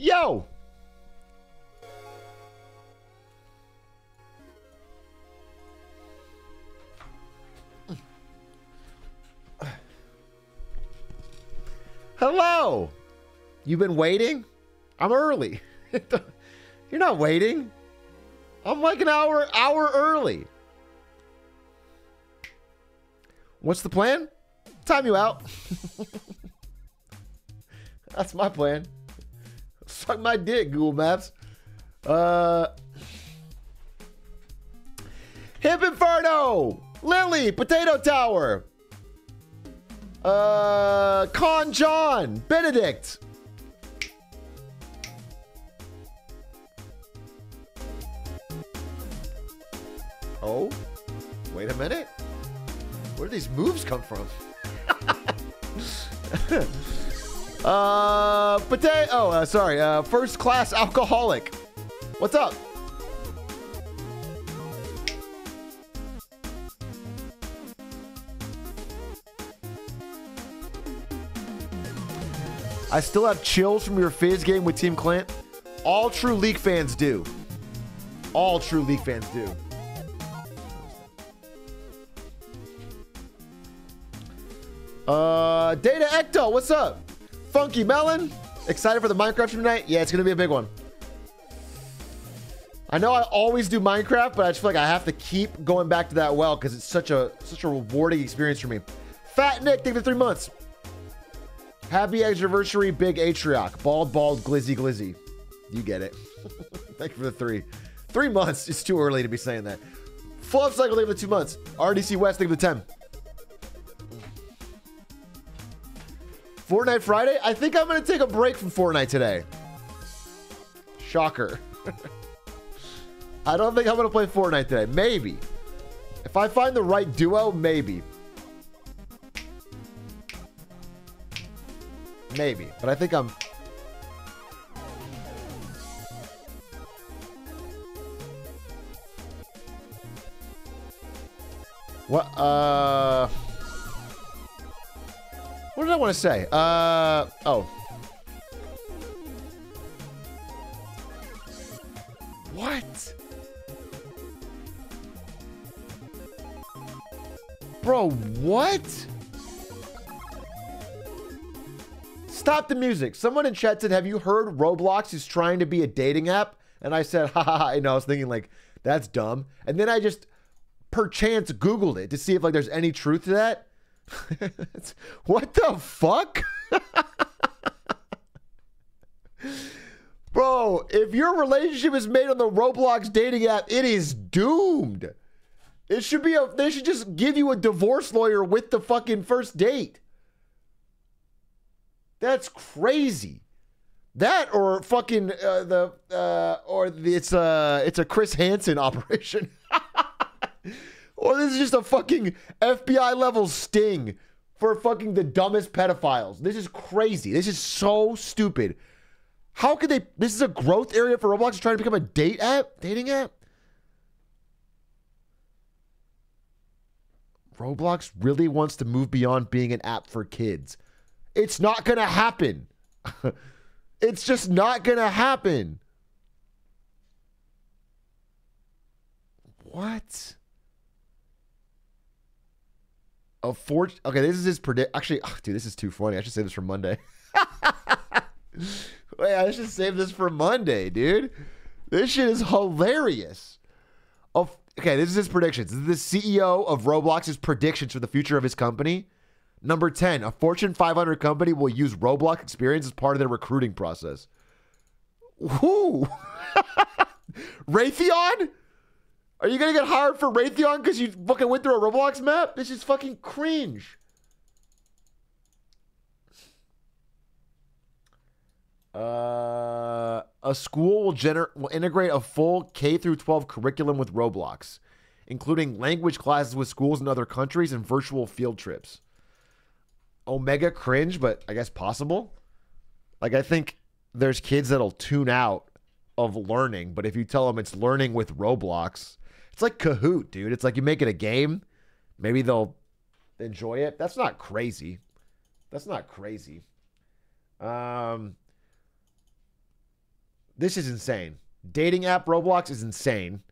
Yo! Hello! You've been waiting? I'm early. You're not waiting. I'm like an hour hour early. What's the plan? Time you out. That's my plan. Suck my dick, Google Maps. Uh Hip Inferno! Lily, Potato Tower. Uh Con John, Benedict. Oh, wait a minute. Where do these moves come from? uh, potato. Oh, uh, sorry. Uh, first class alcoholic. What's up? I still have chills from your Fizz game with Team Clint. All true League fans do. All true League fans do. Uh, Data Ecto, what's up? Funky Melon, excited for the Minecraft stream tonight? Yeah, it's gonna be a big one. I know I always do Minecraft, but I just feel like I have to keep going back to that well because it's such a such a rewarding experience for me. Fat Nick, thank you for three months. Happy anniversary, Big Atrioc. Bald, bald, glizzy, glizzy. You get it. thank you for the three. Three months. It's too early to be saying that. Full up cycle, thank you for the two months. RDC West, thank you for the 10. Fortnite Friday? I think I'm going to take a break from Fortnite today. Shocker. I don't think I'm going to play Fortnite today. Maybe. If I find the right duo, maybe. Maybe. But I think I'm... What? Uh... What did I want to say? Uh, oh. What? Bro, what? Stop the music. Someone in chat said, have you heard Roblox is trying to be a dating app? And I said, ha ha ha. And I was thinking like, that's dumb. And then I just perchance Googled it to see if like there's any truth to that. what the fuck? Bro, if your relationship is made on the Roblox dating app, it is doomed. It should be a they should just give you a divorce lawyer with the fucking first date. That's crazy. That or fucking uh, the uh, or the, it's a it's a Chris Hansen operation. Or this is just a fucking FBI level sting for fucking the dumbest pedophiles. This is crazy. This is so stupid. How could they? This is a growth area for Roblox trying to become a date app, dating app. Roblox really wants to move beyond being an app for kids. It's not gonna happen. it's just not gonna happen. What? A fort. Okay, this is his predict. Actually, oh, dude, this is too funny. I should save this for Monday. Wait, I should save this for Monday, dude. This shit is hilarious. Of okay, this is his predictions. This is the CEO of Roblox's predictions for the future of his company. Number 10, a Fortune 500 company will use Roblox experience as part of their recruiting process. Whoo! Raytheon? Are you gonna get hired for Raytheon because you fucking went through a Roblox map? This is fucking cringe. Uh, a school will gener- will integrate a full K through 12 curriculum with Roblox, including language classes with schools in other countries and virtual field trips. Omega cringe, but I guess possible. Like I think there's kids that'll tune out of learning, but if you tell them it's learning with Roblox, it's like Kahoot, dude. It's like you make it a game. Maybe they'll enjoy it. That's not crazy. That's not crazy. Um, This is insane. Dating app Roblox is insane.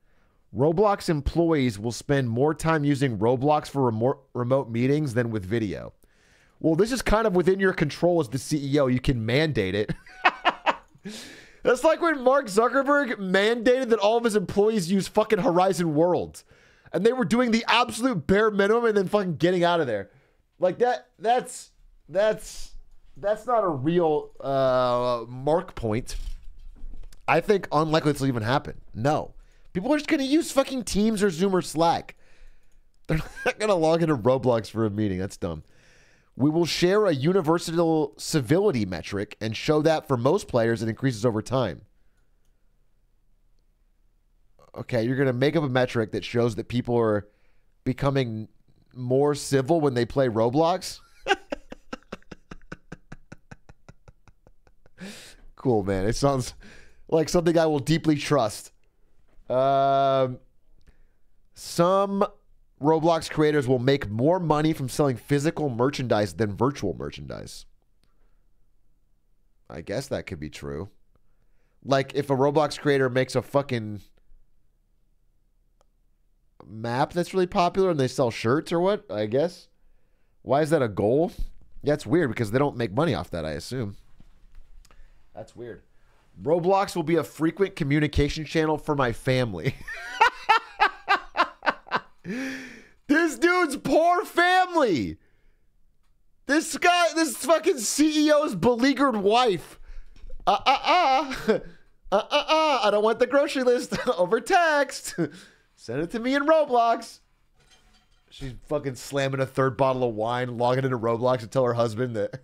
Roblox employees will spend more time using Roblox for remote, remote meetings than with video. Well, this is kind of within your control as the CEO. You can mandate it. That's like when Mark Zuckerberg mandated that all of his employees use fucking Horizon Worlds. And they were doing the absolute bare minimum and then fucking getting out of there. Like that that's that's that's not a real uh, mark point. I think unlikely will even happen. No. People are just to use fucking Teams or Zoom or Slack. They're not to log into Roblox for a meeting. That's dumb. We will share a universal civility metric and show that for most players it increases over time. Okay, you're going to make up a metric that shows that people are becoming more civil when they play Roblox? cool, man. It sounds like something I will deeply trust. Um, some Roblox creators will make more money from selling physical merchandise than virtual merchandise. I guess that could be true. Like if a Roblox creator makes a fucking map that's really popular and they sell shirts or what? I guess. Why is that a goal? Yeah, it's weird because they don't make money off that, I assume. That's weird. Roblox will be a frequent communication channel for my family. this dude's poor family. This guy, this fucking CEO's beleaguered wife. Uh uh uh. Uh uh uh. I don't want the grocery list over text. Send it to me in Roblox. She's fucking slamming a third bottle of wine, logging into Roblox to tell her husband that.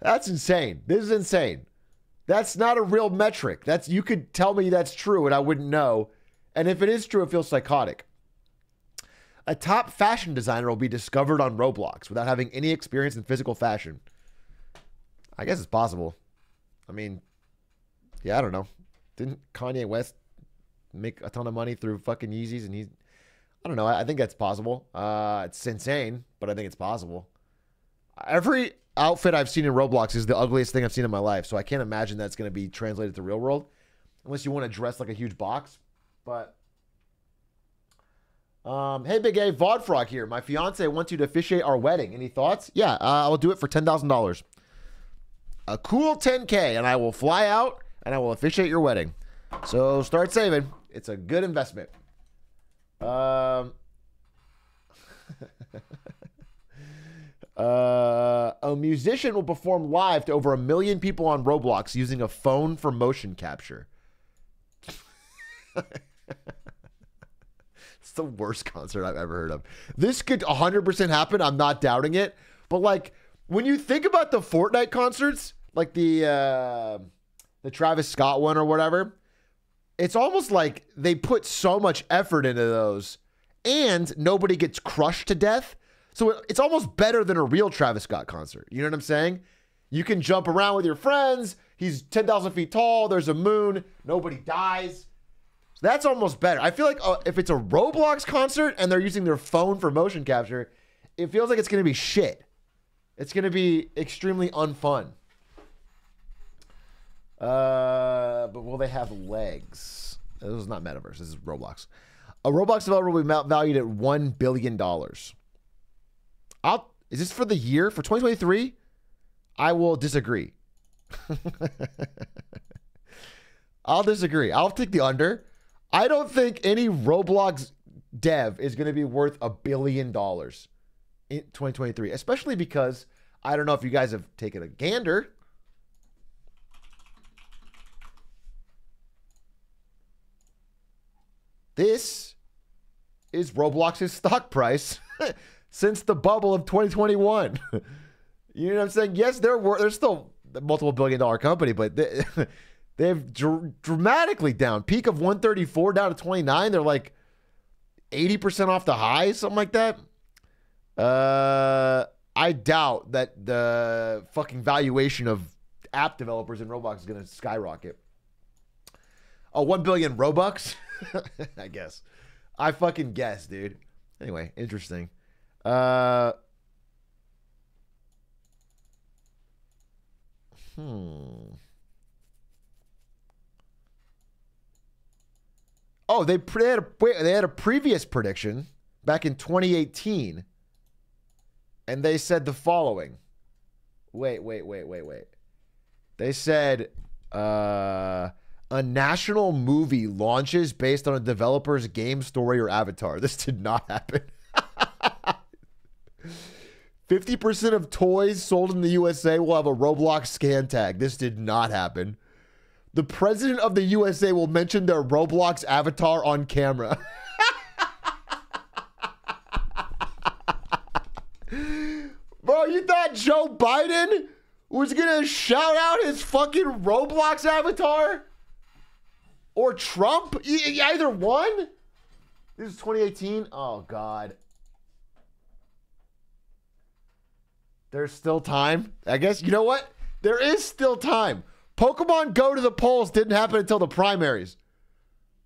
That's insane. This is insane. That's not a real metric. That's you could tell me that's true and I wouldn't know. And if it is true, it feels psychotic. A top fashion designer will be discovered on Roblox without having any experience in physical fashion. I guess it's possible. I mean, yeah, I don't know. Didn't Kanye West make a ton of money through fucking Yeezys and he's I don't know. I think that's possible. Uh, it's insane, but I think it's possible. Every outfit I've seen in Roblox is the ugliest thing I've seen in my life, so I can't imagine that's going to be translated to real world, unless you want to dress like a huge box. But um, hey, Big A, Vodfrog here. My fiance wants you to officiate our wedding. Any thoughts? Yeah, uh, I'll do it for ten thousand dollars. A cool 10k, and I will fly out and I will officiate your wedding. So start saving. It's a good investment. Um. Uh, a musician will perform live to over a million people on Roblox using a phone for motion capture. it's the worst concert I've ever heard of. This could 100% happen. I'm not doubting it. But like when you think about the Fortnite concerts, like the uh, the Travis Scott one or whatever, it's almost like they put so much effort into those and nobody gets crushed to death so it's almost better than a real Travis Scott concert. You know what I'm saying? You can jump around with your friends. He's 10,000 feet tall. There's a moon. Nobody dies. So that's almost better. I feel like uh, if it's a Roblox concert and they're using their phone for motion capture, it feels like it's going to be shit. It's going to be extremely unfun. Uh, but will they have legs? This is not Metaverse. This is Roblox. A Roblox developer will be valued at $1 billion. I'll is this for the year for 2023? I will disagree. I'll disagree. I'll take the under. I don't think any Roblox dev is going to be worth a billion dollars in 2023, especially because I don't know if you guys have taken a gander. This is Roblox's stock price since the bubble of 2021. you know what I'm saying? Yes, they're they're still a multiple billion dollar company, but they've dr- dramatically down. Peak of 134 down to 29. They're like 80% off the high, something like that. Uh, I doubt that the fucking valuation of app developers in Roblox is going to skyrocket. Oh, 1 billion Robux? I guess. I fucking guess, dude. Anyway, interesting. Uh, Hmm. Oh, they, they, had a, they had a previous prediction back in 2018, and they said the following. Wait, wait, wait, wait, wait. They said uh, a national movie launches based on a developer's game story or avatar. This did not happen. 50% of toys sold in the USA will have a Roblox scan tag. This did not happen. The president of the USA will mention their Roblox avatar on camera. Bro, you thought Joe Biden was to shout out his fucking Roblox avatar? Or Trump? E- either one? This is 2018. Oh, God. There's still time. I guess, you know what? There is still time. Pokemon Go to the polls didn't happen until the primaries.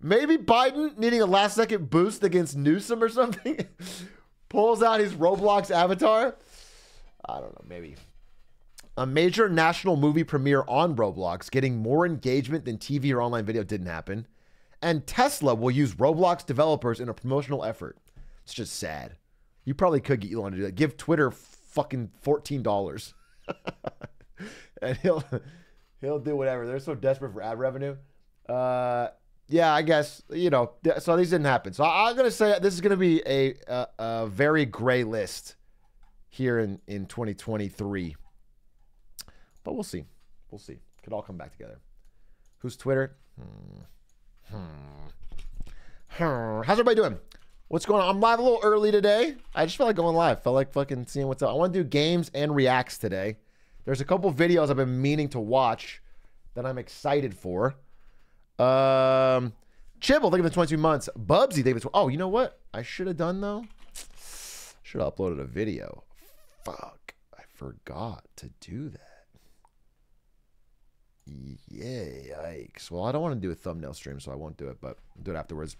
Maybe Biden needing a last second boost against Newsom or something pulls out his Roblox avatar. I don't know, maybe. A major national movie premiere on Roblox getting more engagement than TV or online video didn't happen. And Tesla will use Roblox developers in a promotional effort. It's just sad. You probably could get Elon to do that. Give Twitter fucking $14. and he'll he'll do whatever. They're so desperate for ad revenue. Uh, yeah, I guess you know. So these didn't happen. So I'm gonna say this is gonna be a a, a very gray list here in in 2023. But we'll see. We'll see. Could all come back together. Who's Twitter? Hmm. Hmm. How's everybody doing? What's going on? I'm live a little early today. I just felt like going live. Felt like fucking seeing what's up. I want to do games and reacts today. There's a couple videos I've been meaning to watch that I'm excited for. Um, Chibble, thank you for the 22 months. Bubsy, thank you for Oh, you know what? I should have done though. Should have uploaded a video. Fuck, I forgot to do that. Yay, yikes. Well, I don't want to do a thumbnail stream, so I won't do it, but I'll do it afterwards.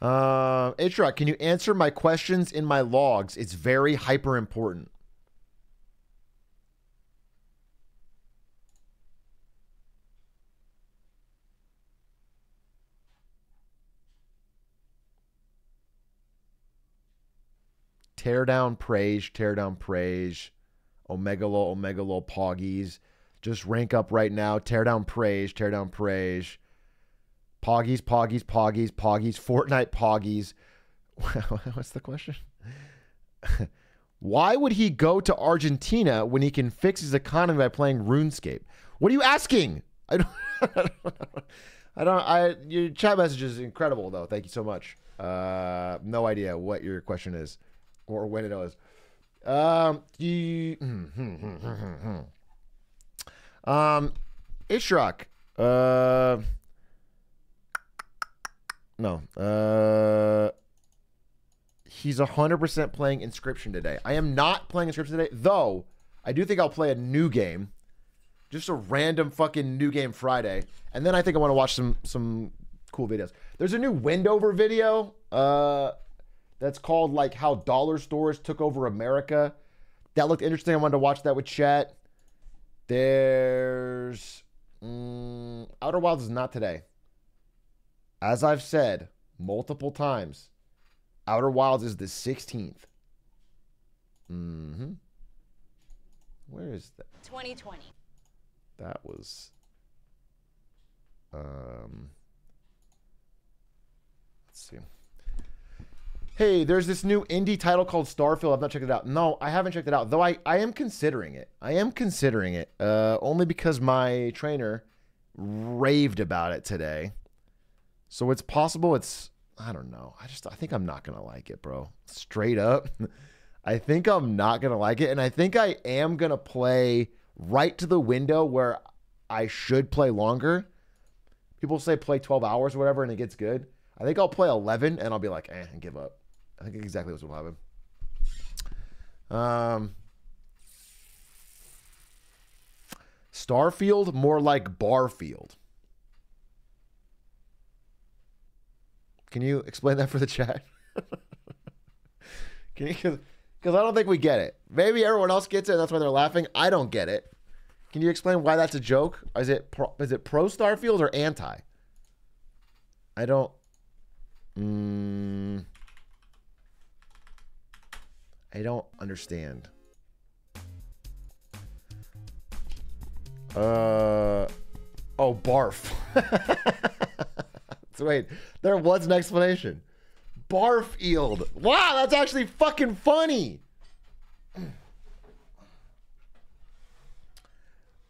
Uh, H-Rock, can you answer my questions in my logs? It's very hyper important. Tear down praise, tear down praise. Omega low, omega low poggies. Just rank up right now. Tear down praise, tear down praise. Poggies, poggies, poggies, poggies, Fortnite poggies. What's the question? Why would he go to Argentina when he can fix his economy by playing RuneScape? What are you asking? I don't. I don't. I your chat message is incredible though. Thank you so much. Uh, no idea what your question is or when it was. Um, you, um, Ishraq. Uh, no. Uh, he's hundred percent playing Inscription today. I am not playing Inscription today, though. I do think I'll play a new game, just a random fucking new game Friday, and then I think I want to watch some some cool videos. There's a new Wendover video. Uh that's called like how dollar stores took over America. That looked interesting. I wanted to watch that with chat. There's mm, Outer Wilds is not today. As I've said multiple times, Outer Wilds is the 16th. Mm-hmm. Where is that? 2020. That was um let's see hey, there's this new indie title called Starfield. I've not checked it out. No, I haven't checked it out, though I, I am considering it. I am considering it, uh, only because my trainer raved about it today. So it's possible it's, I don't know. I just, I think I'm not going to like it, bro. Straight up. I think I'm not going to like it. And I think I am going to play right to the window where I should play longer. People say play 12 hours or whatever and it gets good. I think I'll play 11 and I'll be like, eh, and give up. I think exactly what's going to happen. Um, Starfield, more like Barfield. Can you explain that for the chat? Can you? Because I don't think we get it. Maybe everyone else gets it. that's why they're laughing. I don't get it. Can you explain why that's a joke? Is it pro, is it pro Starfield or anti? I don't. Mm, I don't understand. Uh oh, barf. so wait, there was an explanation. Barf Eld. Wow, that's actually fucking funny.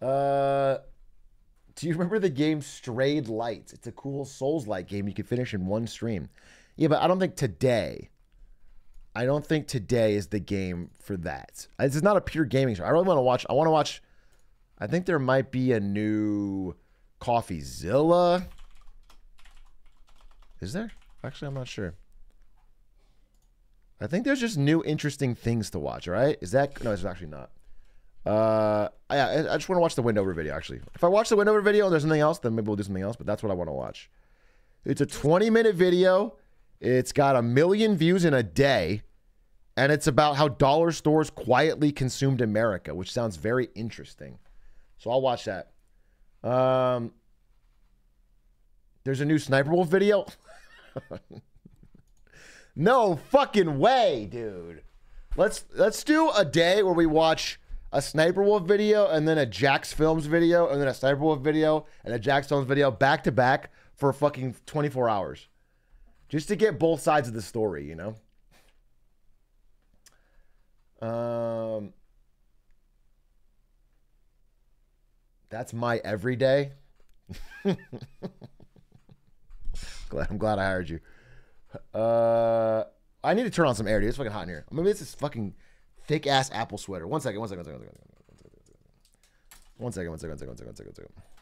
Uh, do you remember the game Strayed Lights? It's a cool Souls-like game you can finish in one stream. Yeah, but I don't think today. I don't think today is the game for that. This is not a pure gaming show. I really want to watch. I want to watch. I think there might be a new CoffeeZilla. Is there? Actually, I'm not sure. I think there's just new interesting things to watch, right? Is that no, it's actually not. Uh, yeah, I just want to watch the Wendover video. Actually, if I watch the Wendover video and there's something else, then maybe we'll do something else. But that's what I want to watch. It's a 20 minute video. It's got a million views in a day, and it's about how dollar stores quietly consumed America, which sounds very interesting. So I'll watch that. Um, there's a new Sniper Wolf video. no fucking way, dude. Let's let's do a day where we watch a Sniper Wolf video and then a Jacksfilms video and then a Sniper Wolf video and a Jacksfilms video back to back for fucking 24 hours. Just to get both sides of the story, you know? Um That's my everyday. glad I'm glad I hired you. Uh I need to turn on some air, dude. It's fucking hot in here. Maybe it's this fucking thick ass apple sweater. One second, one second, one second, one second. One second, one second, one second, one second, one second, one second. Yo,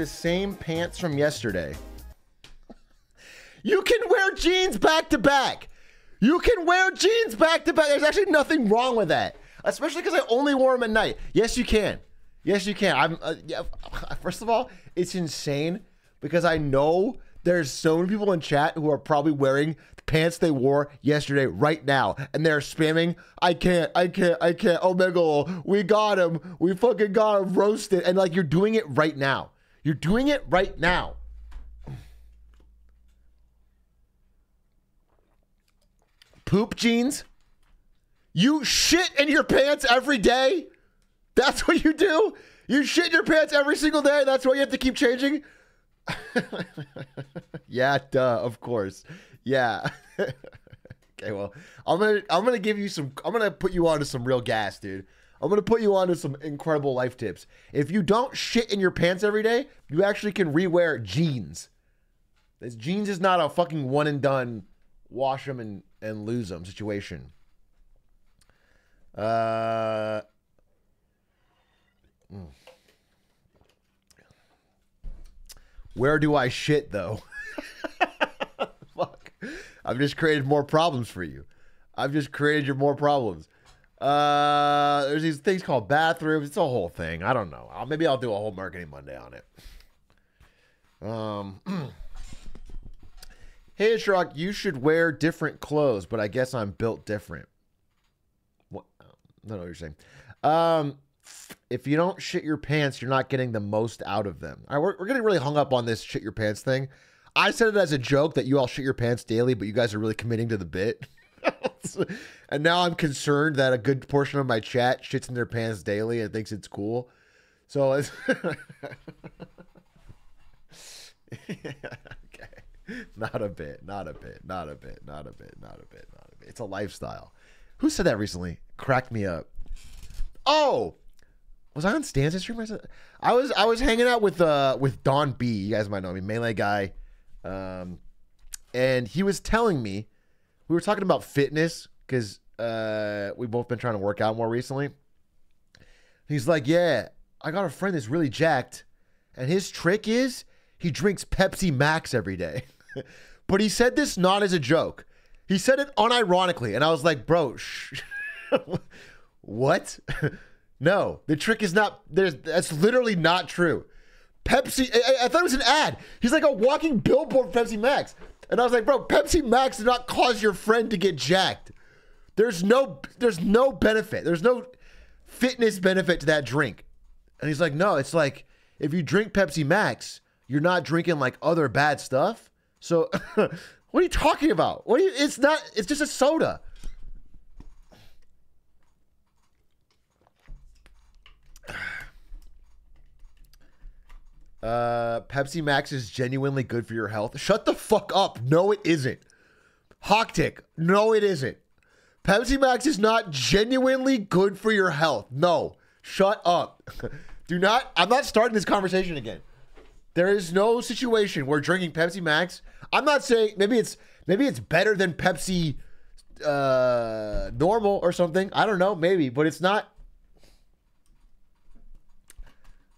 the same pants from yesterday. You can wear jeans back to back. You can wear jeans back to back. There's actually nothing wrong with that, especially because I only wore them at night. Yes, you can. Yes, you can. I'm. Uh, yeah. First of all, it's insane because I know there's so many people in chat who are probably wearing pants they wore yesterday right now and they're spamming i can't i can't i can't omega we got him we fucking got him roasted and like you're doing it right now you're doing it right now poop jeans you shit in your pants every day that's what you do you shit in your pants every single day that's why you have to keep changing yeah, duh, of course. Yeah. okay, well, I'm gonna I'm gonna give you some I'm gonna put you onto some real gas, dude. I'm gonna put you onto some incredible life tips. If you don't shit in your pants every day, you actually can rewear jeans. This jeans is not a fucking one and done, wash them and, and lose them situation. Uh. Mm. Where do I shit though? Fuck. I've just created more problems for you. I've just created you more problems. Uh, there's these things called bathrooms. It's a whole thing. I don't know. I'll, maybe I'll do a whole marketing Monday on it. Um, hey, Shrug, you should wear different clothes, but I guess I'm built different. What? I don't know what you're saying. Um, if you don't shit your pants, you're not getting the most out of them. All right, we're, we're getting really hung up on this shit your pants thing. I said it as a joke that you all shit your pants daily, but you guys are really committing to the bit. and now I'm concerned that a good portion of my chat shits in their pants daily and thinks it's cool. So it's okay. Not a bit, not a bit, not a bit, not a bit, not a bit, not a bit. It's a lifestyle. Who said that recently? Cracked me up. Oh, was I on Stan's stream? I was I was hanging out with uh with Don B. You guys might know me, melee guy. Um, and he was telling me we were talking about fitness because uh we've both been trying to work out more recently. He's like, yeah, I got a friend that's really jacked, and his trick is he drinks Pepsi Max every day. but he said this not as a joke. He said it unironically, and I was like, bro, sh- what? no, the trick is not. There's that's literally not true. Pepsi. I, I, thought it was an ad. He's like a walking billboard for Pepsi Max, and I was like, bro, Pepsi Max did not cause your friend to get jacked. There's no, there's no benefit. There's no fitness benefit to that drink. And he's like, no, it's like if you drink Pepsi Max, you're not drinking like other bad stuff. So what are you talking about? What are you it's not it's just a soda. Uh, Pepsi Max is genuinely good for your health. Shut the fuck up. No, it isn't. Hawktick. No, it isn't. Pepsi Max is not genuinely good for your health. No. Shut up. Do not. I'm not starting this conversation again. There is no situation where drinking Pepsi Max. I'm not saying maybe it's maybe it's better than Pepsi uh, normal or something. I don't know, maybe, but it's not.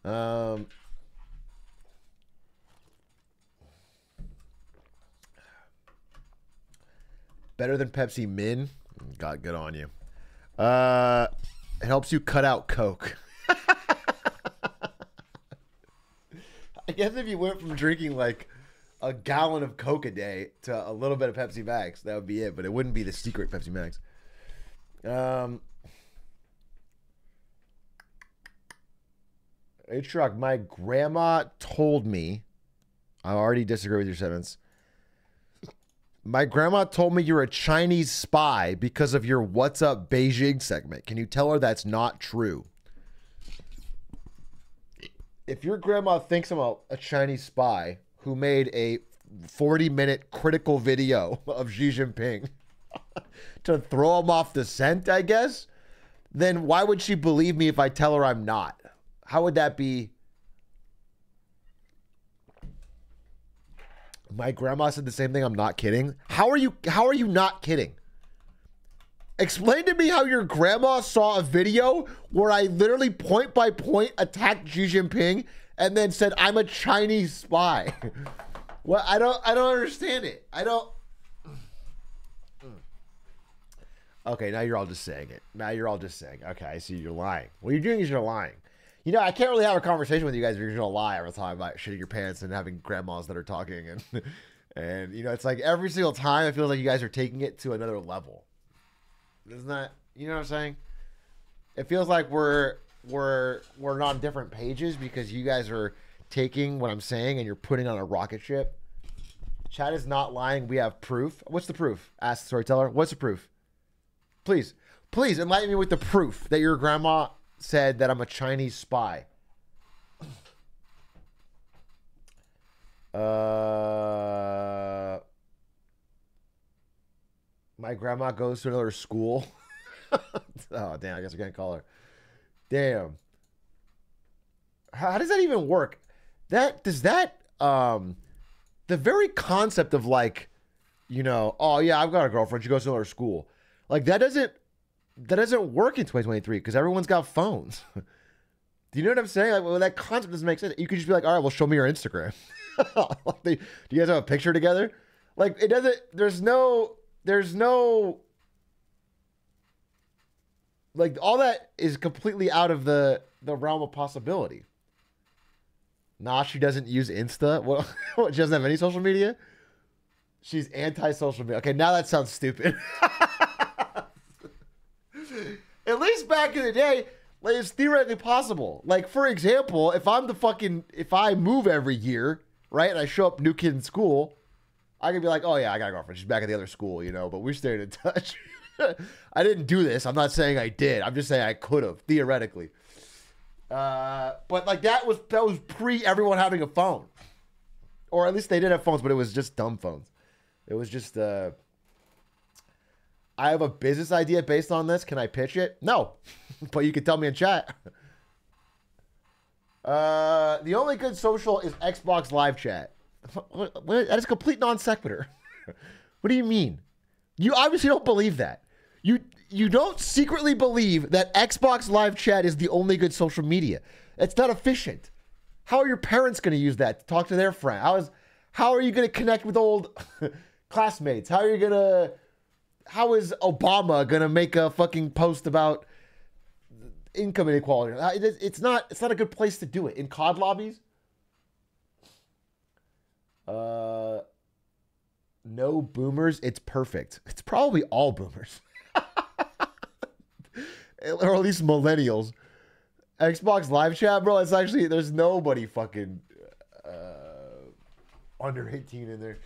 Um. Better than Pepsi Min. God, good on you. Uh, it helps you cut out Coke. I guess if you went from drinking like a gallon of Coke a day to a little bit of Pepsi Max, that would be it. But it wouldn't be the secret Pepsi Max. Um, H Rock, my grandma told me. I already disagree with your sentence. My grandma told me you're a Chinese spy because of your What's Up Beijing segment. Can you tell her that's not true? If your grandma thinks I'm a, a Chinese spy who made a 40 minute critical video of Xi Jinping to throw him off the scent, I guess, then why would she believe me if I tell her I'm not? How would that be My grandma said the same thing. I'm not kidding. How are you how are you not kidding? Explain to me how your grandma saw a video where I literally point by point attacked Xi Jinping and then said I'm a Chinese spy. well, I don't I don't understand it. I don't Okay, now you're all just saying it. Now you're all just saying, okay, I see you're lying. What you're doing is you're lying you know, I can't really have a conversation with you guys if you're gonna lie every time about shitting your pants and having grandmas that are talking and and you know, it's like every single time it feels like you guys are taking it to another level. Isn't that you know what I'm saying? It feels like we're we're we're on different pages because you guys are taking what I'm saying and you're putting on a rocket ship. Chad is not lying. We have proof. What's the proof? Ask the storyteller. What's the proof? Please, please enlighten me with the proof that your grandma said that I'm a Chinese spy. Uh, my grandma goes to another school. oh, damn. I guess I can't call her. Damn. How, how does that even work? That does that um the very concept of like, you know, oh yeah, I've got a girlfriend. She goes to another school. Like that doesn't that doesn't work in 2023 because everyone's got phones. Do you know what I'm saying? Like, well, that concept doesn't make sense. You could just be like, all right, well, show me your Instagram. do you guys have a picture together? Like, it doesn't. There's no. There's no. Like all that is completely out of the the realm of possibility. Nah, she doesn't use Insta. Well, she doesn't have any social media. She's anti-social media. Okay, now that sounds stupid. At least back in the day, like, it's theoretically possible. Like, for example, if I'm the fucking, if I move every year, right, and I show up new kid in school, I can be like, oh yeah, I got a girlfriend. She's back at the other school, you know, but we're staying in touch. I didn't do this. I'm not saying I did. I'm just saying I could have theoretically. Uh, but like that was that was pre everyone having a phone, or at least they did have phones, but it was just dumb phones. It was just. Uh, I have a business idea based on this. Can I pitch it? No, but you can tell me in chat. Uh, the only good social is Xbox Live Chat. That is complete non sequitur. what do you mean? You obviously don't believe that. You you don't secretly believe that Xbox Live Chat is the only good social media. It's not efficient. How are your parents going to use that to talk to their friend? How is how are you going to connect with old classmates? How are you going to how is Obama to make a fucking post about income inequality? It's not it's not a good place to do it in COD lobbies. Uh no boomers, it's perfect. It's probably all boomers. or at least millennials. Xbox Live Chat, bro, it's actually there's nobody fucking uh, under 18 in there.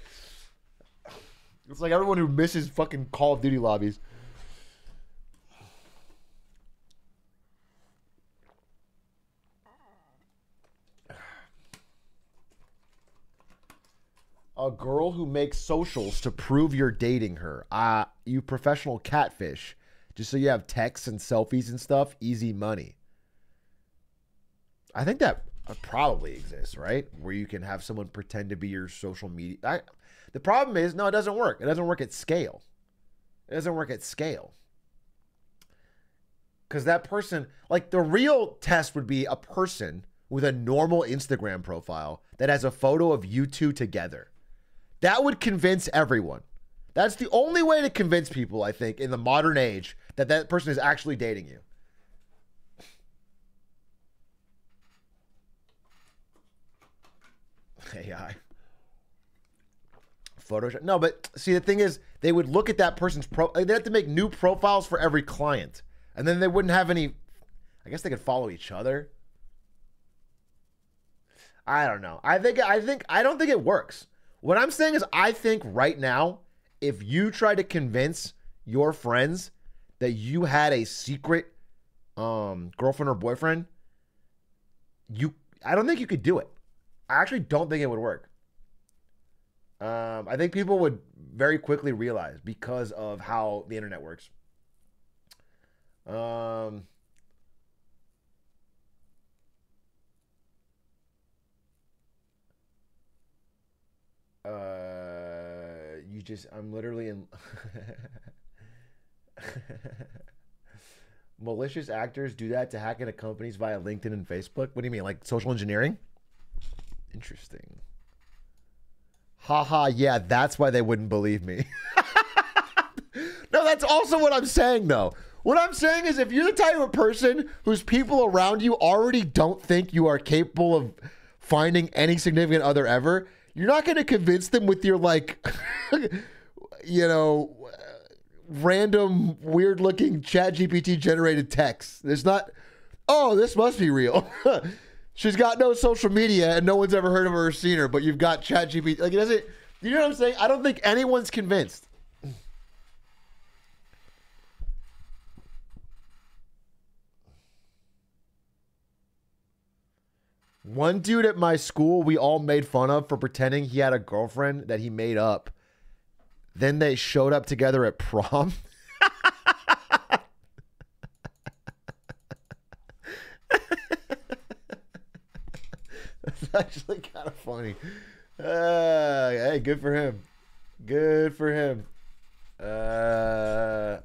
It's like everyone who misses fucking Call of Duty lobbies. a girl who makes socials to prove you're dating her. Ah, uh, you professional catfish. Just so you have texts and selfies and stuff, easy money. I think that probably exists, right? Where you can have someone pretend to be your social media. I, the problem is, no, it doesn't work. It doesn't work at scale. It doesn't work at scale. Because that person, like the real test would be a person with a normal Instagram profile that has a photo of you two together. That would convince everyone. That's the only way to convince people, I think, in the modern age that that person is actually dating you. AI. Photoshop. No, but see, the thing is, they would look at that person's pro. They'd have to make new profiles for every client, and then they wouldn't have any. I guess they could follow each other. I don't know. I think. I think. I don't think it works. What I'm saying is, I think right now, if you try to convince your friends that you had a secret um, girlfriend or boyfriend, you I don't think you could do it. I actually don't think it would work. Um, I think people would very quickly realize because of how the internet works. Um, Uh, you just, I'm literally in. Malicious actors do that to hack into companies via LinkedIn and Facebook. What do you mean, like social engineering? Interesting. Haha, yeah, that's why they wouldn't believe me. no, that's also what I'm saying, though. What I'm saying is, if you're the type of person whose people around you already don't think you are capable of finding any significant other ever, you're not going to convince them with your like, you know, random weird looking chat GPT generated text. There's not, oh, this must be real. She's got no social media and no one's ever heard of her or seen her, but you've got chat GPT. Like, it doesn't, you know what I'm saying? I don't think anyone's convinced. One dude at my school we all made fun of for pretending he had a girlfriend that he made up. Then they showed up together at prom. That's actually kind of funny. Uh, hey, good for him. Good for him. Uh,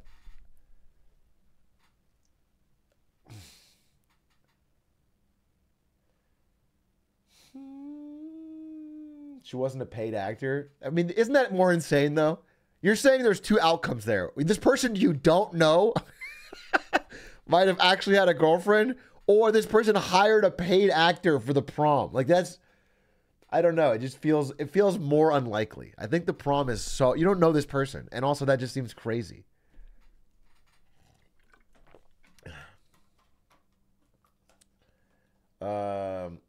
she wasn't a paid actor. I mean, isn't that more insane though? You're saying there's two outcomes there. This person you don't know might have actually had a girlfriend, or this person hired a paid actor for the prom. Like that's I don't know. It just feels it feels more unlikely. I think the prom is so you don't know this person, and also that just seems crazy. Um,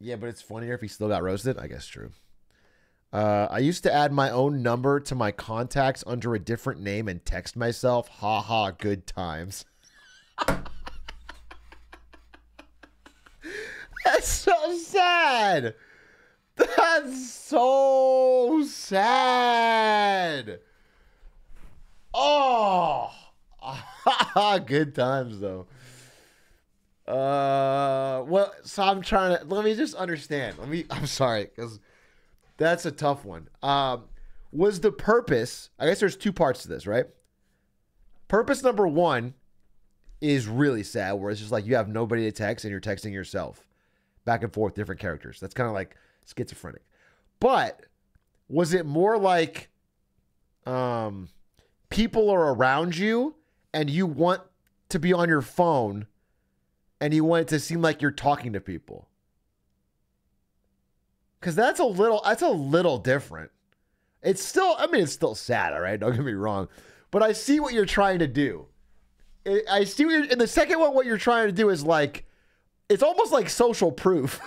yeah, but it's funnier if he still got roasted. I guess true. Uh, I used to add my own number to my contacts under a different name and text myself. Ha ha, good times. That's so sad. That's so sad. Oh, good times though. Uh, well, so I'm trying to let me just understand. Let me. I'm sorry because that's a tough one. Um, was the purpose? I guess there's two parts to this, right? Purpose number one is really sad, where it's just like you have nobody to text and you're texting yourself back and forth, different characters. That's kind of like schizophrenic. But was it more like um, people are around you and you want to be on your phone and you want it to seem like you're talking to people? Because that's a little that's a little different. It's still, I mean, it's still sad, all right? Don't get me wrong. But I see what you're trying to do. I see what you're, in the second one, what you're trying to do is like, it's almost like social proof.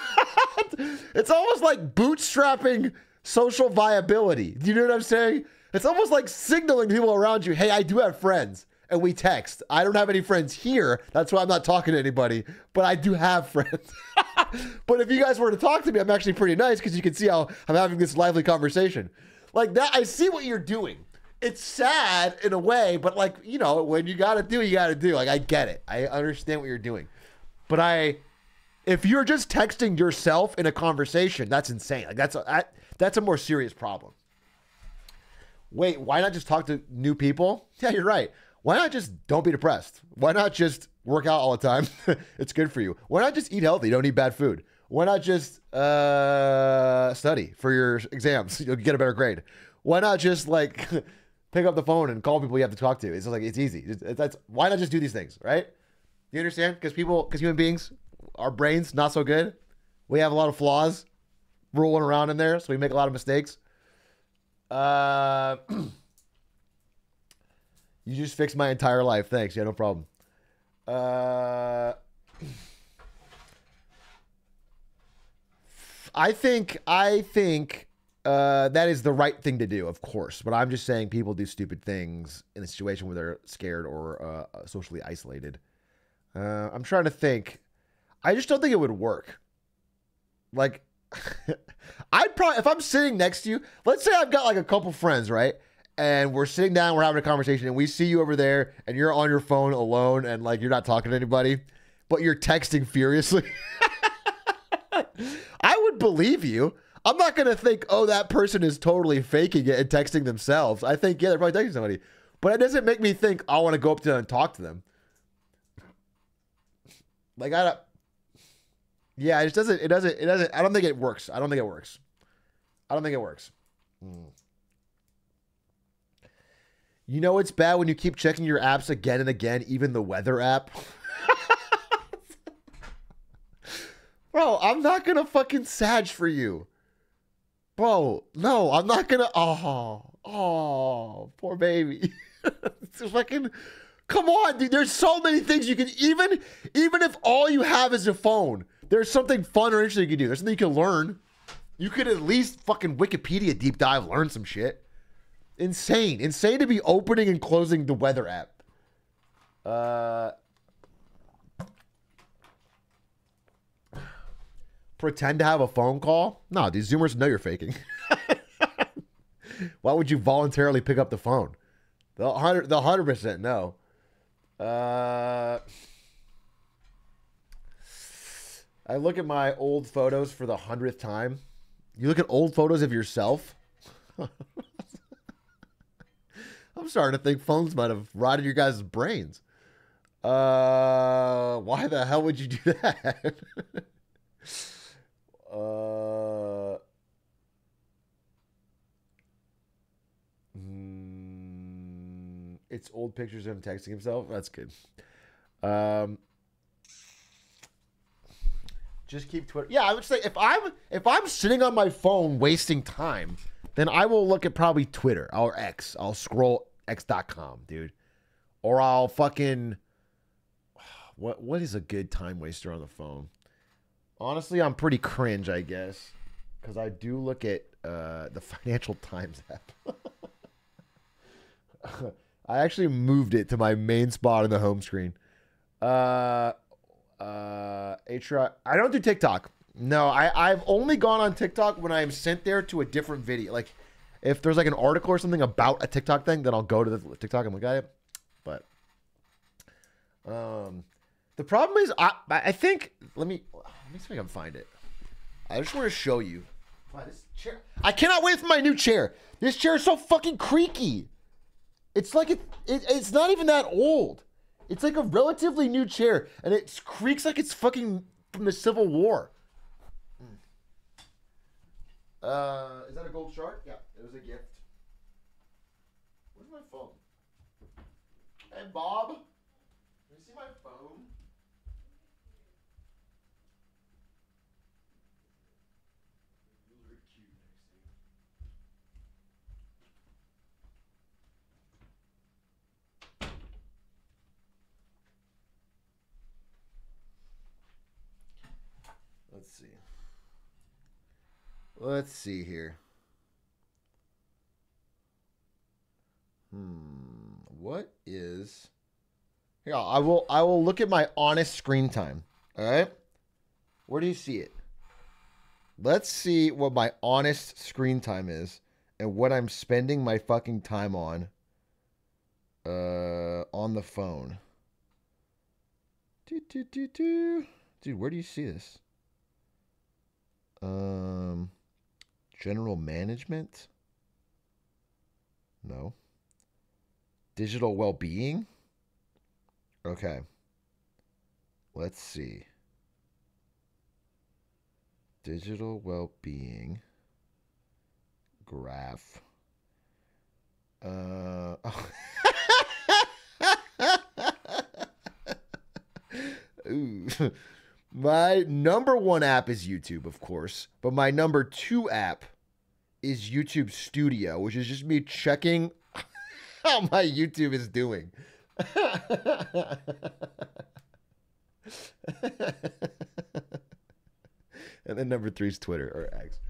it's almost like bootstrapping social viability. Do you know what I'm saying? It's almost like signaling people around you, hey, I do have friends. And we text. I don't have any friends here. That's why I'm not talking to anybody, but I do have friends. but if you guys were to talk to me, I'm actually pretty nice because you can see how I'm having this lively conversation. Like that, I see what you're doing. It's sad in a way, but like, you know, when you got to do, you got to do. Like, I get it. I understand what you're doing. But I, if you're just texting yourself in a conversation, that's insane. Like that's a that's a more serious problem. Wait, why not just talk to new people? Yeah, you're right. Why not just don't be depressed? Why not just work out all the time? it's good for you. Why not just eat healthy? Don't eat bad food. Why not just uh, study for your exams? You'll get a better grade. Why not just like pick up the phone and call people you have to talk to? It's like it's easy. It's, that's why not just do these things, right? You understand? Because people, because human beings, our brains not so good. We have a lot of flaws rolling around in there, so we make a lot of mistakes. Uh, you just fixed my entire life. Thanks. Yeah, no problem. Uh, I think I think uh, that is the right thing to do, of course. But I'm just saying people do stupid things in a situation where they're scared or uh, socially isolated. Uh, I'm trying to think. I just don't think it would work. Like, I'd probably, if I'm sitting next to you, let's say I've got like a couple friends, right? And we're sitting down, we're having a conversation, and we see you over there, and you're on your phone alone, and like you're not talking to anybody, but you're texting furiously. I would believe you. I'm not going to think, oh, that person is totally faking it and texting themselves. I think, yeah, they're probably texting somebody. But it doesn't make me think I want to go up to them and talk to them. Like, I don't. Yeah, it doesn't. It doesn't. It doesn't. I don't think it works. I don't think it works. I don't think it works. Mm. You know it's bad when you keep checking your apps again and again, even the weather app. Bro, I'm not gonna fucking sag for you. Bro, no, I'm not gonna. Oh, oh, poor baby. it's fucking. Come on, dude. There's so many things you can even, even if all you have is a phone there's something fun or interesting you can do. There's something you can learn. You could at least fucking Wikipedia deep dive, learn some shit. Insane. Insane to be opening and closing the weather app. Uh, pretend to have a phone call? No, these Zoomers know you're faking. Why would you voluntarily pick up the phone? The hundred, the hundred percent no. Uh. I look at my old photos for the hundredth time. You look at old photos of yourself. I'm starting to think phones might have rotted your guys' brains. Uh, why the hell would you do that? uh, mm, it's old pictures of him texting himself. That's good. Um, just keep Twitter. Yeah, I would say if I'm if I'm sitting on my phone wasting time, then I will look at probably Twitter or X. I'll scroll x.com, dude. Or I'll fucking what what is a good time waster on the phone? Honestly, I'm pretty cringe, I guess. because I do look at uh, the Financial Times app. I actually moved it to my main spot on the home screen. Uh, uh, Atrioc. I don't do TikTok. No, I I've only gone on TikTok when I am sent there to a different video. Like if there's like an article or something about a TikTok thing, then I'll go to the TikTok and look at it. But um, the problem is I I think let me let me see if I can find it. I just want to show you. Wow, this chair. I cannot wait for my new chair. This chair is so fucking creaky. It's like it, it it's not even that old. It's like a relatively new chair, and it creaks like it's fucking from the Civil War. Uh, is that a gold shark? Yeah, it was a gift. Where's my phone? Hey, Bob. Can you see my phone? Let's see. Let's see here. Hmm. What is here? I will. I will look at my honest screen time. All right. Where do you see it? Let's see what my honest screen time is and what I'm spending my fucking time on. Uh, on the phone. Do, do, do, do. Dude, where do you see this? Um, general management? No. Digital well being? Okay. Let's see. Digital well being graph. Uh, Ooh. My number one app is YouTube, of course, but my number two app is YouTube Studio, which is just me checking how my YouTube is doing. and then number three is Twitter or X.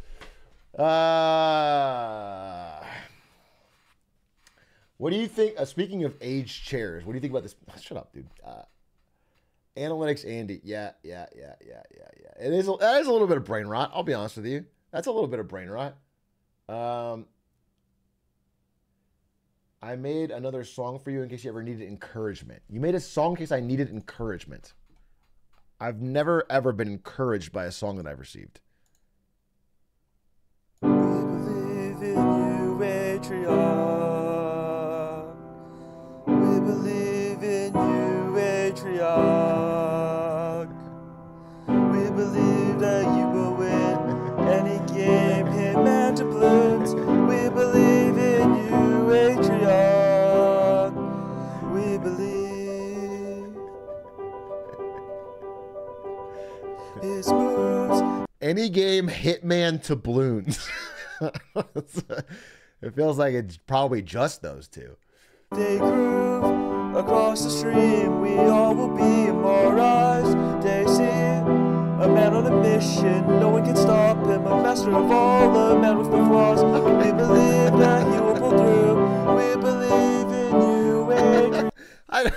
Uh, what do you think? Uh, speaking of aged chairs, what do you think about this? Shut up, dude. Uh, Analytics Andy. Yeah, yeah, yeah, yeah, yeah, yeah. It is that is a little bit of brain rot. I'll be honest with you. That's a little bit of brain rot. Um I made another song for you in case you ever needed encouragement. You made a song in case I needed encouragement. I've never ever been encouraged by a song that I've received. Any game Hitman to Bloons. it feels like it's probably just those two. They groove across the stream. We all will be immortalized. They see a man on a mission. No one can stop him. A master of all, a man with no flaws. We believe that he will pull through. We believe in you, Adrian. I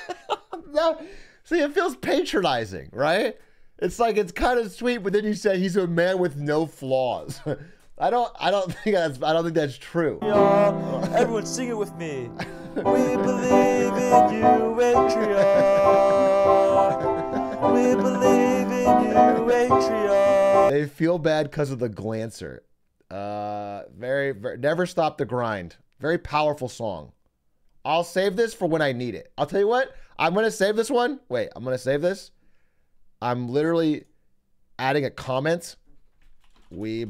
no, see, it feels patronizing, right? It's like it's kind of sweet, but then you say he's a man with no flaws. I don't, I don't think that's, I don't think that's true. Y'all, everyone sing it with me. We believe in you, Atrioc. We believe in you, Atrioc. They feel bad because of the glancer. Uh, very, very, never stop the grind. Very powerful song. I'll save this for when I need it. I'll tell you what. I'm gonna save this one. Wait, I'm gonna save this. I'm literally adding a comment. We,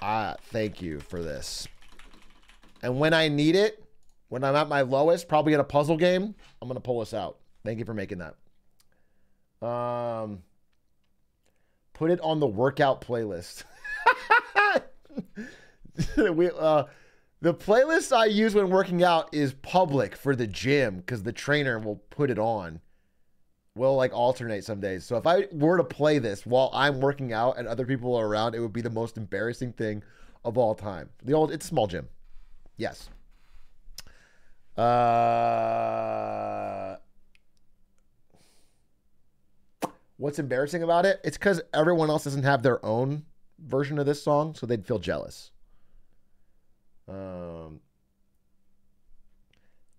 ah, thank you for this. And when I need it, when I'm at my lowest, probably in a puzzle game, I'm gonna pull this out. Thank you for making that. Um, put it on the workout playlist. we uh the playlist I use when working out is public for the gym because the trainer will put it on. We'll like alternate some days. So if I were to play this while I'm working out and other people are around, it would be the most embarrassing thing of all time. The old it's small gym. Yes. Uh What's embarrassing about it? It's because everyone else doesn't have their own version of this song, so they'd feel jealous. Um,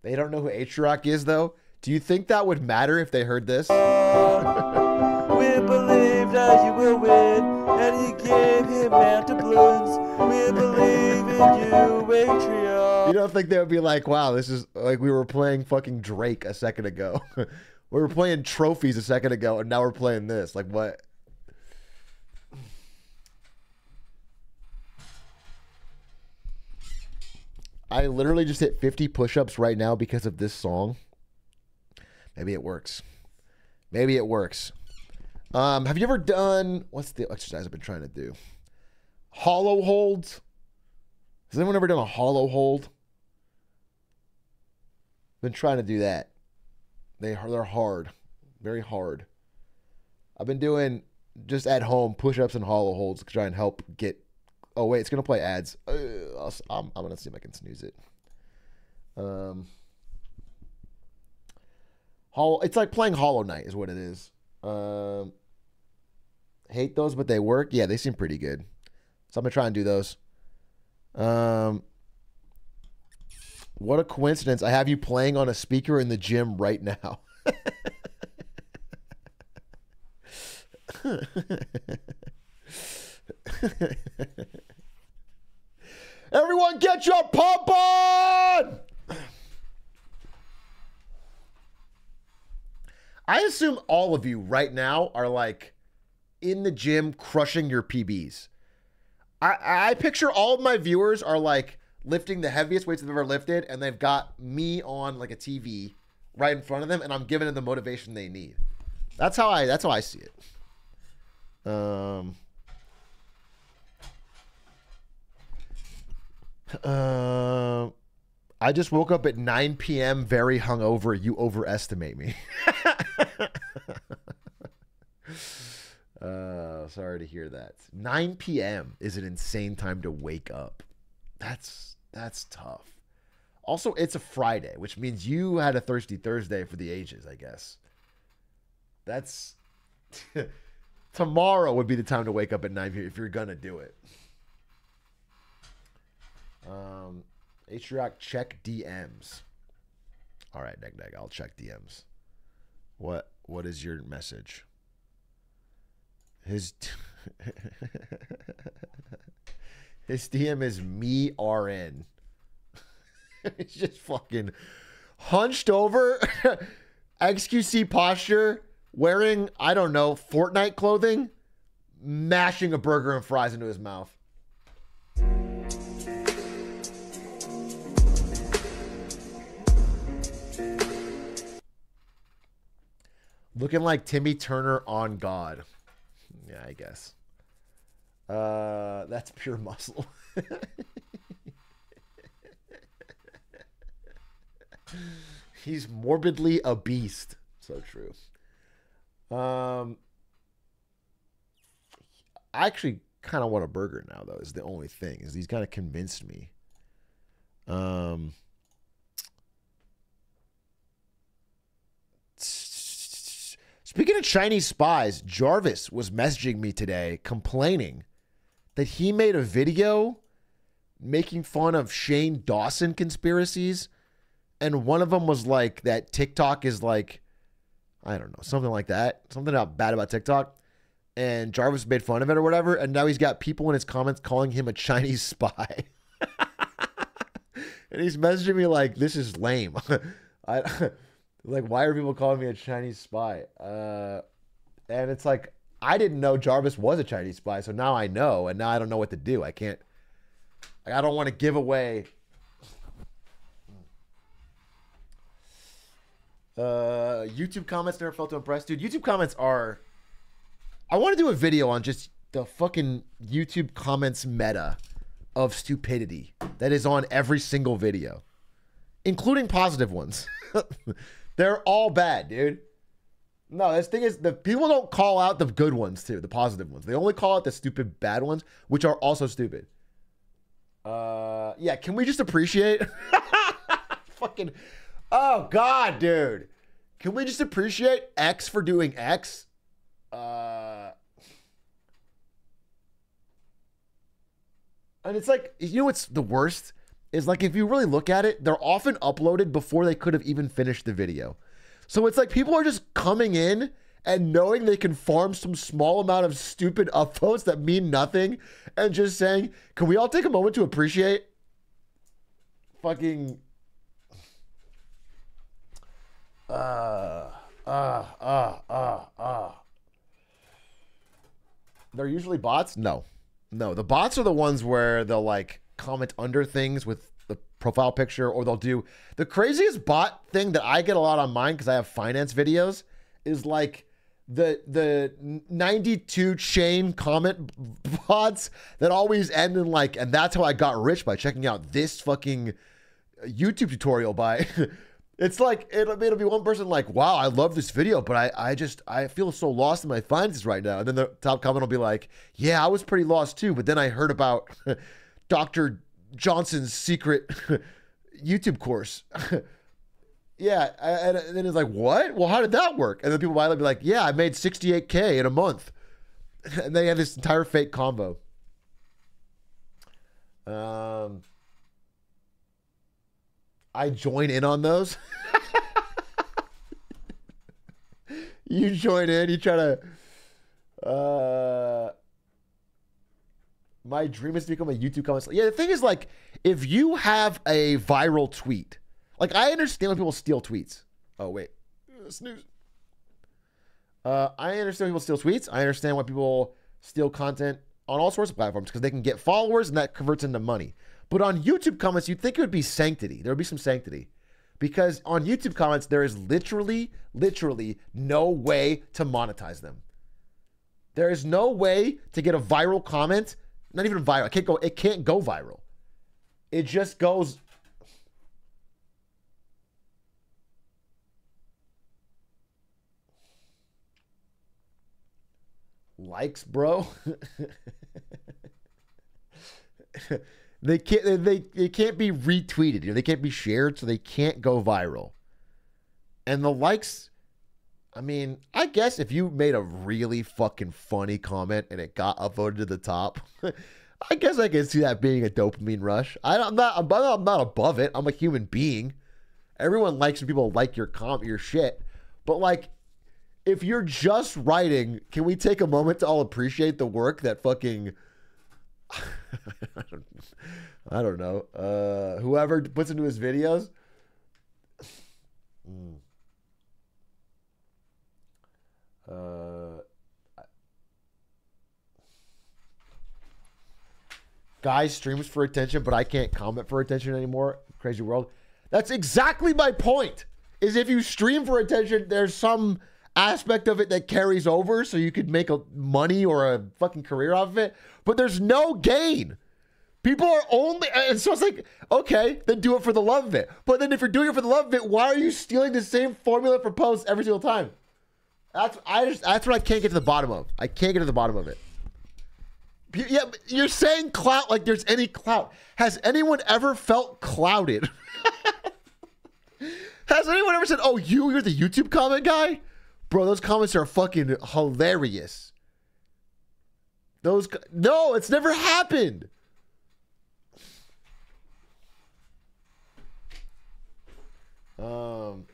they don't know who H Rock is, though. Do you think that would matter if they heard this? We believe that you will win, and he gave him mantle. We believe in you, Atrioc. You don't think they would be like, wow, this is like we were playing fucking Drake a second ago. we were playing trophies a second ago, and now we're playing this. Like, what? I literally just hit 50 push ups right now because of this song. Maybe it works. Maybe it works. Um, have you ever done what's the exercise I've been trying to do? Hollow holds. Has anyone ever done a hollow hold? Been trying to do that. They they're hard, very hard. I've been doing just at home push-ups and hollow holds to try and help get. Oh wait, it's gonna play ads. Uh, I'm, I'm gonna see if I can snooze it. Um, Hollow. It's like playing Hollow Knight is what it is. Um, hate those, but they work. Yeah, they seem pretty good. So I'm gonna try and do those. Um, what a coincidence! I have you playing on a speaker in the gym right now. Everyone, get your pump on! I assume all of you right now are like in the gym crushing your PBs. I, I picture all of my viewers are like lifting the heaviest weights they've ever lifted, and they've got me on like a TV right in front of them, and I'm giving them the motivation they need. That's how I that's how I see it. Um uh, I just woke up at 9 p.m. very hungover. You overestimate me. uh, sorry to hear that. 9 p.m. is an insane time to wake up. That's that's tough. Also, it's a Friday, which means you had a thirsty Thursday for the ages, I guess. That's tomorrow would be the time to wake up at 9 p.m. if you're gonna do it. Um, Atrioc, check DMs. All right, Neg Neg, I'll check DMs. What What is your message? His his DM is me RN. He's just fucking hunched over, XQC posture, wearing I don't know Fortnite clothing, mashing a burger and fries into his mouth. Looking like Timmy Turner on God. Yeah, I guess. Uh, that's pure muscle. He's morbidly a beast. So true. Um, I actually kind of want a burger now, though. Is the only thing is he's kind of convinced me. Um. Speaking of Chinese spies, Jarvis was messaging me today complaining that he made a video making fun of Shane Dawson conspiracies. And one of them was like that TikTok is like, I don't know, something like that. Something about bad about TikTok. And Jarvis made fun of it or whatever. And now he's got people in his comments calling him a Chinese spy. and he's messaging me like, this is lame. I. Like, why are people calling me a Chinese spy? Uh, and it's like, I didn't know Jarvis was a Chinese spy, so now I know, and now I don't know what to do. I can't. I don't want to give away. Uh, YouTube comments never felt too impressed, dude. YouTube comments are. I want to do a video on just the fucking YouTube comments meta of stupidity that is on every single video, including positive ones. They're all bad, dude. No, this thing is the people don't call out the good ones too, the positive ones. They only call out the stupid bad ones, which are also stupid. Uh, yeah. Can we just appreciate? Fucking. Oh God, dude. Can we just appreciate X for doing X? Uh. And it's like, you know what's the worst? Is like if you really look at it, they're often uploaded before they could have even finished the video. So it's like people are just coming in and knowing they can farm some small amount of stupid upvotes that mean nothing and just saying, can we all take a moment to appreciate fucking uh uh uh uh uh they're usually bots? No. No. The bots are the ones where they'll like comment under things with the profile picture or they'll do the craziest bot thing that I get a lot on mine because I have finance videos is like the the 92 chain comment bots that always end in like and that's how I got rich by checking out this fucking YouTube tutorial by it's like it'll, it'll be one person like wow I love this video but I I just I feel so lost in my finances right now. And then the top comment will be like yeah I was pretty lost too but then I heard about Dr. Johnson's secret YouTube course Yeah, and then it's like, what? Well, how did that work? And then people might be like, yeah, I made 68k in a month, and they have this entire fake combo. Um, I join in on those. you join in. You try to. Uh, my dream is to become a YouTube comment. Yeah, the thing is, like, if you have a viral tweet like I understand when people steal tweets. Oh wait, snooze. Uh, I understand people steal tweets. I understand why people steal content on all sorts of platforms because they can get followers and that converts into money. But on YouTube comments, you'd think it would be sanctity. There would be some sanctity. Because on YouTube comments, there is literally, literally no way to monetize them. There is no way to get a viral comment. Not even viral. It can't go, it can't go viral. It just goes likes, bro. they can't they, they can't be retweeted. They can't be shared, so they can't go viral. And the likes, I mean, I guess if you made a really fucking funny comment and it got upvoted to the top, I guess I can see that being a dopamine rush. I, am not I'm not I'm not above it. I'm a human being. Everyone likes when people like your comp your shit. But like if you're just writing, can we take a moment to all appreciate the work that fucking I, don't, I don't know. Uh, whoever puts into his videos. Mm. Uh, guy streams for attention, but I can't comment for attention anymore. Crazy world. That's exactly my point. Is if you stream for attention, there's some aspect of it that carries over so you could make a money or a fucking career off of it, but there's no gain. People are only, and so it's like, okay, then do it for the love of it. But then if you're doing it for the love of it, why are you stealing the same formula for posts every single time? That's I just that's what I can't get to the bottom of. I can't get to the bottom of it. Yeah, you're saying clout like there's any clout. Has anyone ever felt clouded? Has anyone ever said, "Oh, you, you're the YouTube comment guy"? Bro, those comments are fucking hilarious. Those no, it's never happened. Um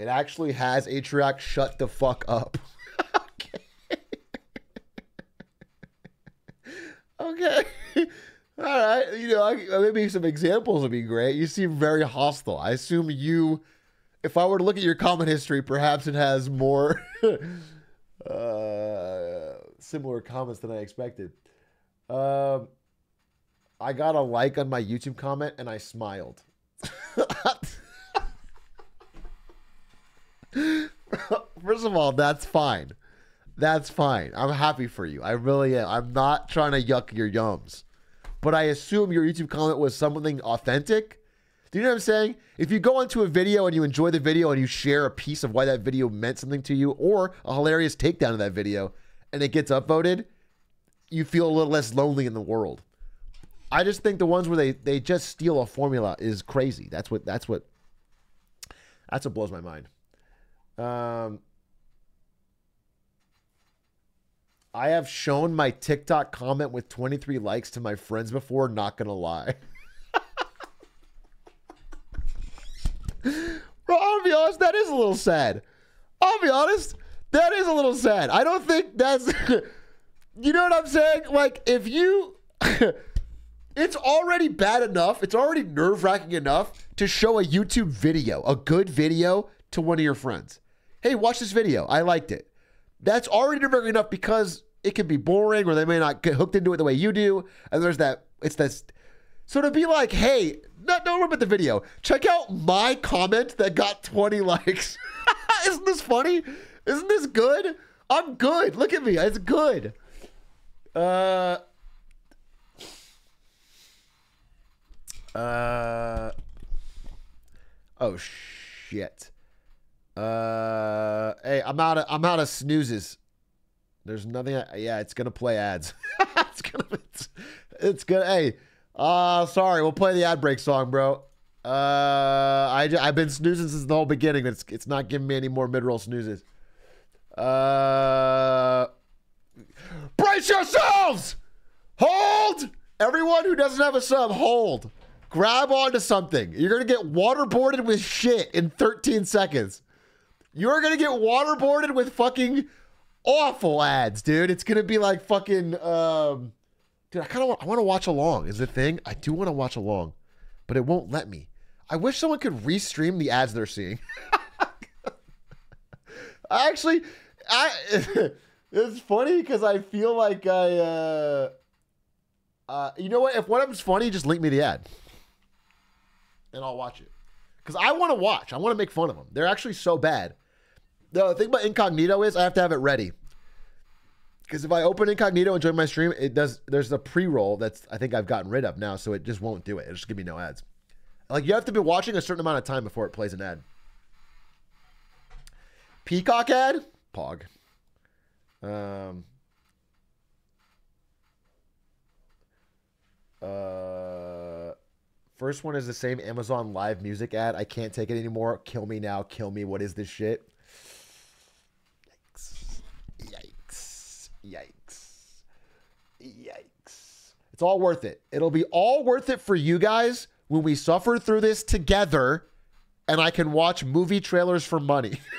It actually has Atrioc shut the fuck up. okay. okay. All right, you know, maybe some examples would be great. You seem very hostile. I assume you, if I were to look at your comment history, perhaps it has more uh, similar comments than I expected. Um, I got a like on my YouTube comment and I smiled. First of all, that's fine. That's fine. I'm happy for you. I really am. I'm not trying to yuck your yums but I assume your YouTube comment was something authentic Do you know what I'm saying? If you go into a video and you enjoy the video and you share a piece of why that video meant something to you or a hilarious takedown of that video and it gets upvoted, you feel a little less lonely in the world. I just think the ones where they they just steal a formula is crazy. That's what that's what that's what blows my mind. Um I have shown my TikTok comment with 23 likes to my friends before, not gonna lie. Bro, I'll be honest, that is a little sad. I'll be honest, that is a little sad. I don't think that's you know what I'm saying? Like if you it's already bad enough, it's already nerve-wracking enough to show a YouTube video, a good video to one of your friends. Hey, watch this video. I liked it. That's already nerve-wracking enough because it can be boring or they may not get hooked into it the way you do. And there's that it's this so to be like, hey, not don't worry about the video. Check out my comment that got 20 likes. Isn't this funny? Isn't this good? I'm good. Look at me. It's good. Uh Uh Oh shit. Uh hey, I'm out of I'm out of snoozes. There's nothing I, yeah, it's to play ads. it's to it's, it's good. Hey, uh sorry, we'll play the ad break song, bro. Uh I I've been snoozing since the whole beginning. It's it's not giving me any more mid-roll snoozes. Uh Brace yourselves! Hold! Everyone who doesn't have a sub, hold. Grab onto something. You're to get waterboarded with shit in 13 seconds. You're going to get waterboarded with fucking awful ads, dude. It's going to be like fucking um Dude, I kind of I want to watch along. Is the thing. I do want to watch along, but it won't let me. I wish someone could restream the ads they're seeing. I actually I it's funny because I feel like I, uh, uh, you know what? If one of them's funny, just link me the ad, and I'll watch it. Because I want to watch. I want to make fun of them. They're actually so bad. The thing about incognito is I have to have it ready. Because if I open incognito and join my stream, it does. There's a pre-roll that's I think I've gotten rid of now, so it just won't do it. It'll just give me no ads. Like you have to be watching a certain amount of time before it plays an ad. Peacock ad, Pog. Um, uh, first one is the same Amazon Live music ad. I can't take it anymore. Kill me now. Kill me. What is this shit? Yikes. Yikes. Yikes. It's all worth it. It'll be all worth it for you guys when we suffer through this together and I can watch movie trailers for money.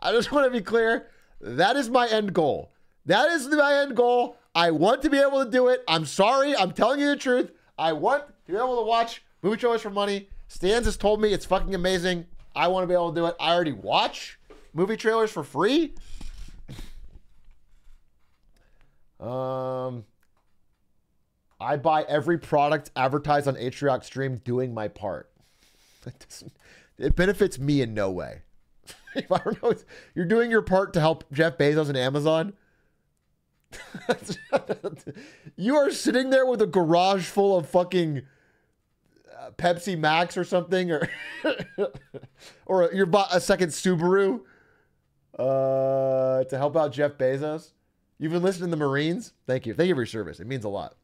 I just want to be clear. That is my end goal. That is my end goal. I want to be able to do it. I'm sorry. I'm telling you the truth. I want to be able to watch movie trailers for money. Stans has told me it's fucking amazing. I want to be able to do it. I already watch movie trailers for free. Um, I buy every product advertised on Atrioc stream doing my part. It, doesn't, it benefits me in no way. if I don't know, you're doing your part to help Jeff Bezos and Amazon. you are sitting there with a garage full of fucking uh, Pepsi Max or something, or or you're bought a second Subaru uh, to help out Jeff Bezos. You've been listening to the Marines. Thank you, thank you for your service. It means a lot.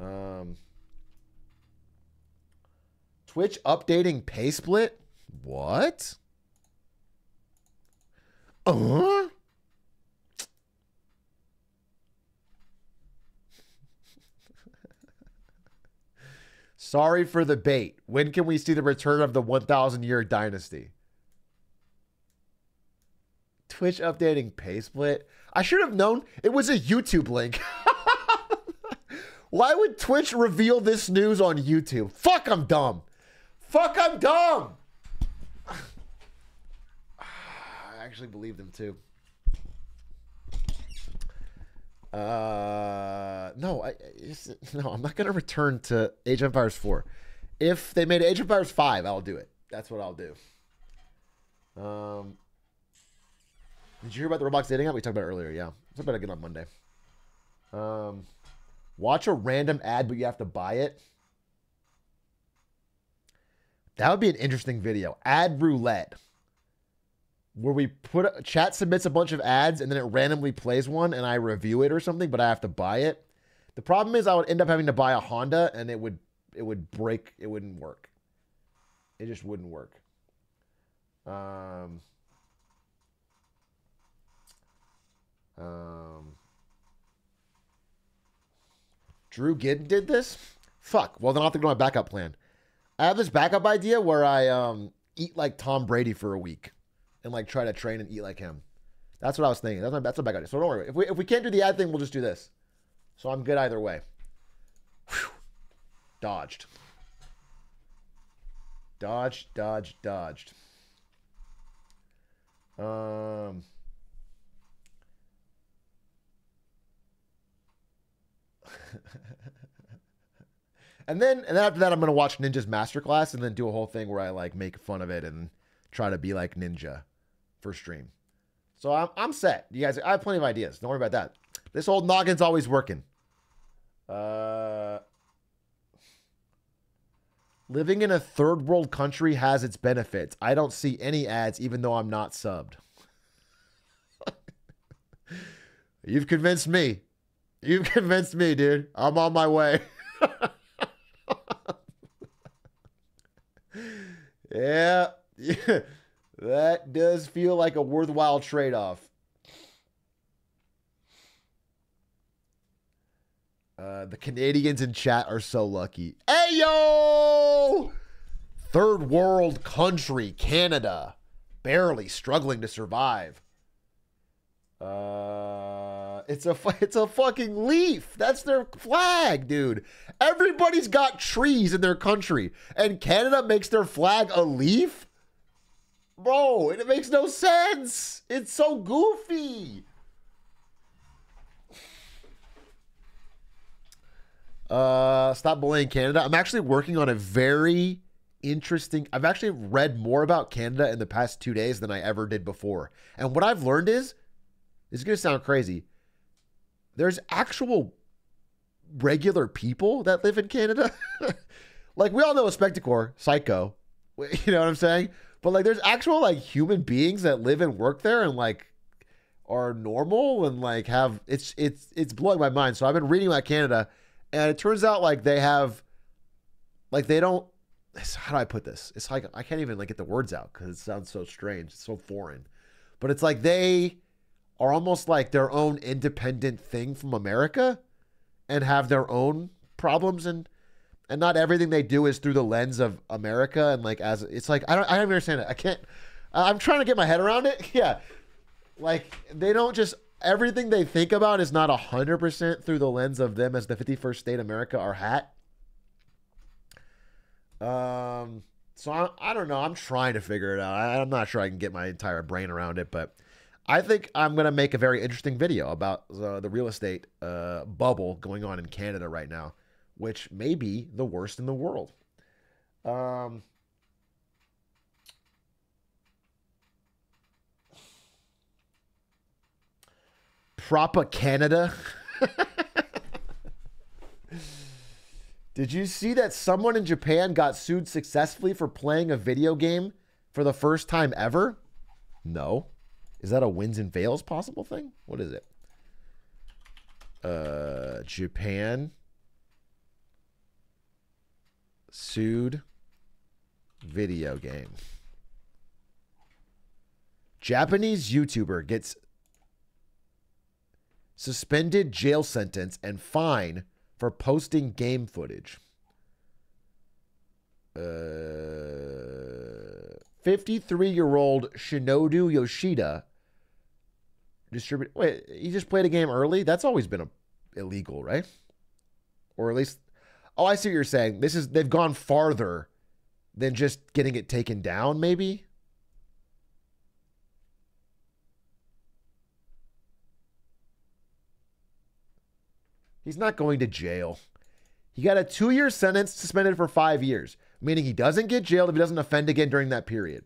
Um, Twitch updating pay split. What? Uh? Sorry for the bait. When can we see the return of the 1,000 year dynasty? Twitch updating pay split. I should have known it was a YouTube link. Why would Twitch reveal this news on YouTube? Fuck, I'm dumb. Fuck, I'm dumb. I actually believe them too. Uh, no, I no, I'm not gonna return to Age of Empires 4. If they made Age of Empires 5, I'll do it. That's what I'll do. Um, did you hear about the Roblox dating app? We talked about earlier. Yeah, talked about again on Monday. Um, watch a random ad, but you have to buy it. That would be an interesting video. Ad roulette. Where we put a, chat submits a bunch of ads and then it randomly plays one and I review it or something, but I have to buy it. The problem is I would end up having to buy a Honda and it would it would break, it wouldn't work. It just wouldn't work. Um Um, Drew Gooden did this? Fuck. Well, then I'll have to go to my backup plan. I have this backup idea where I um, eat like Tom Brady for a week and like try to train and eat like him. That's what I was thinking. That's my that's a backup idea. So don't worry. If we if we can't do the ad thing, we'll just do this. So I'm good either way. Whew. Dodged. Dodged, dodged, dodged. Um and then and then after that, I'm gonna watch Ninja's Masterclass and then do a whole thing where I like make fun of it and try to be like Ninja for stream. So I'm I'm set. You guys, I have plenty of ideas. Don't worry about that. This old noggin's always working. Uh, living in a third world country has its benefits. I don't see any ads, even though I'm not subbed. You've convinced me. You've convinced me, dude. I'm on my way. yeah, yeah, that does feel like a worthwhile trade off. Uh, the Canadians in chat are so lucky. Hey, yo! Third world country, Canada. Barely struggling to survive. Uh, it's a it's a fucking leaf. That's their flag, dude. Everybody's got trees in their country, and Canada makes their flag a leaf. Bro, it makes no sense. It's so goofy. Uh, stop bullying Canada. I'm actually working on a very interesting. I've actually read more about Canada in the past two days than I ever did before, and what I've learned is is going to sound crazy. There's actual regular people that live in Canada. like we all know a Spectacor, Psycho. You know what I'm saying? But like there's actual like human beings that live and work there and like are normal and like have it's it's it's blowing my mind. So I've been reading about Canada and it turns out like they have like they don't how do I put this? It's like I can't even like get the words out because it sounds so strange. It's so foreign. But it's like they are almost like their own independent thing from America and have their own problems and and not everything they do is through the lens of America and like as it's like I don't I don't understand it. I can't I'm trying to get my head around it. Yeah. Like they don't just everything they think about is not 100% through the lens of them as the 51st state America or hat. Um so I, I don't know. I'm trying to figure it out. I, I'm not sure I can get my entire brain around it, but I think I'm going to make a very interesting video about uh, the real estate uh, bubble going on in Canada right now, which may be the worst in the world. Um, Propa Canada. Did you see that someone in Japan got sued successfully for playing a video game for the first time ever? No. Is that a wins and fails possible thing? What is it? Uh, Japan sued video game. Japanese YouTuber gets suspended jail sentence and fine for posting game footage. Uh, 53 year old Shinodu Yoshida distribute. Wait, he just played a game early? That's always been a, illegal, right? Or at least. Oh, I see what you're saying. This is they've gone farther than just getting it taken down, maybe. He's not going to jail. He got a two year sentence suspended for five years, meaning he doesn't get jailed if he doesn't offend again during that period.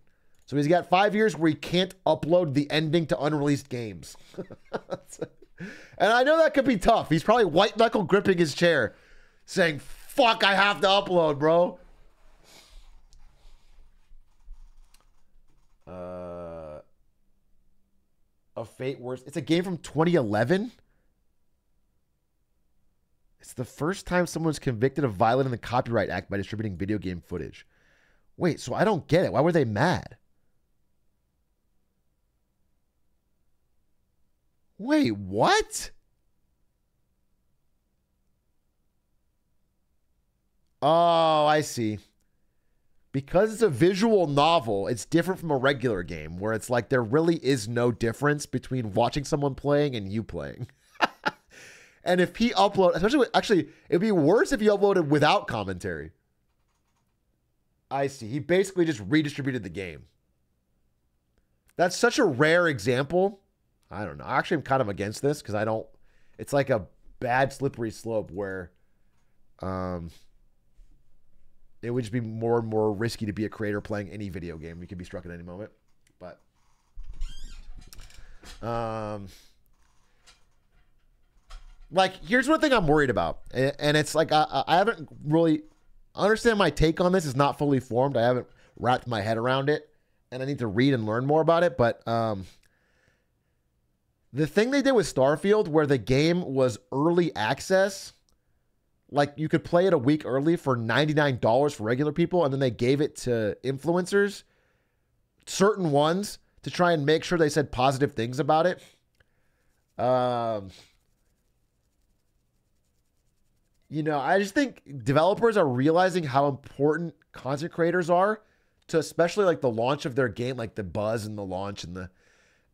So he's got five years where he can't upload the ending to unreleased games. and I know that could be tough. He's probably white knuckle gripping his chair, saying, Fuck, I have to upload, bro. Uh, a Fate Worse. It's a game from 2011. It's the first time someone's convicted of violating the Copyright Act by distributing video game footage. Wait, so I don't get it. Why were they mad? Wait, what? Oh, I see. Because it's a visual novel, it's different from a regular game where it's like there really is no difference between watching someone playing and you playing. and if he upload, especially actually, it'd be worse if he uploaded without commentary. I see. He basically just redistributed the game. That's such a rare example. I don't know. I actually, I'm kind of against this because I don't. It's like a bad slippery slope where, um, it would just be more and more risky to be a creator playing any video game. You could be struck at any moment. But, um, like here's one thing I'm worried about, and, it's like I, I haven't really understand my take on this is not fully formed. I haven't wrapped my head around it, and I need to read and learn more about it. But um, the thing they did with Starfield, where the game was early access, like you could play it a week early for $99 for regular people, and then they gave it to influencers, certain ones, to try and make sure they said positive things about it. Um, you know, I just think developers are realizing how important content creators are to especially like the launch of their game, like the buzz and the launch and the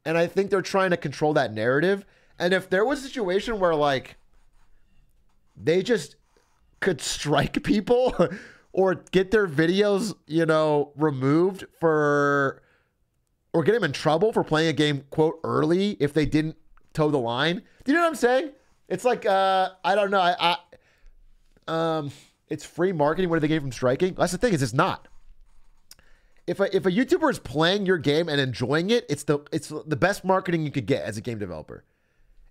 and I think they're trying to control that narrative. And if there was a situation where like they just could strike people or get their videos, you know, removed for or get them in trouble for playing a game quote early if they didn't toe the line. Do you know what I'm saying? It's like uh I don't know. I, I um, it's free marketing. What are they getting from striking? That's the thing is, it's not. If a, if a YouTuber is playing your game and enjoying it, it's the it's the best marketing you could get as a game developer.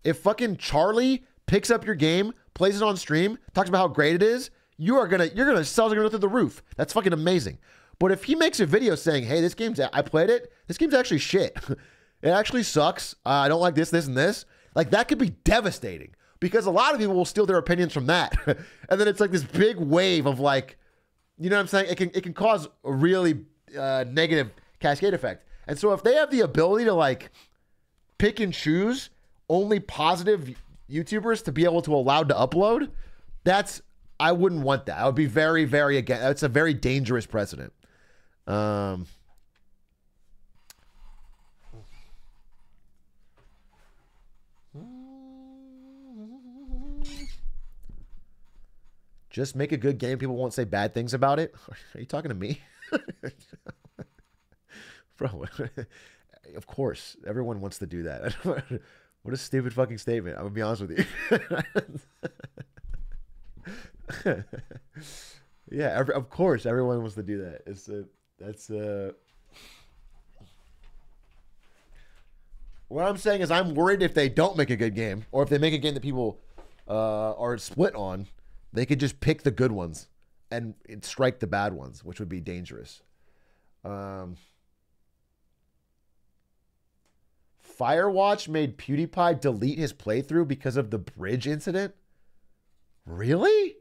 If fucking Charlie picks up your game, plays it on stream, talks about how great it is, you are gonna you're gonna sales are gonna go through the roof. That's fucking amazing. But if he makes a video saying, "Hey, this game's I played it. This game's actually shit. it actually sucks. Uh, I don't like this, this, and this." Like that could be devastating because a lot of people will steal their opinions from that. and then it's like this big wave of like, you know what I'm saying? It can it can cause a really uh, negative cascade effect. And so if they have the ability to like pick and choose only positive YouTubers to be able to allow to upload, that's I wouldn't want that. I would be very, very again. It's a very dangerous precedent. Um, Just make a good game. People won't say bad things about it. Are you talking to me? Bro, of course. Everyone wants to do that. what a stupid fucking statement. I'm to be honest with you. yeah, every, of course. Everyone wants to do that. It's a, that's uh What I'm saying is I'm worried if they don't make a good game or if they make a game that people uh, are split on they could just pick the good ones and strike the bad ones, which would be dangerous. Um, Firewatch made PewDiePie delete his playthrough because of the bridge incident. Really?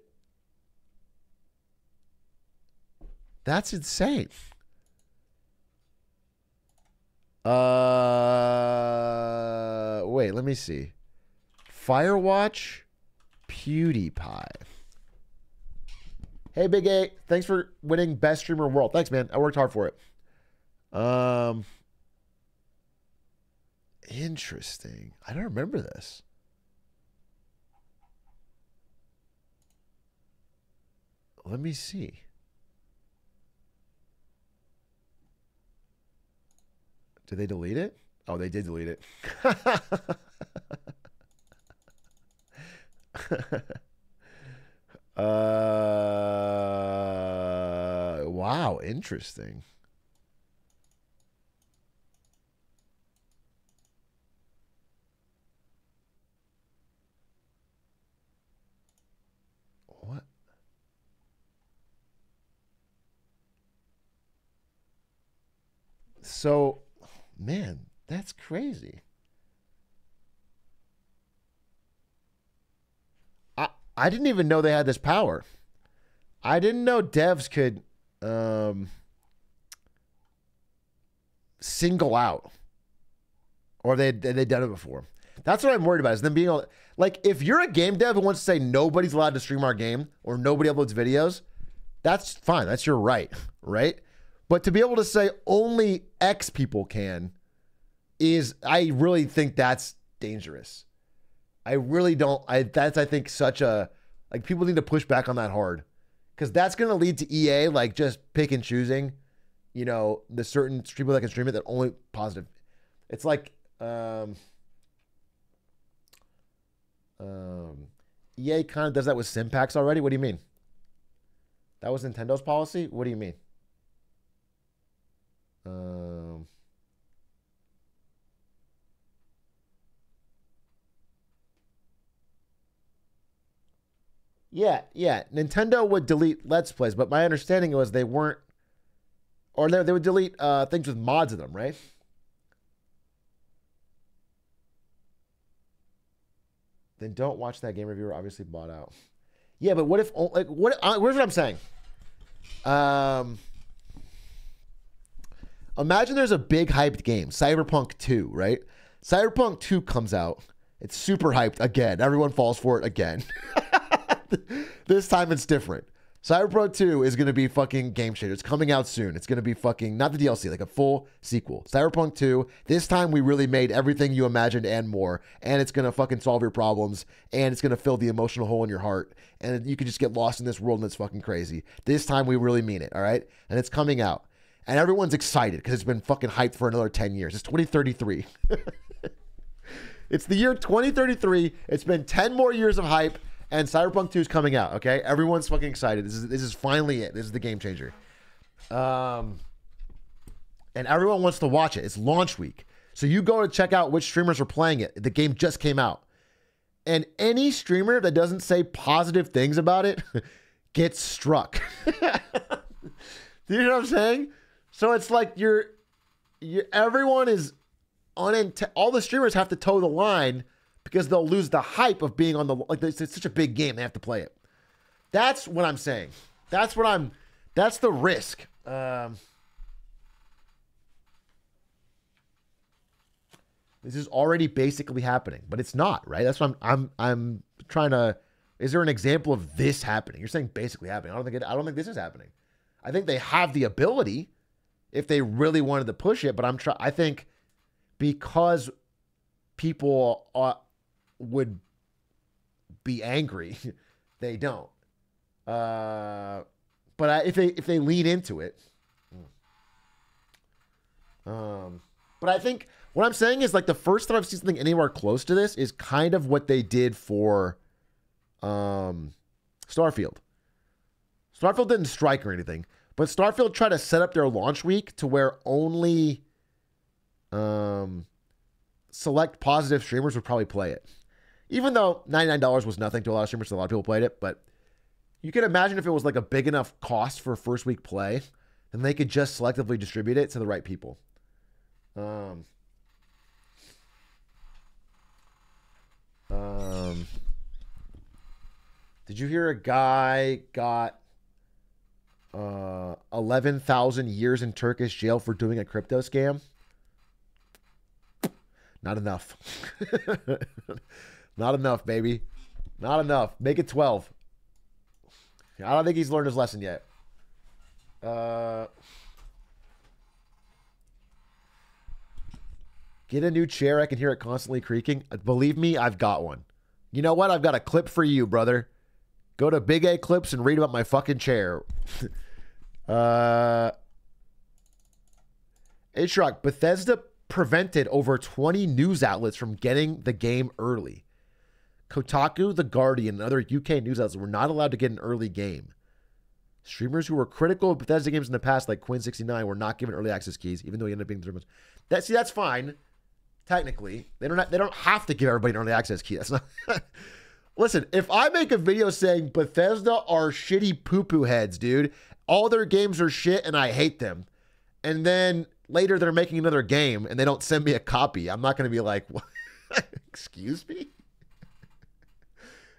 That's insane. Uh, wait, let me see. Firewatch, PewDiePie. Hey, Big A, thanks for winning Best Streamer World. Thanks, man. I worked hard for it. Um, interesting. I don't remember this. Let me see. Did they delete it? Oh, they did delete it. Uh, wow, interesting. What? So, man, that's crazy. I didn't even know they had this power. I didn't know devs could um, single out, or they they'd done it before. That's what I'm worried about. Is them being like, if you're a game dev who wants to say nobody's allowed to stream our game or nobody uploads videos, that's fine. That's your right, right? But to be able to say only X people can is, I really think that's dangerous. I really don't. I that's I think such a like people need to push back on that hard because that's going to lead to EA like just pick and choosing, you know, the certain people that can stream it that only positive. It's like um, um, EA kind of does that with sim packs already. What do you mean? That was Nintendo's policy. What do you mean? Um. Yeah, yeah. Nintendo would delete Let's Plays, but my understanding was they weren't, or they, they would delete uh, things with mods in them, right? Then don't watch that game reviewer. Obviously bought out. Yeah, but what if like what? Uh, here's what I'm saying. Um, imagine there's a big hyped game, Cyberpunk 2, right? Cyberpunk 2 comes out. It's super hyped again. Everyone falls for it again. this time it's different. Cyberpunk 2 is going to be fucking game changer. It's coming out soon. It's going to be fucking, not the DLC, like a full sequel. Cyberpunk 2, this time we really made everything you imagined and more. And it's going to fucking solve your problems. And it's going to fill the emotional hole in your heart. And you can just get lost in this world and it's fucking crazy. This time we really mean it, all right? And it's coming out. And everyone's excited because it's been fucking hyped for another 10 years. It's 2033. it's the year 2033. It's been 10 more years of hype and Cyberpunk 2 is coming out. Okay, everyone's fucking excited. This is this is finally it. This is the game changer. Um, and everyone wants to watch it. It's launch week, so you go to check out which streamers are playing it. The game just came out, and any streamer that doesn't say positive things about it gets struck. Do you know what I'm saying? So it's like you're, you everyone is unint- all the streamers have to toe the line because they'll lose the hype of being on the like it's, it's such a big game they have to play it. That's what I'm saying. That's what I'm that's the risk. Um, this is already basically happening, but it's not, right? That's what I'm I'm I'm trying to is there an example of this happening? You're saying basically happening. I don't think it, I don't think this is happening. I think they have the ability if they really wanted to push it, but I'm trying I think because people are, would be angry. they don't. Uh, but I, if they if they lean into it, um, but I think what I'm saying is like the first time I've seen something anywhere close to this is kind of what they did for, um, Starfield. Starfield didn't strike or anything, but Starfield tried to set up their launch week to where only, um, select positive streamers would probably play it even though $99 was nothing to a lot of streamers, a lot of people played it, but you can imagine if it was like a big enough cost for first week play, then they could just selectively distribute it to the right people. Um, um, did you hear a guy got uh, 11,000 years in Turkish jail for doing a crypto scam? Not enough. Not enough, baby. Not enough. Make it 12. I don't think he's learned his lesson yet. Uh, get a new chair. I can hear it constantly creaking. Uh, believe me, I've got one. You know what? I've got a clip for you, brother. Go to Big A Clips and read about my fucking chair. uh, H-Rock, Bethesda prevented over 20 news outlets from getting the game early. Kotaku, The Guardian, and other UK news outlets were not allowed to get an early game. Streamers who were critical of Bethesda games in the past, like Quin69, were not given early access keys, even though he ended up being the That see, that's fine. Technically, they don't. Have, they don't have to give everybody an early access key. That's not. Listen, if I make a video saying Bethesda are shitty poo poo heads, dude, all their games are shit and I hate them, and then later they're making another game and they don't send me a copy, I'm not going to be like, what? excuse me.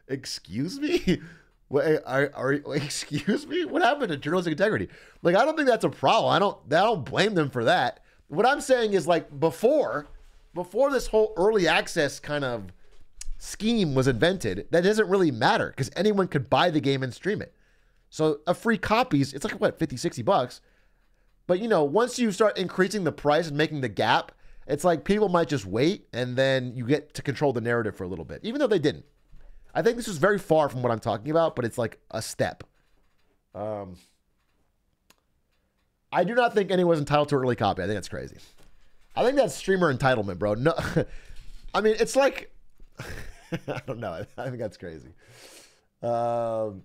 Excuse me? What, are, are, excuse me? What happened to journalistic integrity? Like, I don't think that's a problem. I don't, I don't blame them for that. What I'm saying is like before, before this whole early access kind of scheme was invented, that doesn't really matter because anyone could buy the game and stream it. So a free copies, it's like what, 50, 60 bucks. But you know, once you start increasing the price and making the gap, it's like people might just wait and then you get to control the narrative for a little bit, even though they didn't. I think this is very far from what I'm talking about, but it's like a step. Um, I do not think anyone's entitled to early copy. I think that's crazy. I think that's streamer entitlement, bro. No, I mean it's like I don't know. I think that's crazy. Um,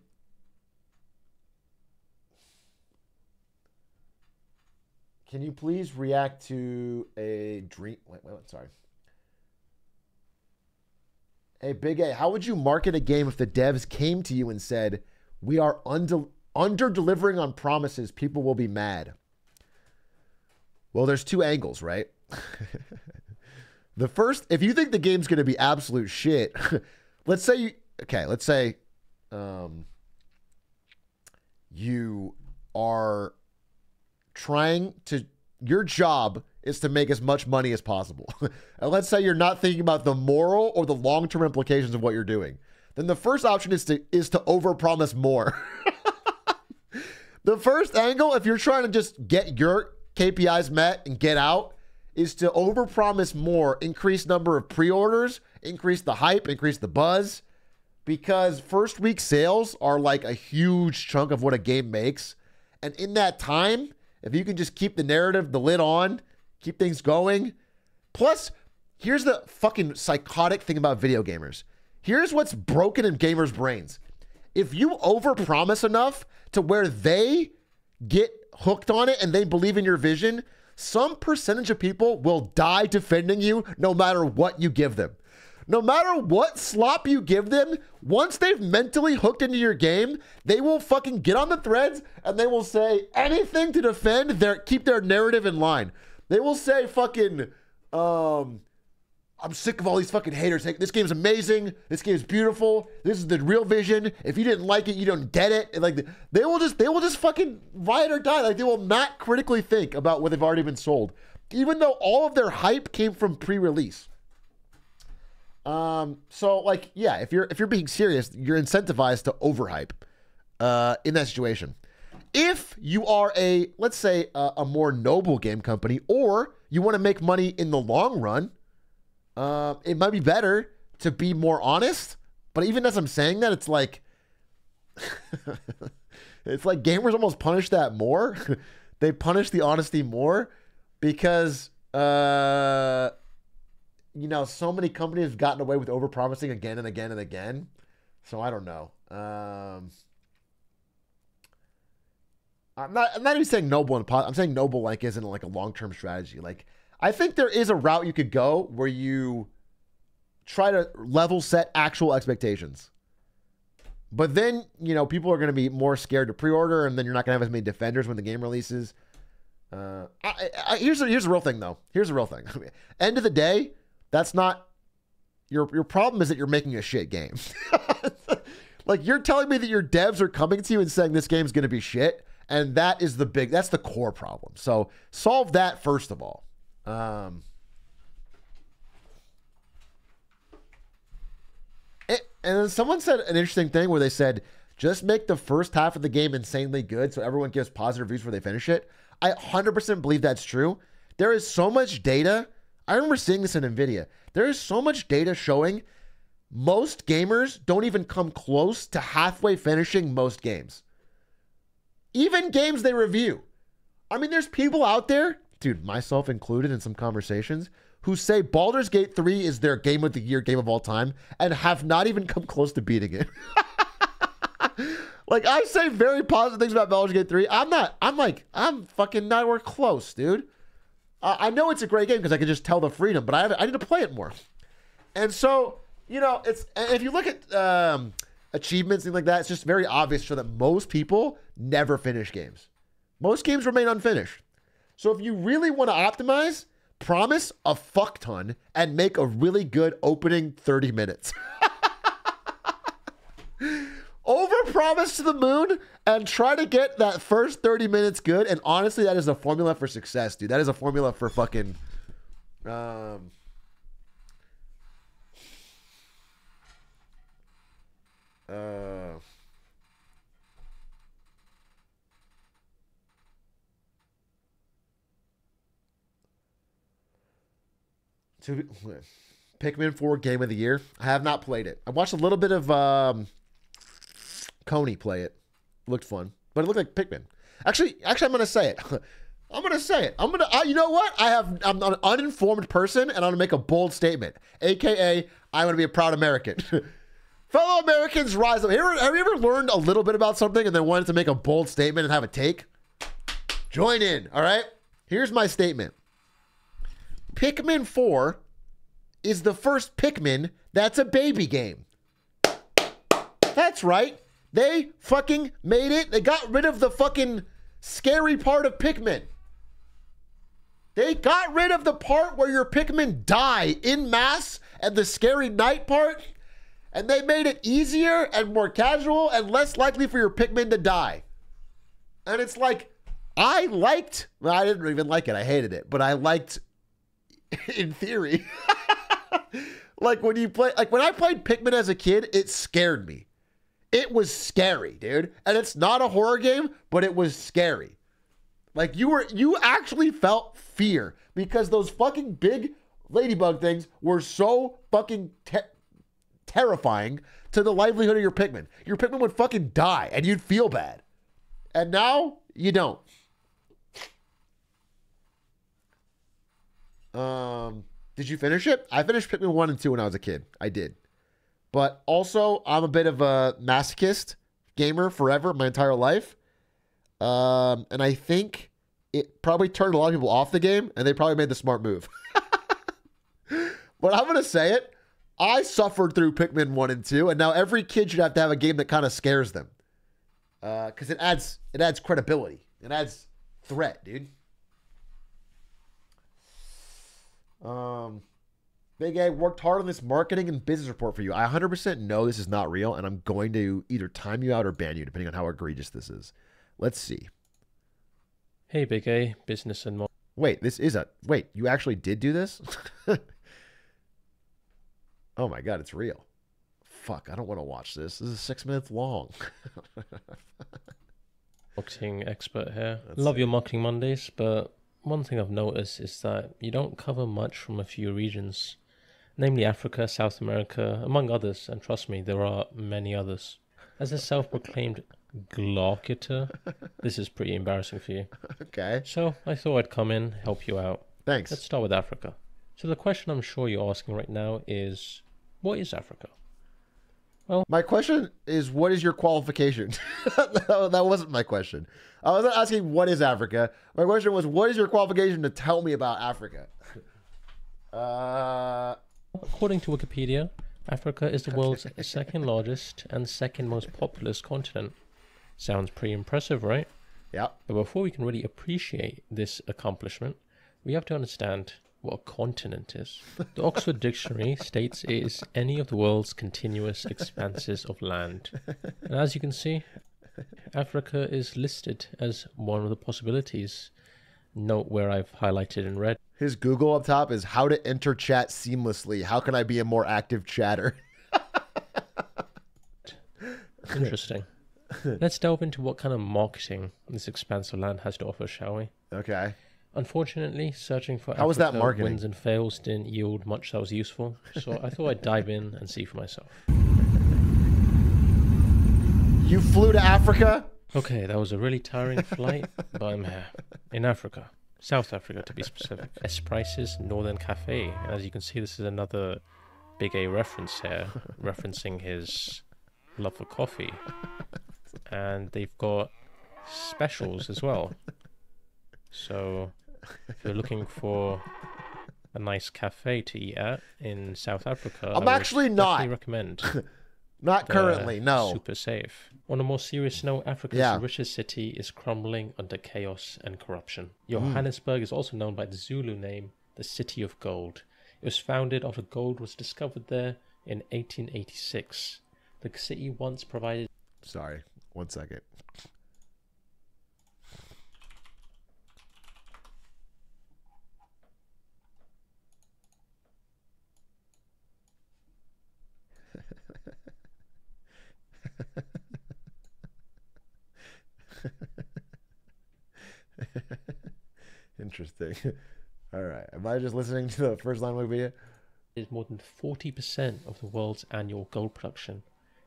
can you please react to a dream? Wait, wait, wait, sorry. Hey, Big A, how would you market a game if the devs came to you and said, "We are under under delivering on promises. People will be mad." Well, there's two angles, right? the first, if you think the game's going to be absolute shit, let's say you, okay, let's say um, you are trying to, your job is to make as much money as possible. and let's say you're not thinking about the moral or the long-term implications of what you're doing. Then the first option is to is to overpromise more. the first angle, if you're trying to just get your KPIs met and get out is to overpromise more, increase number of pre-orders, increase the hype, increase the buzz because first week sales are like a huge chunk of what a game makes. And in that time, if you can just keep the narrative, the lid on, keep things going. Plus, here's the fucking psychotic thing about video gamers. Here's what's broken in gamers' brains. If you overpromise enough to where they get hooked on it and they believe in your vision, some percentage of people will die defending you no matter what you give them. No matter what slop you give them, once they've mentally hooked into your game, they will fucking get on the threads and they will say anything to defend their keep their narrative in line. They will say fucking um I'm sick of all these fucking haters. This game's amazing. This game's beautiful. This is the real vision. If you didn't like it, you don't get it. And like they will just they will just fucking riot or die. Like they will not critically think about what they've already been sold, even though all of their hype came from pre-release. Um. So like yeah, if you're if you're being serious, you're incentivized to overhype. Uh, in that situation, if you are a let's say a, a more noble game company, or you want to make money in the long run uh, it might be better to be more honest. But even as I'm saying that, it's like it's like gamers almost punish that more. they punish the honesty more because uh you know, so many companies have gotten away with overpromising again and again and again. So I don't know. Um I'm not I'm not even saying noble and I'm saying noble like isn't like a long-term strategy. Like I think there is a route you could go where you try to level set actual expectations. But then, you know, people are going to be more scared to pre-order, and then you're not going to have as many defenders when the game releases. Uh, I, I, here's the, here's the real thing, though. Here's the real thing. End of the day, that's not your your problem. Is that you're making a shit game. like you're telling me that your devs are coming to you and saying this game's going to be shit, and that is the big. That's the core problem. So solve that first of all. Um, and someone said an interesting thing where they said, just make the first half of the game insanely good so everyone gives positive reviews before they finish it. I 100% believe that's true. There is so much data. I remember seeing this in NVIDIA. There is so much data showing most gamers don't even come close to halfway finishing most games. Even games they review. I mean, there's people out there dude, myself included in some conversations, who say Baldur's Gate 3 is their game of the year, game of all time, and have not even come close to beating it. like, I say very positive things about Baldur's Gate 3. I'm not, I'm like, I'm fucking nowhere close, dude. I know it's a great game because I can just tell the freedom, but I, have, I need to play it more. And so, you know, it's, if you look at um, achievements, things like that, it's just very obvious so that most people never finish games. Most games remain unfinished. So if you really want to optimize, promise a fuck ton and make a really good opening 30 minutes. promise to the moon and try to get that first 30 minutes good. And honestly, that is a formula for success, dude. That is a formula for fucking. Um, uh, to Pikmin 4 game of the year. I have not played it. I watched a little bit of um, Coney play it. Looked fun, but it looked like Pikmin. Actually, actually, I'm gonna say it. I'm gonna say it. I'm gonna. You know what? I have. I'm an uninformed person, and I'm gonna make a bold statement. AKA, I'm gonna be a proud American. Fellow Americans, rise up. Have you, ever, learned a little bit about something and then wanted to make a bold statement and have a take? Join in. All right. Here's my statement. Pikmin 4 is the first Pikmin that's a baby game. That's right. They fucking made it. They got rid of the fucking scary part of Pikmin. They got rid of the part where your Pikmin die in mass and the scary night part, and they made it easier and more casual and less likely for your Pikmin to die. And it's like, I liked, well, I didn't even like it, I hated it, but I liked in theory. like when you play, like when I played Pikmin as a kid, it scared me. It was scary, dude. And it's not a horror game, but it was scary. Like you were, you actually felt fear because those fucking big ladybug things were so fucking te- terrifying to the livelihood of your Pikmin. Your Pikmin would fucking die and you'd feel bad. And now you don't. Um, did you finish it? I finished Pikmin 1 and 2 when I was a kid. I did. But also, I'm a bit of a masochist gamer forever, my entire life. Um, and I think it probably turned a lot of people off the game, and they probably made the smart move. but I'm going to say it. I suffered through Pikmin 1 and 2, and now every kid should have to have a game that kind of scares them. Because uh, it adds it adds credibility. It adds threat, dude. Um, Big A worked hard on this marketing and business report for you. I 100% know this is not real, and I'm going to either time you out or ban you, depending on how egregious this is. Let's see. Hey, Big A, business and more. Wait, this is a. Wait, you actually did do this? oh my God, it's real. Fuck, I don't want to watch this. This is six minutes long. marketing expert here. Let's Love see. your marketing Mondays, but one thing I've noticed is that you don't cover much from a few regions namely Africa, South America, among others, and trust me, there are many others. As a self proclaimed Glarketer, this is pretty embarrassing for you. Okay. So I thought I'd come in, help you out. Thanks. Let's start with Africa. So the question I'm sure you're asking right now is what is Africa? Well, my question is what is your qualification? that wasn't my question. I wasn't asking what is Africa. My question was what is your qualification to tell me about Africa? Uh According to Wikipedia, Africa is the world's second largest and second most populous continent. Sounds pretty impressive, right? Yeah. But before we can really appreciate this accomplishment, we have to understand what a continent is. The Oxford Dictionary states it is any of the world's continuous expanses of land. And as you can see, Africa is listed as one of the possibilities. Note where I've highlighted in red. His Google up top is how to enter chat seamlessly. How can I be a more active chatter? Interesting. Let's delve into what kind of marketing this expansive land has to offer, shall we? Okay. Unfortunately, searching for how was that marketing? wins and fails didn't yield much that was useful, so I thought I'd dive in and see for myself. You flew to Africa? Okay, that was a really tiring flight, but I'm here in Africa. South Africa to be specific. S Prices Northern Cafe. And as you can see, this is another Big A reference here, referencing his love for coffee. And they've got specials as well. So if you're looking for a nice cafe to eat at in South Africa, I'm actually not. recommend. Not currently, no. Super safe. On a more serious note, Africa's yeah. richest city is crumbling under chaos and corruption. Johannesburg mm. is also known by the Zulu name, the City of Gold. It was founded after gold was discovered there in 1886. The city once provided. Sorry, One second. Interesting. All right. Am I just listening to the first line of Wikipedia? It is more than 40% of the world's annual gold production.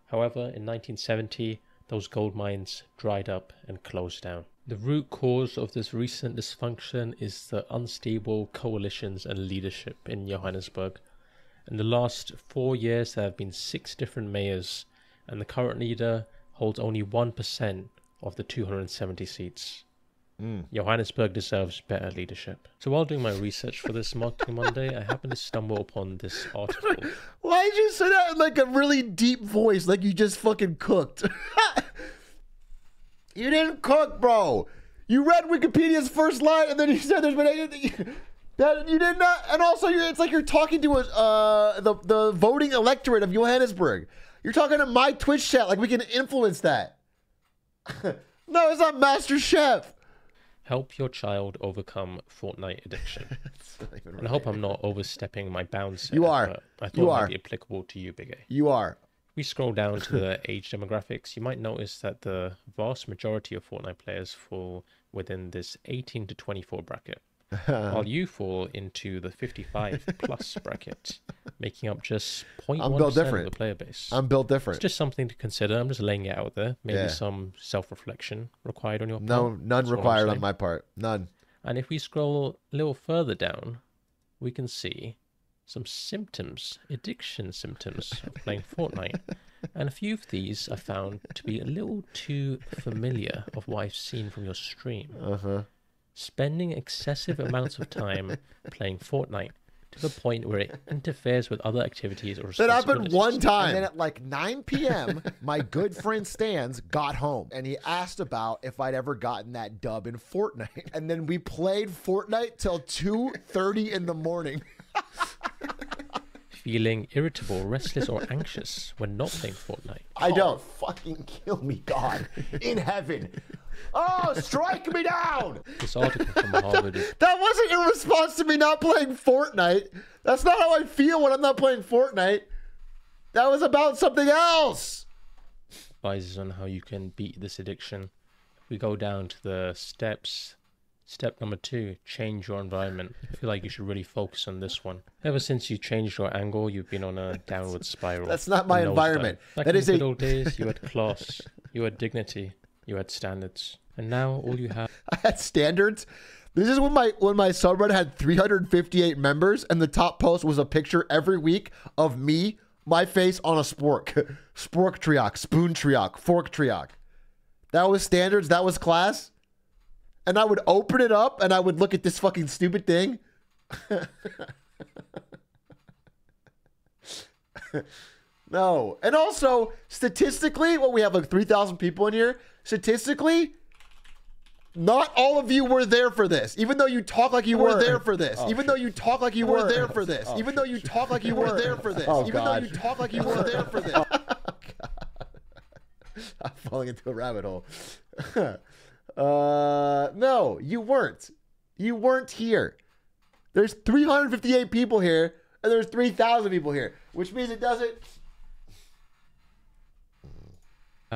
However, in 1970, those gold mines dried up and closed down. The root cause of this recent dysfunction is the unstable coalitions and leadership in Johannesburg. In the last four years, there have been six different mayors, and the current leader holds only 1% of the 270 seats. Johannesburg deserves better leadership. So while doing my research for this Marketing Monday, I happened to stumble upon this article. Why did you say that in like a really deep voice, like you just fucking cooked? you didn't cook, bro. You read Wikipedia's first line, and then you said there's been anything that you did not. And also, it's like you're talking to a, uh, the the voting electorate of Johannesburg. You're talking to my Twitch chat, like we can influence that. no, it's not Master Chef. Help your child overcome Fortnite addiction. And I hope I'm not overstepping my bounds. You are. I thought You it are. might be applicable to you, Big A. You are. we scroll down to the age demographics, you might notice that the vast majority of Fortnite players fall within this 18 to 24 bracket, while you fall into the 55 plus bracket, making up just 0.1% built of the player base. I'm built different. it's different. just something to consider. I'm just laying it out there. Maybe Yeah. some self-reflection required on your part. No, none That's required on my part. None. And if we scroll a little further down, we can see some symptoms, addiction symptoms of playing Fortnite. And a few of these I found to be a little too familiar of what I've seen from your stream. Uh huh. Spending excessive amounts of time playing Fortnite to the point where it interferes with other activities or That happened responsibilities. one time. And then at like 9 p.m., my good friend Stans got home and he asked about if I'd ever gotten that dub in Fortnite. And then we played Fortnite till 2:30 in the morning. Feeling irritable, restless, or anxious when not playing Fortnite. I Oh, don't. fucking kill me, God, in heaven. Oh, strike me down. This article from Harvard is That wasn't in response to me not playing Fortnite. That's not how I feel when I'm not playing Fortnite. That was about something else. advises on how you can beat this addiction. We go down to the steps, step number two, change your environment. I feel like you should really focus on this one. Ever since you changed your angle, you've been on a downward spiral. That's not my environment. That in is the a- good old days, you had class, you had dignity, you had standards, and now all you have I had standards. This is when my when my subreddit had 358 members, and the top post was a picture every week of me, my face on a spork, spork triok, spoon triok, fork triok. That was standards. That was class. And I would open it up, and I would look at this fucking stupid thing. no, and also statistically, well, we have like 3,000 people in here. Statistically, not all of you were there for this, even though you talk like you were, Were. there for this. even though you talk like you were Were. there for this. even though you talk like you were there for this. Oh, even God. though you talk like you were there for this. I'm falling into a rabbit hole. uh, no, you weren't. You weren't here. There's 358 people here, and there's 3,000 people here, which means it doesn't.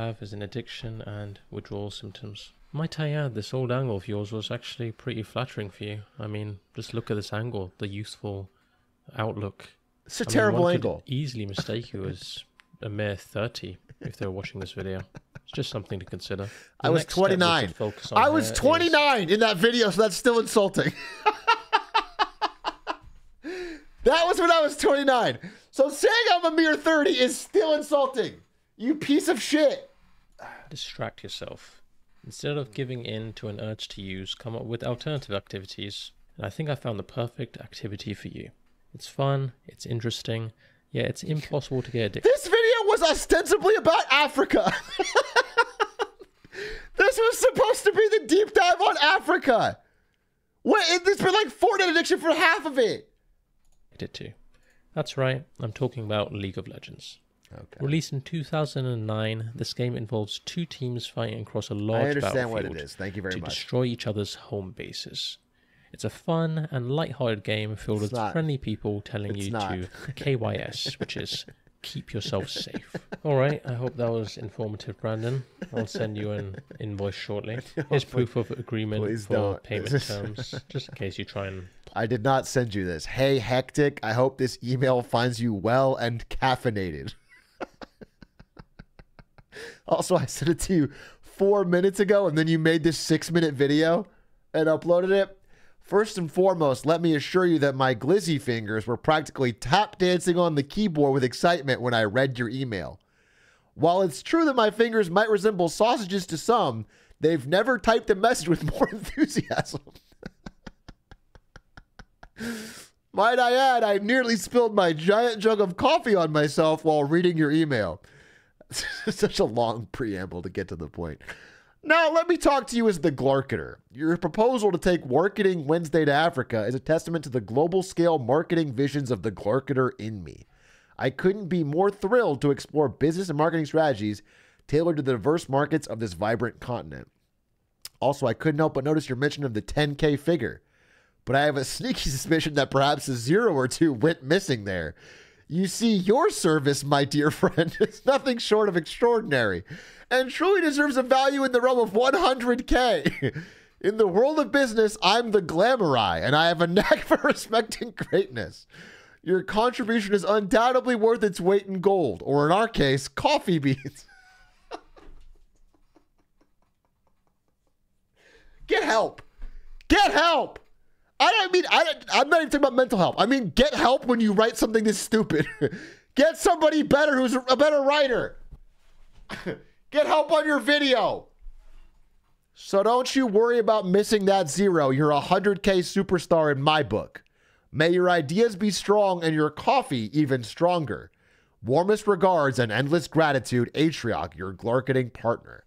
Have is an addiction and withdrawal symptoms. Might I add, this old angle of yours was actually pretty flattering for you. I mean, just look at this angle, the youthful outlook. It's a I mean, terrible could angle. easily mistake you as a mere 30 if they were watching this video. It's just something to consider. The I was next step we should 29. focus on I was here is- 29 in that video, so that's still insulting. that was when I was 29. So saying I'm a mere 30 is still insulting. You piece of shit. Distract yourself. Instead of giving in to an urge to use, come up with alternative activities. And I think I found the perfect activity for you. It's fun, it's interesting, yeah, it's impossible to get addicted. This video was ostensibly about Africa. this was supposed to be the deep dive on Africa. What? It's been like Fortnite addiction for half of it. It too. That's right, I'm talking about League of Legends. Okay. Released in 2009, this game involves two teams fighting across a large understand what it battlefield. Thank you very to much. destroy each other's home bases. It's a fun and light-hearted game filled It's with not. friendly people telling It's you not. to KYS, which is keep yourself safe. All right, I hope that was informative, Brandon. I'll send you an invoice shortly. Here's proof of agreement Please for don't. payment terms, just in case you try and I did not send you this. Hey, hectic. I hope this email finds you well and caffeinated. also, I sent it to you four minutes ago, and then you made this six minute video and uploaded it. First and foremost, let me assure you that my glizzy fingers were practically tap dancing on the keyboard with excitement when I read your email. While it's true that my fingers might resemble sausages to some, they've never typed a message with more enthusiasm. Might I add, I nearly spilled my giant jug of coffee on myself while reading your email. Such a long preamble to get to the point. Now, let me talk to you as the Glarketer. Your proposal to take Marketing Wednesday to Africa is a testament to the global scale marketing visions of the Glarketer in me. I couldn't be more thrilled to explore business and marketing strategies tailored to the diverse markets of this vibrant continent. Also, I couldn't help but notice your mention of the 10K figure but I have a sneaky suspicion that perhaps a zero or two went missing there. You see, your service, my dear friend, is nothing short of extraordinary and truly deserves a value in the realm of 100K. In the world of business, I'm the glamour and I have a knack for respecting greatness. Your contribution is undoubtedly worth its weight in gold, or in our case, coffee beans. Get help. Get help. I don't mean I don't, I'm not even talking about mental help. I mean get help when you write something this stupid. get somebody better who's a better writer. get help on your video. So don't you worry about missing that zero. You're a 100k superstar in my book. May your ideas be strong and your coffee even stronger. Warmest regards and endless gratitude, Atrioc, your Glarketing partner.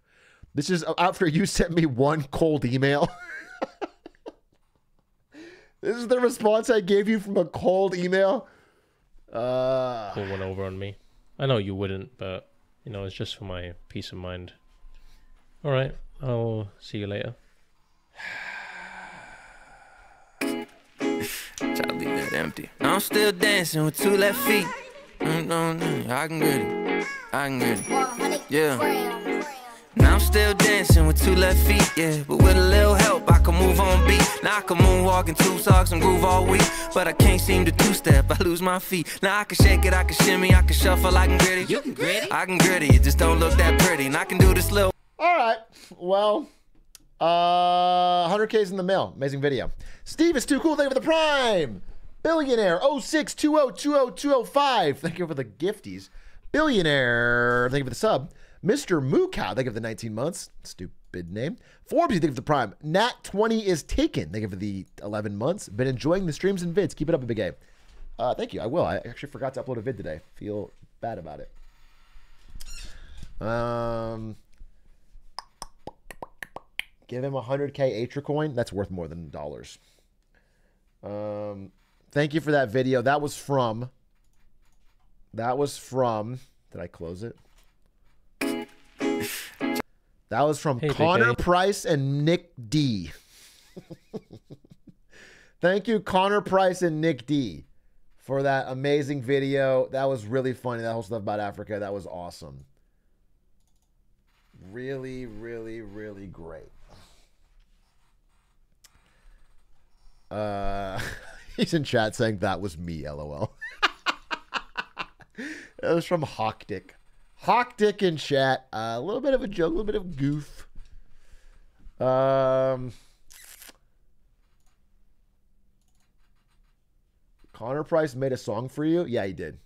This is after you sent me one cold email. This is the response I gave you from a cold email. Uh, pull one over on me. I know you wouldn't, but you know, it's just for my peace of mind. All right, I'll see you later. Try to leave that empty. I'm still dancing with two left feet. Mm, mm, mm, I can get it. I can get it. Yeah. Now I'm still dancing with two left feet, yeah. But with a little help, I can move on beat. Now I can moonwalk in two socks and groove all week. But I can't seem to two step, I lose my feet. Now I can shake it, I can shimmy, I can shuffle, I can gritty. You can gritty? I can gritty, it just don't look that pretty. And I can do this little. all right. Well, uh, 100K's in the mail. Amazing video. Steve is too cool. Thank you for the prime. Billionaire 0620202005. Thank you for the gifties. Billionaire. Thank you for the sub. Mr. Moo Cow. Thank you for the 19 months. Stupid name. Forbes. you think of the prime. Nat 20 is taken. Thank you for the 11 months. Been enjoying the streams and vids. Keep it up, a Big A. Uh, thank you. I will. I actually forgot to upload a vid today. Feel bad about it. Um, give him a 100k Atra coin. That's worth more than dollars. Um, thank you for that video. That was from. That was from. Did I close it? That was from Hey, Connor. Price and Nic D. Thank you, Connor Price and Nic D, for that amazing video. That was really funny. That whole stuff about Africa. That was awesome. Really, really, really great. Uh, he's in chat saying that was me. LOL. that was from Dick. Hawk Dick in chat. Uh, a little bit of a joke, a little bit of goof. Um, Connor Price made a song for you. Yeah, he did.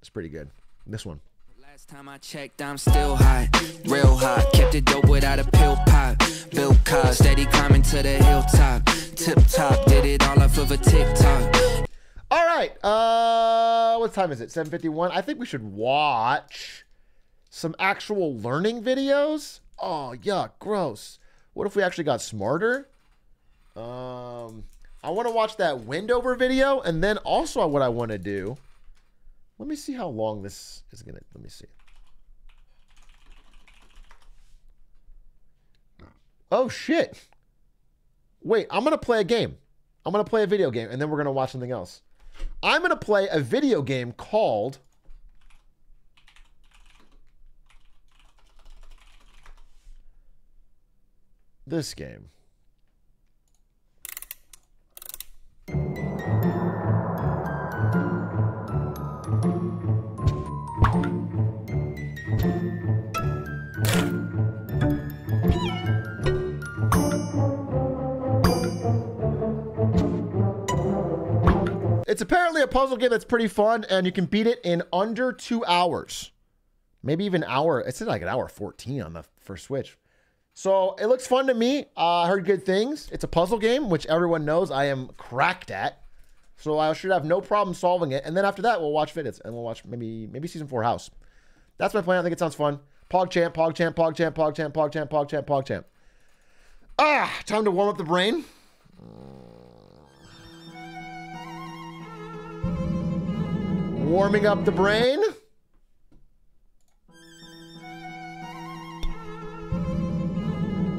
It's pretty good. This one. Last time I checked, I'm still high, real hot. Kept it dope without a pill pop. Bill Cobb, steady climbing to the hilltop. Tip top, did it all off of a TikTok. All right. Uh, what time is it? 7:51. I think we should watch some actual learning videos. Oh, yuck, gross. What if we actually got smarter? Um, I want to watch that Wendover video, and then also what I want to do. Let me see how long this is gonna. Let me see. Oh shit! Wait, I'm gonna play a game. I'm gonna play a video game, and then we're gonna watch something else. I'm gonna play a video game called. This game. It's apparently a puzzle game that's pretty fun, and you can beat it in under two hours. Maybe even hour. It's like an hour 14 on the first Switch. So it looks fun to me. Uh, I heard good things. It's a puzzle game, which everyone knows I am cracked at. So I should have no problem solving it. And then after that, we'll watch Fitness and we'll watch maybe maybe season four House. That's my plan. I think it sounds fun. PogChamp, PogChamp, PogChamp, PogChamp, PogChamp, PogChamp, PogChamp. Ah, time to warm up the brain. Warming up the brain.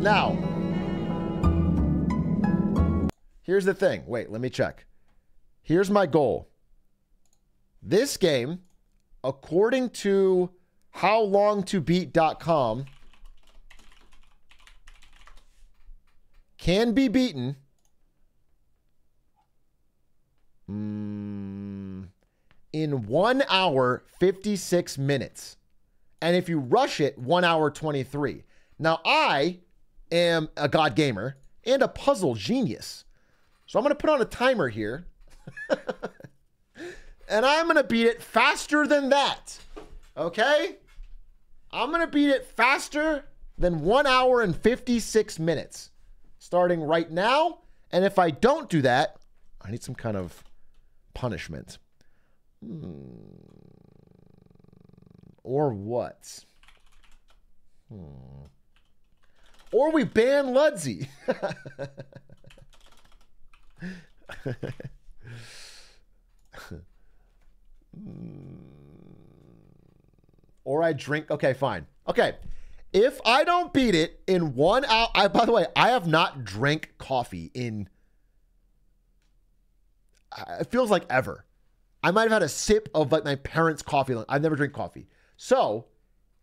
Now, here's the thing. Wait, let me check. Here's my goal. This game, according to howlongtobeat.com, can be beaten mm, in 1 hour 56 minutes. And if you rush it, 1 hour 23. Now, I am a god gamer and a puzzle genius. So I'm going to put on a timer here. and I'm going to beat it faster than that. Okay? I'm going to beat it faster than 1 hour and 56 minutes starting right now. And if I don't do that, I need some kind of punishment. Hmm. Or what? Hmm. Or we ban Ludsy. or I drink. Okay, fine. Okay. If I don't beat it in one hour, I, by the way, I have not drank coffee in, uh, it feels like ever. I might have had a sip of like my parents' coffee. I've never drank coffee. So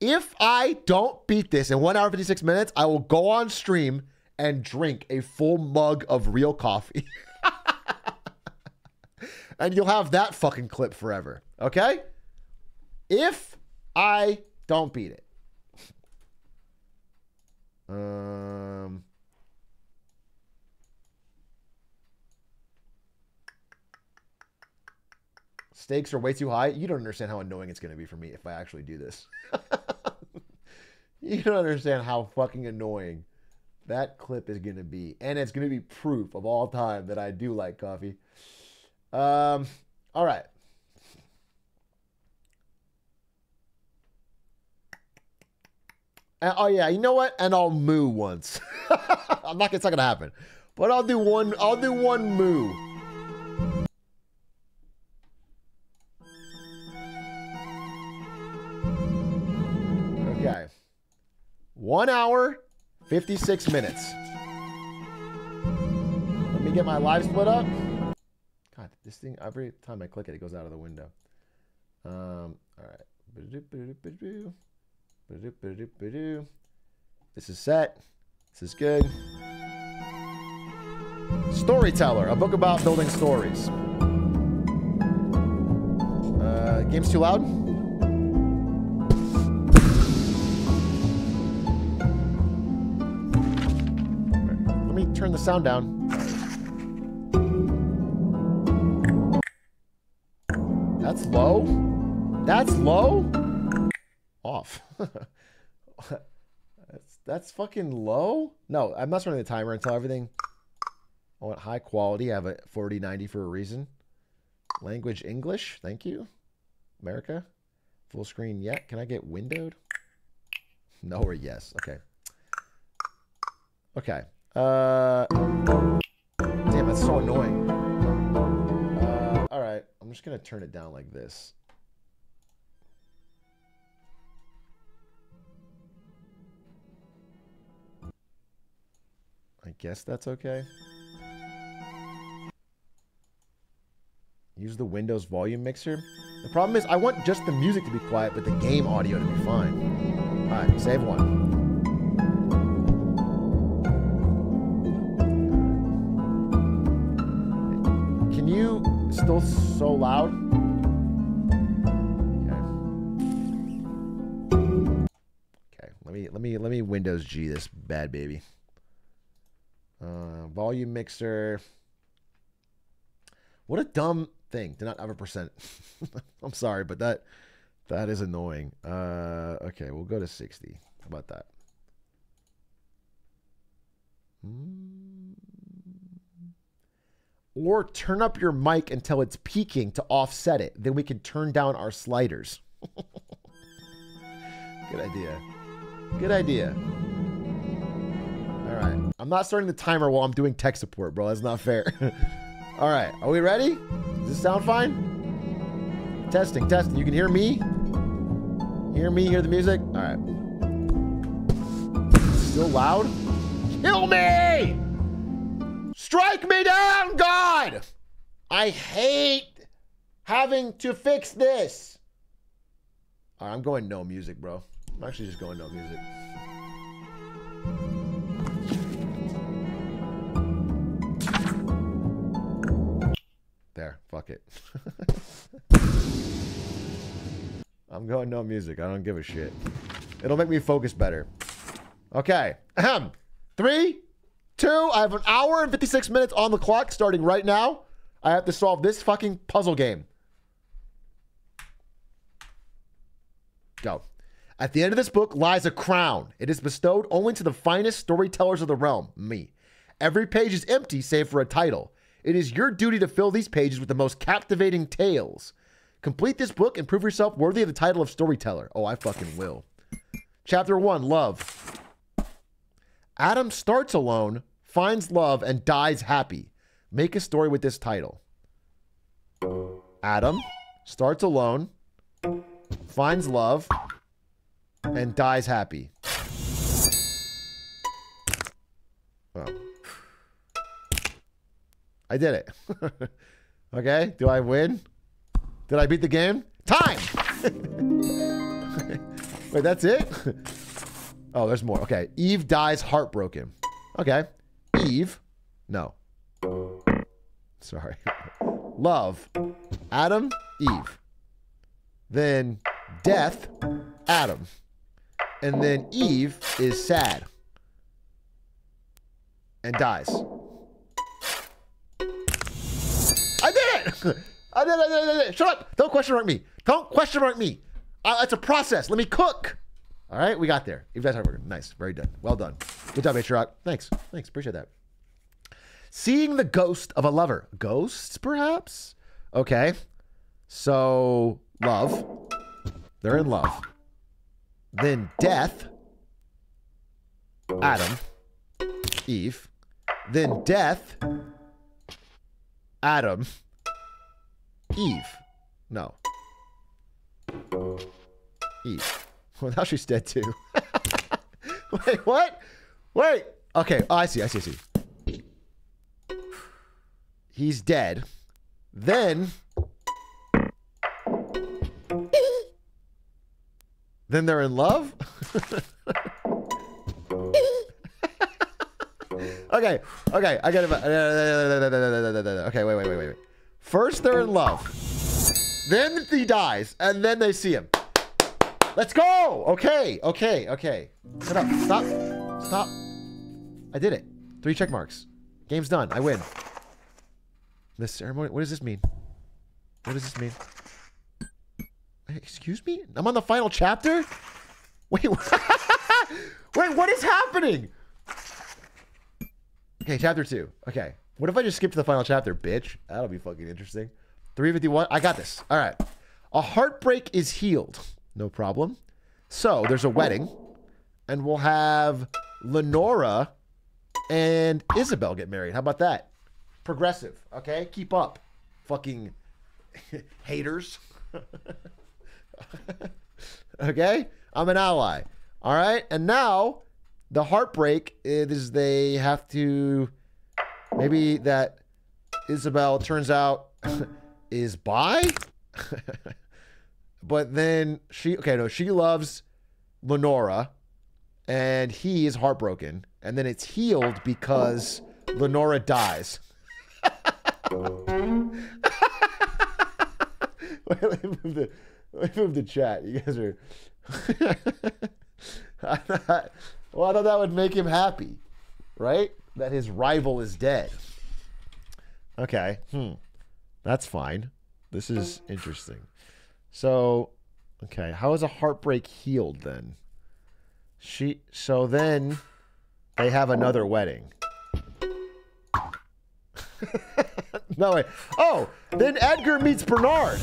if I don't beat this in one hour, 56 minutes, I will go on stream and drink a full mug of real coffee. and you'll have that fucking clip forever. Okay? If I don't beat it. Um. Stakes are way too high. You don't understand how annoying it's going to be for me if I actually do this. you don't understand how fucking annoying that clip is going to be. And it's going to be proof of all time that I do like coffee. Um, all right. And, oh yeah, you know what? And I'll moo once. I'm not. It's not gonna happen. But I'll do one. I'll do one moo. One hour, 56 minutes. Let me get my live split up. God, this thing, every time I click it, it goes out of the window. Um, all right. This is set. This is good. Storyteller, a book about building stories. Uh, game's too loud? Turn the sound down. That's low? That's low? Off. that's that's fucking low? No, I'm not the timer until everything I want high quality. I have a 4090 for a reason. Language English, thank you. America. Full screen yet. Can I get windowed? No or yes. Okay. Okay. Uh, damn, that's so annoying. Uh, all right, I'm just gonna turn it down like this. I guess that's okay. Use the Windows volume mixer. The problem is I want just the music to be quiet, but the game audio to be fine. All right, save one. Still so loud? Okay. Okay, let me let me let me Windows G this bad baby. Uh, volume mixer. What a dumb thing to not have a percent. I'm sorry, but that that is annoying. Uh, okay, we'll go to 60. How about that? Hmm. Or turn up your mic until it's peaking to offset it. Then we can turn down our sliders. Good idea. Good idea. All right. I'm not starting the timer while I'm doing tech support, bro. That's not fair. All right. Are we ready? Does this sound fine? Testing, testing. You can hear me? Hear me? Hear the music? All right. Still loud? Kill me! Strike me down, God! I hate having to fix this. All right, I'm going no music, bro. I'm actually just going no music. There, fuck it. I'm going no music. I don't give a shit. It'll make me focus better. Okay. Ahem. Three, two, I have an hour and 56 minutes on the clock starting right now. I have to solve this fucking puzzle game. Go. At the end of this book lies a crown. It is bestowed only to the finest storytellers of the realm, me. Every page is empty save for a title. It is your duty to fill these pages with the most captivating tales. Complete this book and prove yourself worthy of the title of storyteller. Oh, I fucking will. Chapter 1 Love. Adam starts alone, finds love, and dies happy. Make a story with this title. Adam starts alone, finds love, and dies happy. Well, I did it. okay, do I win? Did I beat the game? Time! Wait, that's it? oh, there's more. Okay, Eve dies heartbroken. Okay, Eve, no. Sorry. Love, Adam, Eve. Then death, Adam. And then Eve is sad and dies. I did it! I did it, I did it. Shut up! Don't question mark me. Don't question mark me. Uh, it's a process. Let me cook. All right, we got there. Eve dies heartbroken. Nice. Very done. Well done. Good job, Matriarch. Thanks. Thanks. Appreciate that. Seeing the ghost of a lover. Ghosts, perhaps? Okay. So, love. They're in love. Then death. Adam. Eve. Then death. Adam. Eve. No. Eve. Well, now she's dead too. Wait, what? Wait. Okay. Oh, I see. I see. I see. He's dead. Then. then they're in love? okay. Okay. I got it. Okay. Wait, wait, wait, wait, wait. First, they're in love. Then he dies, and then they see him. Let's go. Okay. Okay. Okay. Shut up. Stop. Stop. I did it. Three check marks. Game's done. I win. This ceremony. What does this mean? What does this mean? Excuse me? I'm on the final chapter? Wait. Wait, what is happening? Okay, chapter two. Okay. What if I just skip to the final chapter, bitch? That'll be fucking interesting. 351. I got this. All right. A heartbreak is healed. No problem. So there's a wedding, and we'll have Lenora and Isabel get married. How about that? Progressive. Okay, keep up. Fucking haters. okay, I'm an ally. All right, and now the heartbreak is they have to maybe that Isabel turns out is bi, but then she okay no she loves Lenora, and he is heartbroken, and then it's healed because Lenora dies. Wait, let me move the, let me move the chat. You guys are. I thought, well, I thought that would make him happy, right? That his rival is dead. Okay, hmm, that's fine. This is interesting. So, okay, how is a heartbreak healed then? She. So then, they have another wedding. no way. Oh, then Edgar meets Bernard.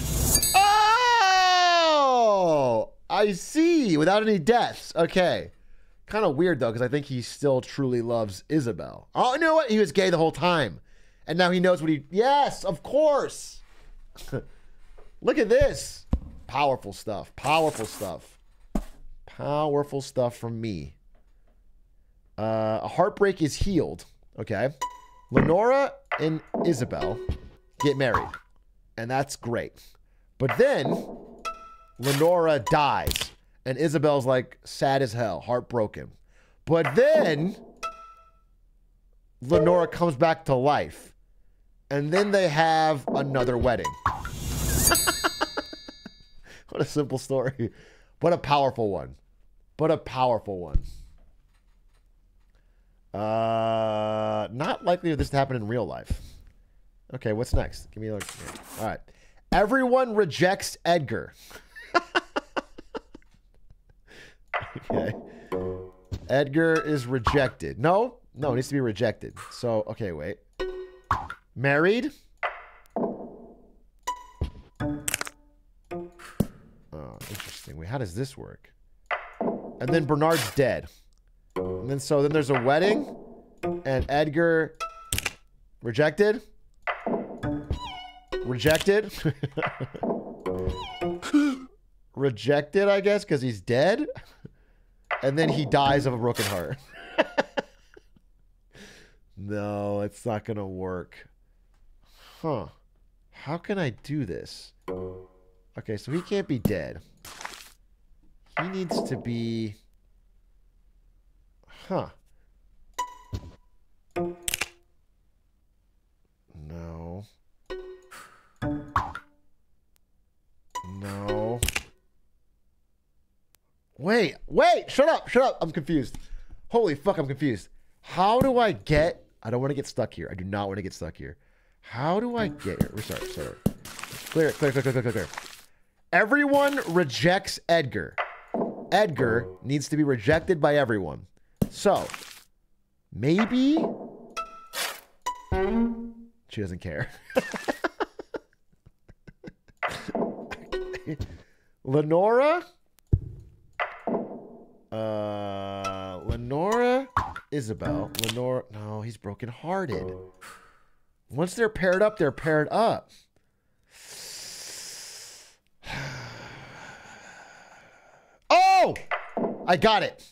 Oh, I see. Without any deaths. Okay. Kind of weird though, because I think he still truly loves Isabel. Oh, you know what? He was gay the whole time, and now he knows what he. Yes, of course. Look at this. Powerful stuff. Powerful stuff. Powerful stuff from me. Uh, a heartbreak is healed. Okay. Lenora and Isabel get married, and that's great. But then Lenora dies, and Isabel's like sad as hell, heartbroken. But then Lenora comes back to life, and then they have another wedding. what a simple story, but a powerful one. But a powerful one. Uh, not likely for this to happen in real life. Okay, what's next? Give me a look. All right. Everyone rejects Edgar. okay. Edgar is rejected. No, no, it needs to be rejected. So, okay, wait. Married? Interesting. Wait, how does this work? And then Bernard's dead. And then so then there's a wedding and Edgar rejected. Rejected. rejected, I guess, because he's dead. And then he dies of a broken heart. no, it's not going to work. Huh. How can I do this? Okay, so he can't be dead. He needs to be. Huh. No. No. Wait, wait, shut up, shut up. I'm confused. Holy fuck, I'm confused. How do I get. I don't want to get stuck here. I do not want to get stuck here. How do I get here? Restart, restart. Clear, clear, clear, clear, clear, clear. Everyone rejects Edgar. Edgar needs to be rejected by everyone. So, maybe she doesn't care. Lenora? Uh, Lenora? Isabel? Lenora? No, he's brokenhearted. Once they're paired up, they're paired up. Oh! I got it.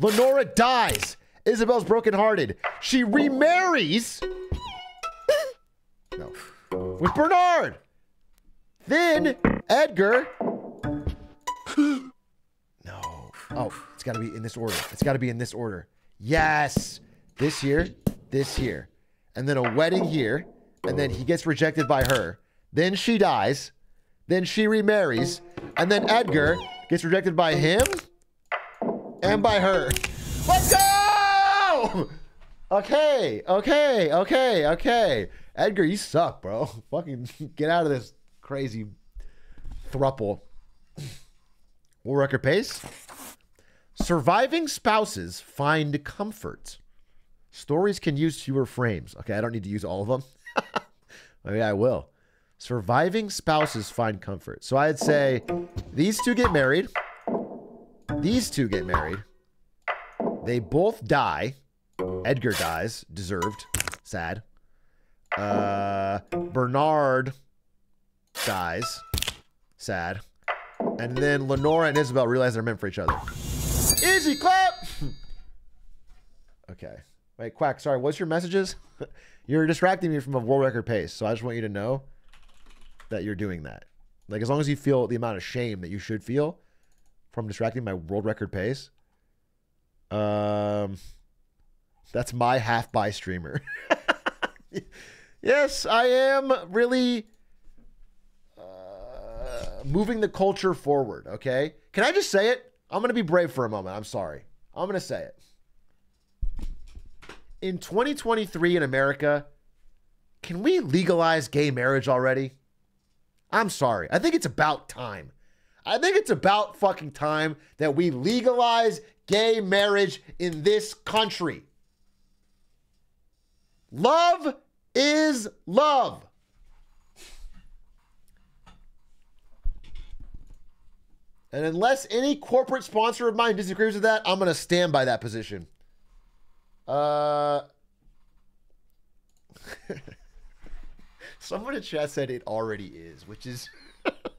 Lenora dies. Isabel's brokenhearted. She remarries. no. With Bernard. Then Edgar. no. Oh, it's got to be in this order. It's got to be in this order. Yes. This here, this here. And then a wedding here. And then he gets rejected by her. Then she dies. Then she remarries. And then Edgar gets rejected by him and by her. Let's go! Okay, okay, okay, okay. Edgar, you suck, bro. Fucking get out of this crazy thruple. World record pace. Surviving spouses find comfort. Stories can use fewer frames. Okay, I don't need to use all of them. Maybe I will. Surviving spouses find comfort. So I'd say these two get married. These two get married. They both die. Edgar dies. Deserved. Sad. Uh, Bernard dies. Sad. And then Lenora and Isabel realize they're meant for each other. Easy clap! Okay. Wait, Quack, sorry, what's your messages? you're distracting me from a world record pace, so I just want you to know that you're doing that. Like, as long as you feel the amount of shame that you should feel from distracting my world record pace, um, that's my half by streamer. yes, I am really uh, moving the culture forward, okay? Can I just say it? I'm to be brave for a moment. I'm sorry. I'm to say it. In 2023 in America, can we legalize gay marriage already? I'm sorry. I think it's about time. I think it's about fucking time that we legalize gay marriage in this country. Love is love. And unless any corporate sponsor of mine disagrees with that, I'm going to stand by that position. Uh, someone in chat said it already is, which is.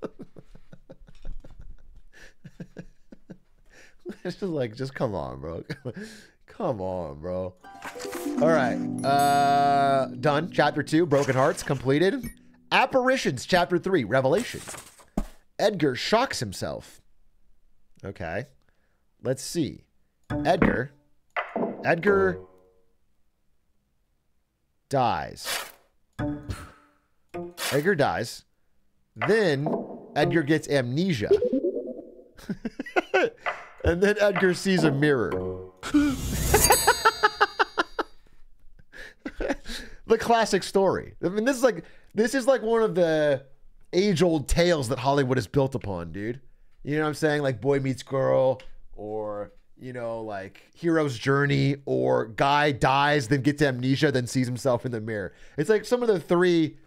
it's just like, just come on, bro. come on, bro. All right. Uh, done. Chapter two, Broken Hearts, completed. Apparitions, chapter three, Revelation. Edgar shocks himself. Okay. Let's see. Edgar. Edgar dies. Edgar dies. Then Edgar gets amnesia. and then Edgar sees a mirror. the classic story. I mean, this is like this is like one of the age-old tales that Hollywood is built upon, dude. You know what I'm saying? Like Boy Meets Girl, or you know, like Hero's Journey, or guy dies, then gets amnesia, then sees himself in the mirror. It's like some of the three.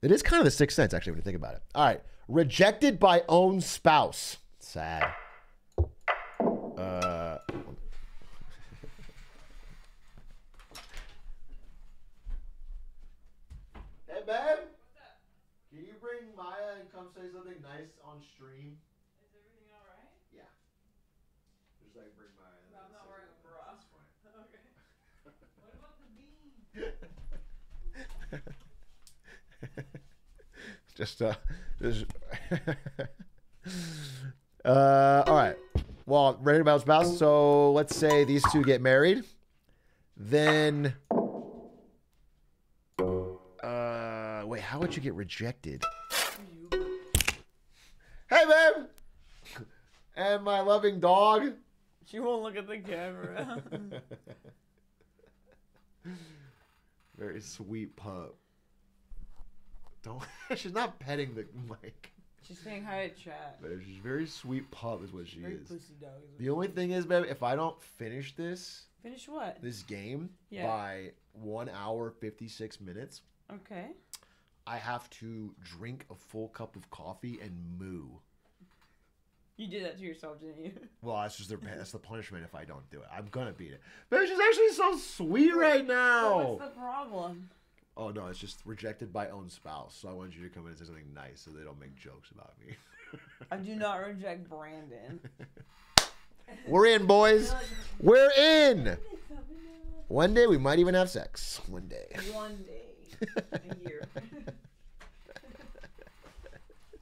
It is kind of the sixth sense, actually, when you think about it. All right, rejected by own spouse. Sad. Uh, hey, babe. Can you bring Maya and come say something nice on stream? Is everything alright? Yeah. Just like bring Maya. and I'm then not say wearing a something. bra. That's fine. Okay. what about the bean? just uh just uh all right. Well ready about spouse so let's say these two get married. Then uh wait how would you get rejected? Hey babe! And my loving dog. She won't look at the camera. very sweet pup don't she's not petting the mic She's saying hi to chat. but she's a very sweet pup is what she Very is pussy dog. is The only thing is, babe, if I don't finish this Finish what? this game Yeah. by one hour fifty six minutes, Okay. I have to drink a full cup of coffee and moo. You did that to yourself, didn't you? Well, that's just the that's the punishment if I don't do it. I'm gonna beat it. But she's actually so sweet right now. what's the problem? Oh no, it's just rejected by own spouse. So I want you to come in and say something nice so they don't make jokes about me. I do not reject Brandon. We're in, boys. We're in. One day we might even have sex. One day. One day. A year.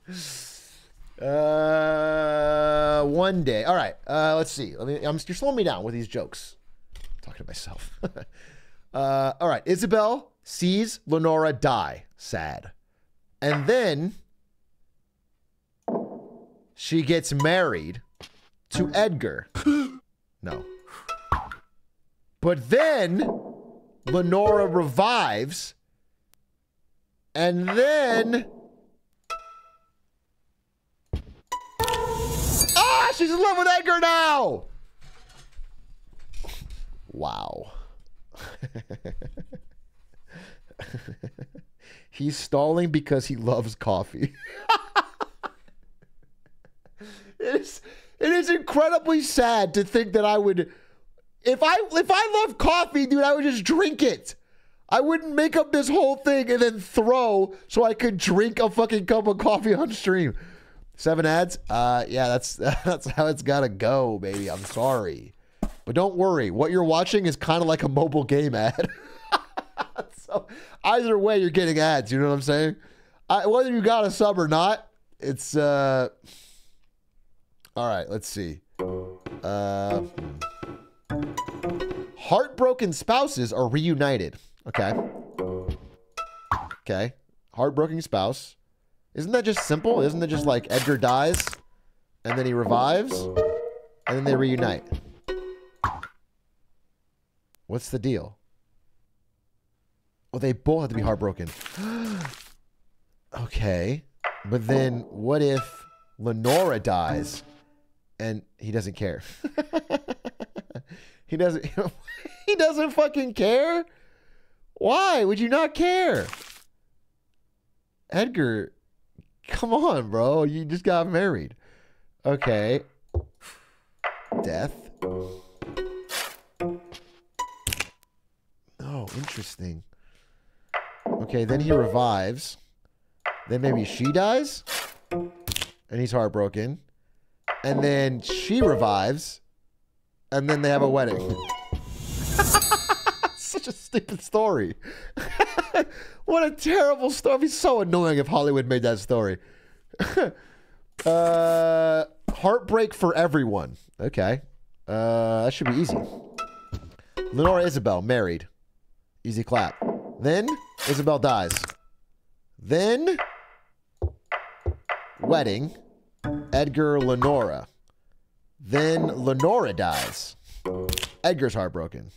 Uh, one day. All right. Uh, let's see. Let me. I'm, you're slowing me down with these jokes. I'm talking to myself. uh, all right. Isabel sees Lenora die. Sad. And then she gets married to Edgar. no. But then Lenora revives. And then. Ah, she's in love with Edgar now. Wow. He's stalling because he loves coffee. it is it is incredibly sad to think that I would if I if I love coffee, dude, I would just drink it. I wouldn't make up this whole thing and then throw so I could drink a fucking cup of coffee on stream. Seven ads? Uh, yeah, that's that's how it's gotta go, baby. I'm sorry, but don't worry. What you're watching is kind of like a mobile game ad. either way, you're getting ads. You know what I'm saying? I, whether you got a sub or not, it's uh. All right, let's see. Uh, heartbroken spouses are reunited. Okay. Okay. Heartbroken spouse. Isn't that just simple? Isn't it just like Edgar dies and then he revives and then they reunite? What's the deal? Well, they both have to be heartbroken. okay. But then what if Lenora dies and he doesn't care? he doesn't he doesn't fucking care? Why would you not care? Edgar, come on, bro. You just got married. Okay. Death. Oh, interesting. Okay, then he revives. Then maybe she dies. And he's heartbroken. And then she revives. And then they have a wedding. Such a stupid story. what a terrible story. It'd be so annoying if Hollywood made that story. uh, heartbreak for everyone. Okay. Uh, that should be easy. Lenora Isabel, married. Easy clap. Then Isabel dies. Then wedding. Edgar Lenora. Then Lenora dies. Edgar's heartbroken.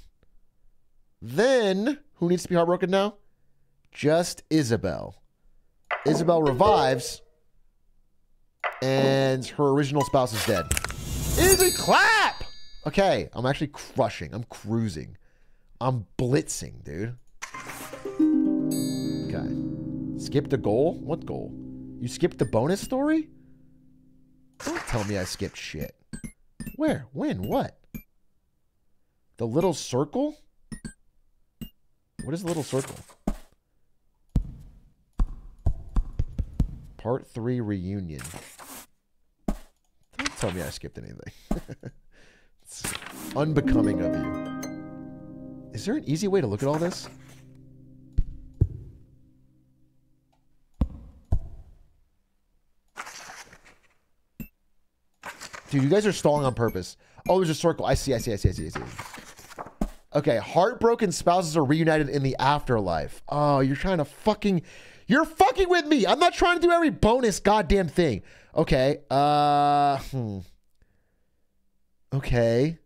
Then who needs to be heartbroken now? Just Isabel. Isabel revives, and her original spouse is dead. Easy clap! Okay, I'm actually crushing. I'm cruising. I'm blitzing, dude. Okay. a goal? What goal? You skipped the bonus story? Don't tell me I skipped shit. Where? When? What? The little circle? What is the little circle? Part 3 reunion. Don't tell me I skipped anything. it's unbecoming of you. Is there an easy way to look at all this? Dude, you guys are stalling on purpose. Oh, there's a circle. I see, I see, I see, I see, I see. Okay, heartbroken spouses are reunited in the afterlife. Oh, you're trying to fucking you're fucking with me. I'm not trying to do every bonus goddamn thing. Okay. Uh hmm. Okay.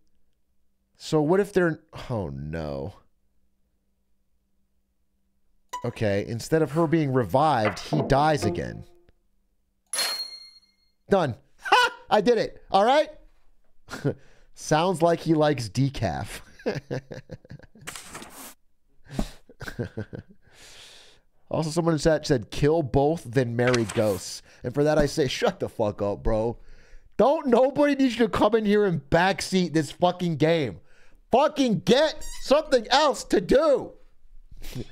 So what if they're Oh no. Okay, instead of her being revived, he dies again. Done. I did it. All right? Sounds like he likes decaf. also, someone in chat said, kill both, then marry ghosts. And for that, I say, shut the fuck up, bro. Don't nobody needs you to come in here and backseat this fucking game. Fucking get something else to do.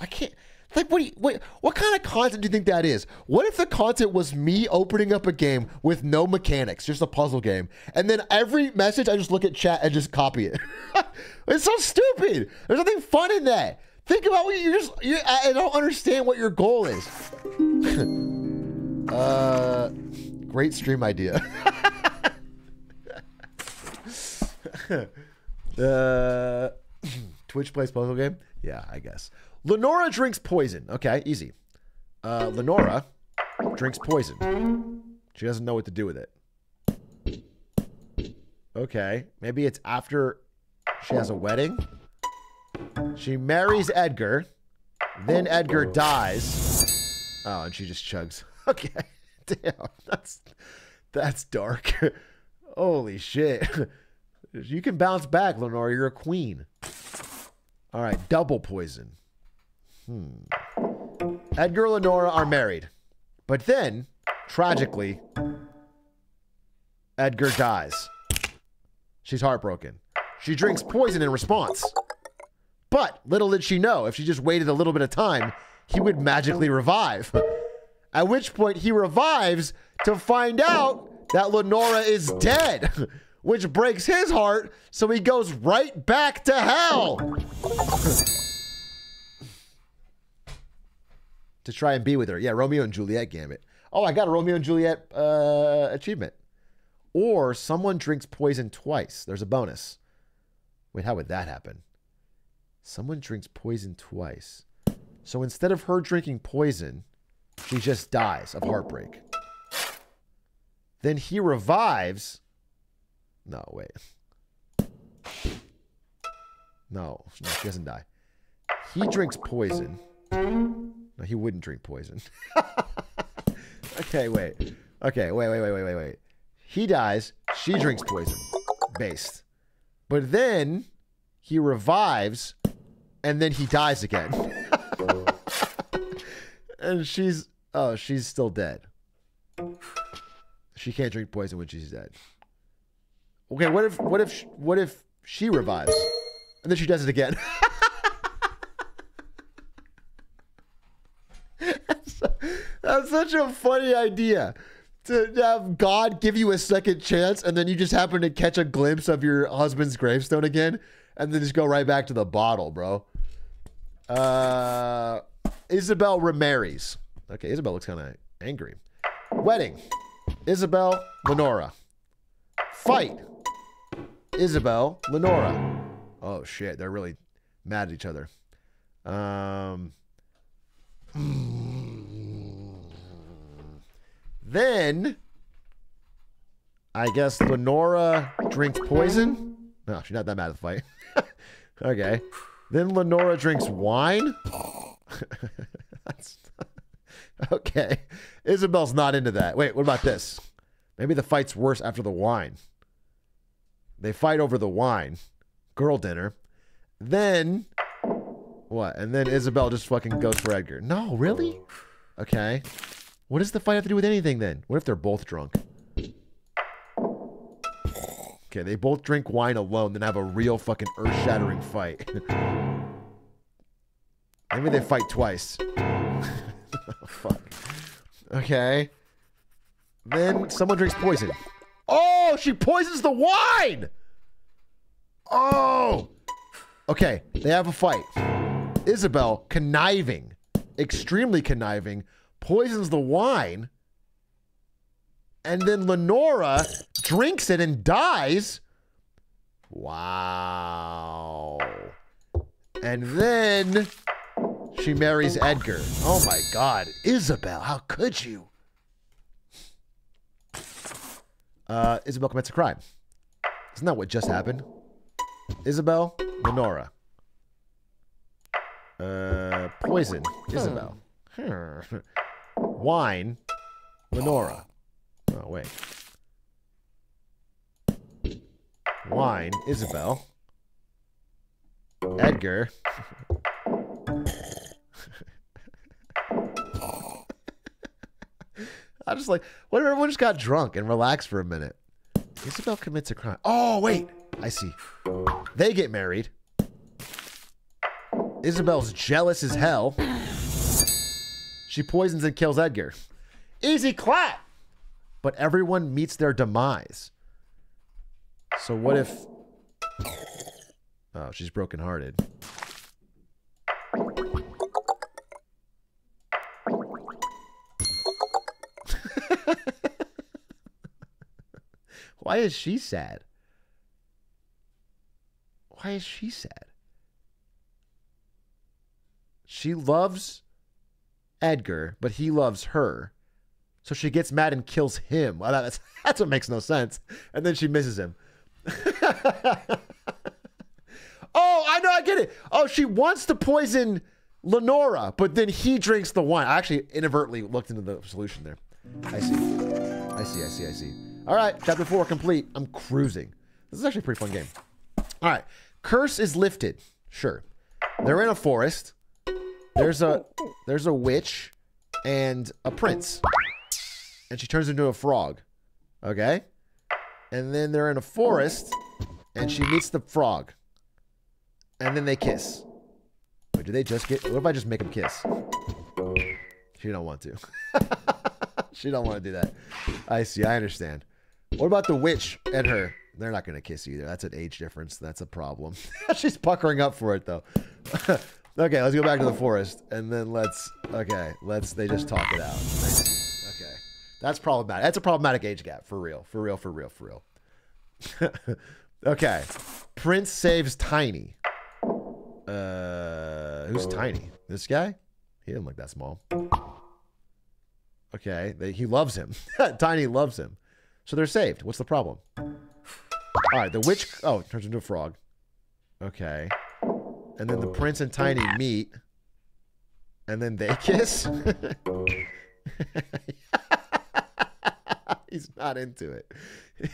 I can't. Like, what, do you, what, what kind of content do you think that is? What if the content was me opening up a game with no mechanics, just a puzzle game, and then every message I just look at chat and just copy it? it's so stupid. There's nothing fun in that. Think about what you just. You, I don't understand what your goal is. uh, great stream idea. uh, Twitch plays puzzle game. Yeah, I guess. Lenora drinks poison. Okay, easy. Uh, Lenora drinks poison. She doesn't know what to do with it. Okay, maybe it's after she has a wedding. She marries Edgar. Then Edgar dies. Oh, and she just chugs. Okay. Damn. That's that's dark. Holy shit. You can bounce back, Lenora. You're a queen. All right, double poison. Hmm. Edgar and Lenora are married. But then, tragically, Edgar dies. She's heartbroken. She drinks poison in response. But little did she know, if she just waited a little bit of time, he would magically revive. At which point he revives to find out that Lenora is dead, which breaks his heart, so he goes right back to hell. to try and be with her. Yeah, Romeo and Juliet gambit. Oh, I got a Romeo and Juliet uh, achievement. Or someone drinks poison twice. There's a bonus. Wait, how would that happen? Someone drinks poison twice. So instead of her drinking poison, she just dies of heartbreak. Then he revives. No, wait. No, no, she doesn't die. He drinks poison. No, he wouldn't drink poison. okay, wait. Okay, wait, wait, wait, wait, wait, wait. He dies. She drinks poison. Based. But then he revives and then he dies again. and she's oh, she's still dead. She can't drink poison when she's dead. Okay, what if what if what if she revives and then she does it again? that's, that's such a funny idea to have God give you a second chance and then you just happen to catch a glimpse of your husband's gravestone again and then just go right back to the bottle, bro. Uh, Isabel remarries. Okay, Isabel looks kind of angry. Wedding. Isabel, Lenora. Fight. Isabel, Lenora. Oh shit, they're really mad at each other. Um. Then, I guess Lenora drinks poison. No, she's not that bad at the fight. okay. Then Lenora drinks wine. Okay. Isabel's not into that. Wait, what about this? Maybe the fight's worse after the wine. They fight over the wine. Girl dinner. Then what? And then Isabel just fucking goes for Edgar. No, really? Okay. What does the fight have to do with anything then? What if they're both drunk? Okay, they both drink wine alone, then have a real fucking earth-shattering fight. Maybe they fight twice. oh, fuck. Okay. Then someone drinks poison. Oh, she poisons the wine! Oh! Okay, they have a fight. Isabel, conniving, extremely conniving, poisons the wine. And then Lenora drinks it and dies. Wow. And then she marries Edgar. Oh my God. Isabel, how could you? Uh, Isabel commits a crime. Isn't that what just happened? Isabel, Lenora. Uh, poison, Isabel. Wine, Lenora. Oh, wait. Wine, Isabel. Edgar. I just like, what if everyone just got drunk and relaxed for a minute? Isabel commits a crime. Oh, wait. I see. They get married. Isabel's jealous as hell. She poisons and kills Edgar. Easy clap. But everyone meets their demise. So what if... Oh, she's brokenhearted. Why is she sad? Why is she sad? She loves Edgar, but he loves her. So she gets mad and kills him. Well, that's, that's what makes no sense. And then she misses him. oh, I know, I get it. Oh, she wants to poison Lenora, but then he drinks the wine. I actually inadvertently looked into the solution there. I see. I see, I see, I see. All right, chapter four complete. I'm cruising. This is actually a pretty fun game. All right. Curse is lifted. Sure. They're in a forest. There's a there's a witch and a prince. And she turns into a frog. Okay? And then they're in a forest and she meets the frog. And then they kiss. Wait, do they just get what if I just make them kiss? She don't want to. she don't want to do that. I see. I understand. What about the witch and her? They're not going to kiss either. That's an age difference. That's a problem. She's puckering up for it though. okay, let's go back to the forest and then let's. Okay, let's. They just talk it out. Okay, that's problematic. That's a problematic age gap for real. For real. For real. For real. okay, Prince saves Tiny. Uh, who's Tiny? This guy? He didn't look that small. Okay, they, he loves him. Tiny loves him. So they're saved. What's the problem? All right, the witch. Oh, turns into a frog. Okay. And then the prince and Tiny meet. And then they kiss. He's not into it.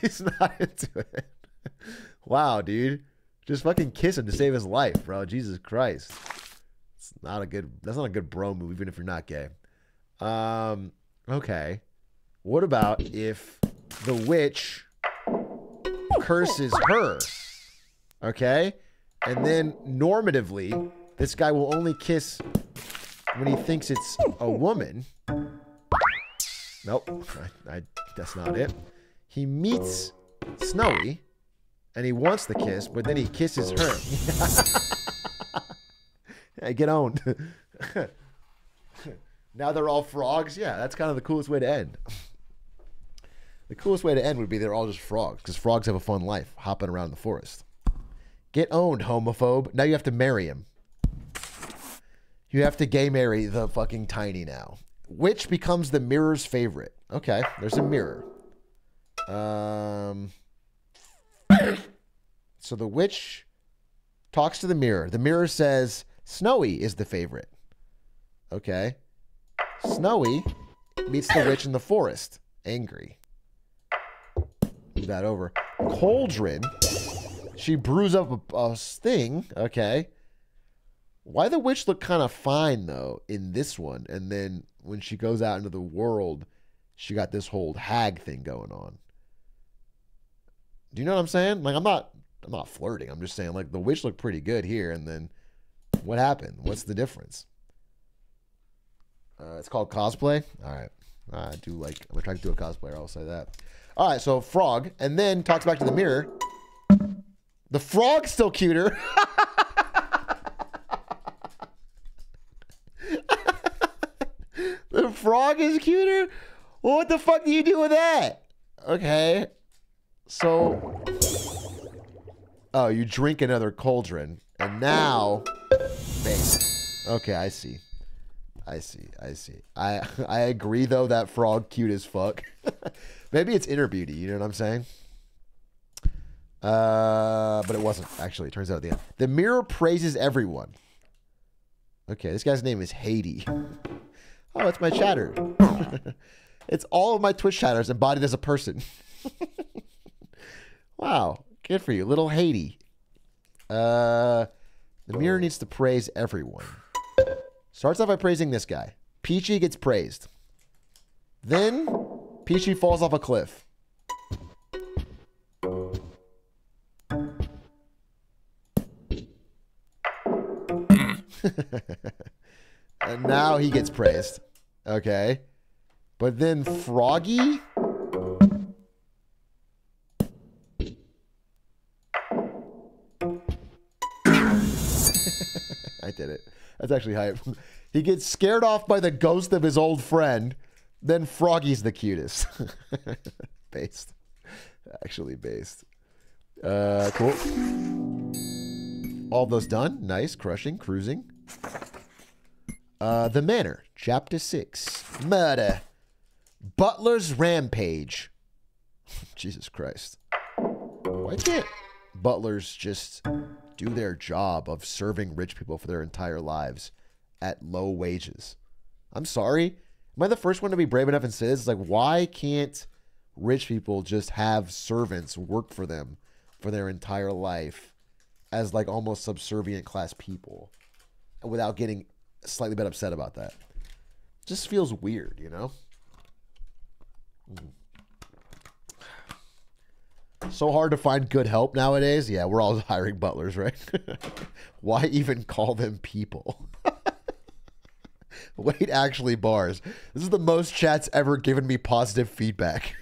He's not into it. Wow, dude. Just fucking kiss him to save his life, bro. Jesus Christ. It's not a good that's not a good bro move, even if you're not gay. Um, okay. What about if the witch curses her? Okay? And then normatively, this guy will only kiss when he thinks it's a woman. Nope. I, I, that's not it. He meets Snowy and he wants the kiss, but then he kisses her. get owned. now they're all frogs. Yeah, that's kind of the coolest way to end. The coolest way to end would be they're all just frogs, because frogs have a fun life, hopping around the forest. Get owned, homophobe. Now you have to marry him. You have to gay marry the fucking tiny now. Which becomes the mirror's favorite? Okay, there's a mirror. Um. so the witch talks to the mirror. The mirror says Snowy is the favorite. Okay. Snowy meets the witch in the forest, angry. Move that over. Cauldron. She brews up a, a thing. Okay. Why the witch look kind of fine though in this one, and then when she goes out into the world, she got this whole hag thing going on. Do you know what I'm saying? Like I'm not I'm not flirting. I'm just saying like the witch looked pretty good here, and then what happened? What's the difference? Uh, it's called cosplay. All right, I do like I'm to do a cosplayer. I'll say that. All right, so frog, and then talks back to the mirror. The frog's still cuter. the frog is cuter. Well, what the fuck do you do with that? Okay, so oh, you drink another cauldron, and now. Okay, I see. I see. I see. I I agree though that frog cute as fuck. Maybe it's inner beauty. You know what I'm saying? Uh, but it wasn't actually. It turns out at the end, the mirror praises everyone. Okay, this guy's name is Haiti. Oh, it's my chatter. it's all of my Twitch chatters embodied as a person. wow, good for you, little Haiti. Uh, the mirror needs to praise everyone. Starts off by praising this guy. Peachy gets praised. Then Peachy falls off a cliff. and now he gets praised. Okay. But then Froggy. I did it. That's actually hype. He gets scared off by the ghost of his old friend. Then Froggy's the cutest. based. Actually based. Uh, cool. All those done. Nice. Crushing. Cruising. Uh, the Manor. Chapter 6. Murder. Butler's Rampage. Jesus Christ. Why can't butlers just do their job of serving rich people for their entire lives at low wages? I'm sorry. Am I the first one to be brave enough and say this? Like, why can't rich people just have servants work for them for their entire life as like almost subservient class people without getting slightly bit upset about that? Just feels weird, you know? Mm. So hard to find good help nowadays. Yeah, we're all hiring butlers, right? Why even call them people? Wait, actually, bars. This is the most chat's ever given me positive feedback.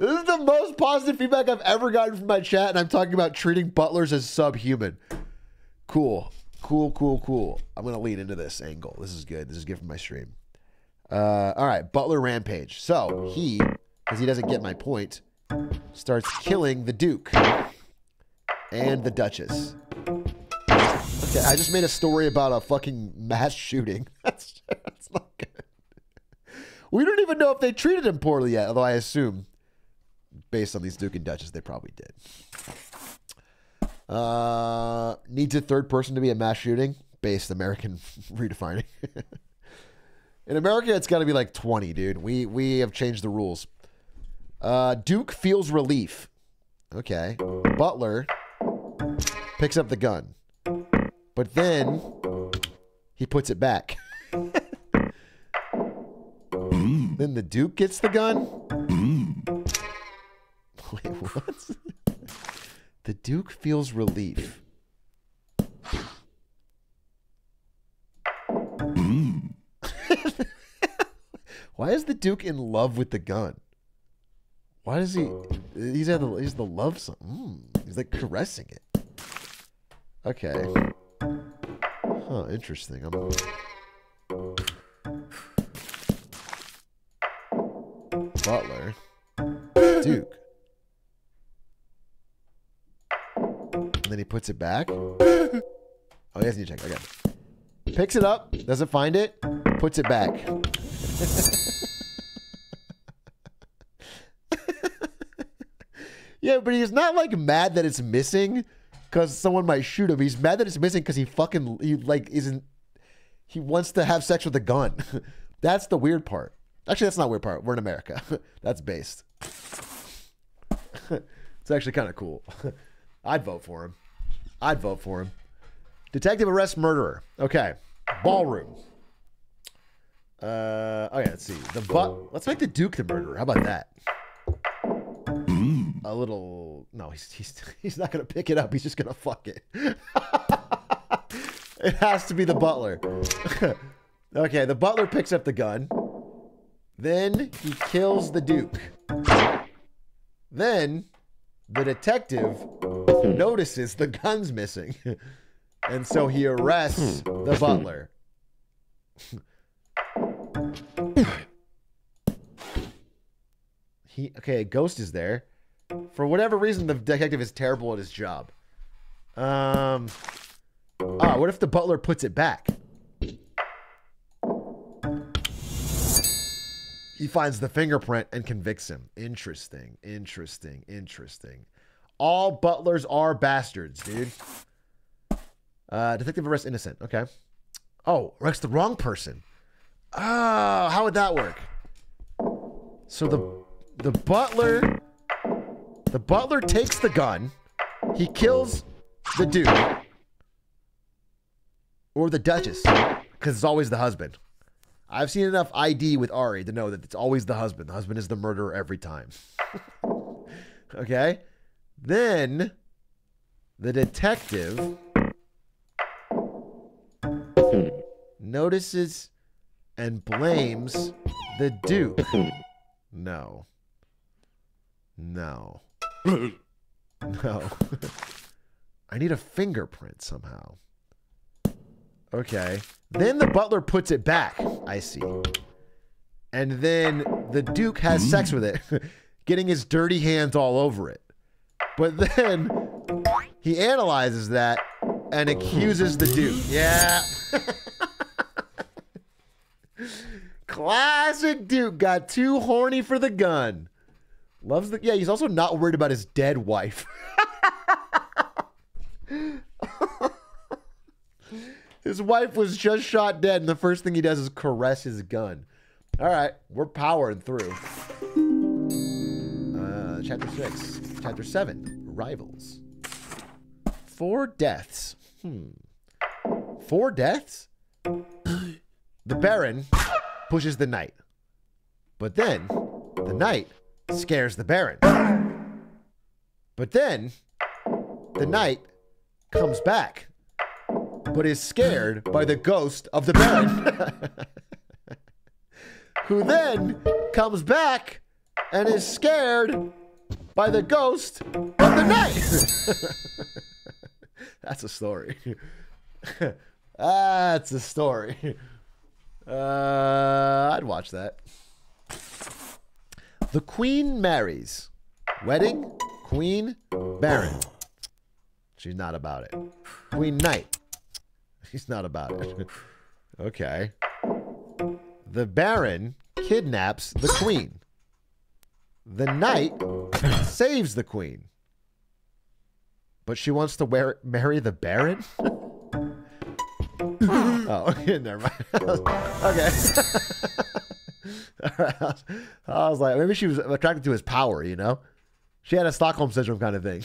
This is the most positive feedback I've ever gotten from my chat, and I'm talking about treating butlers as subhuman. Cool, cool, cool, cool. I'm gonna lean into this angle. This is good. This is good for my stream. Uh, all right, Butler rampage. So he, because he doesn't get my point, starts killing the Duke and the Duchess. Okay, I just made a story about a fucking mass shooting. That's that's not good. We don't even know if they treated him poorly yet, although I assume, based on these Duke and Duchess, they probably did. Uh, needs a third person to be a mass shooting, based American redefining. In America, it's got to be like 20, dude. We we have changed the rules. Uh, Duke feels relief. Okay. Butler picks up the gun. But then he puts it back. then the Duke gets the gun. Wait, what? the Duke feels relief. Why is the Duke in love with the gun? Why does he? He's at the he's the love song. Mm, he's like caressing it. Okay. Huh. Interesting. I'm. Butler. Duke. He puts it back. Oh, he has to check. Okay. Picks it up, doesn't find it, puts it back. yeah, but he's not like mad that it's missing because someone might shoot him. He's mad that it's missing because he fucking he like isn't. He wants to have sex with a gun. that's the weird part. Actually, that's not the weird part. We're in America. that's based. it's actually kind of cool. I'd vote for him. I'd vote for him. Detective arrests murderer. Okay. Ballroom. Uh, okay, let's see. The but let's make the Duke the murderer. How about that? A little no, he's he's he's not gonna pick it up, he's just gonna fuck it. it has to be the butler. okay, the butler picks up the gun. Then he kills the Duke. Then the detective notices the gun's missing. And so he arrests the butler. he okay, a ghost is there. For whatever reason, the detective is terrible at his job. Um Ah, what if the butler puts it back? He finds the fingerprint and convicts him. Interesting, interesting, interesting. All butlers are bastards, dude. Uh, detective arrests innocent. Okay. Oh, arrests the wrong person. Oh, how would that work? So the the butler the butler takes the gun. He kills the dude or the duchess because it's always the husband. I've seen enough ID with Ari to know that it's always the husband. The husband is the murderer every time. okay? Then the detective notices and blames the Duke. No. No. No. I need a fingerprint somehow. Okay. Then the butler puts it back. I see. And then the Duke has sex with it, getting his dirty hands all over it. But then he analyzes that and accuses the Duke. Yeah. Classic Duke got too horny for the gun. Loves the yeah, he's also not worried about his dead wife. his wife was just shot dead, and the first thing he does is caress his gun. All right, we're powering through. Uh, chapter six, chapter seven, rivals. Four deaths. Hmm. Four deaths. The Baron pushes the knight, but then the knight scares the Baron. But then the knight comes back. But is scared by the ghost of the Baron, who then comes back and is scared by the ghost of the knight. That's a story. That's a story. Uh, I'd watch that. The Queen marries. Wedding, Queen, Baron. She's not about it. Queen Knight. She's not about it. okay. The Baron kidnaps the Queen. The Knight saves the Queen. But she wants to wear, marry the Baron? oh, never mind. okay. I was, I was like, maybe she was attracted to his power, you know? She had a Stockholm syndrome kind of thing.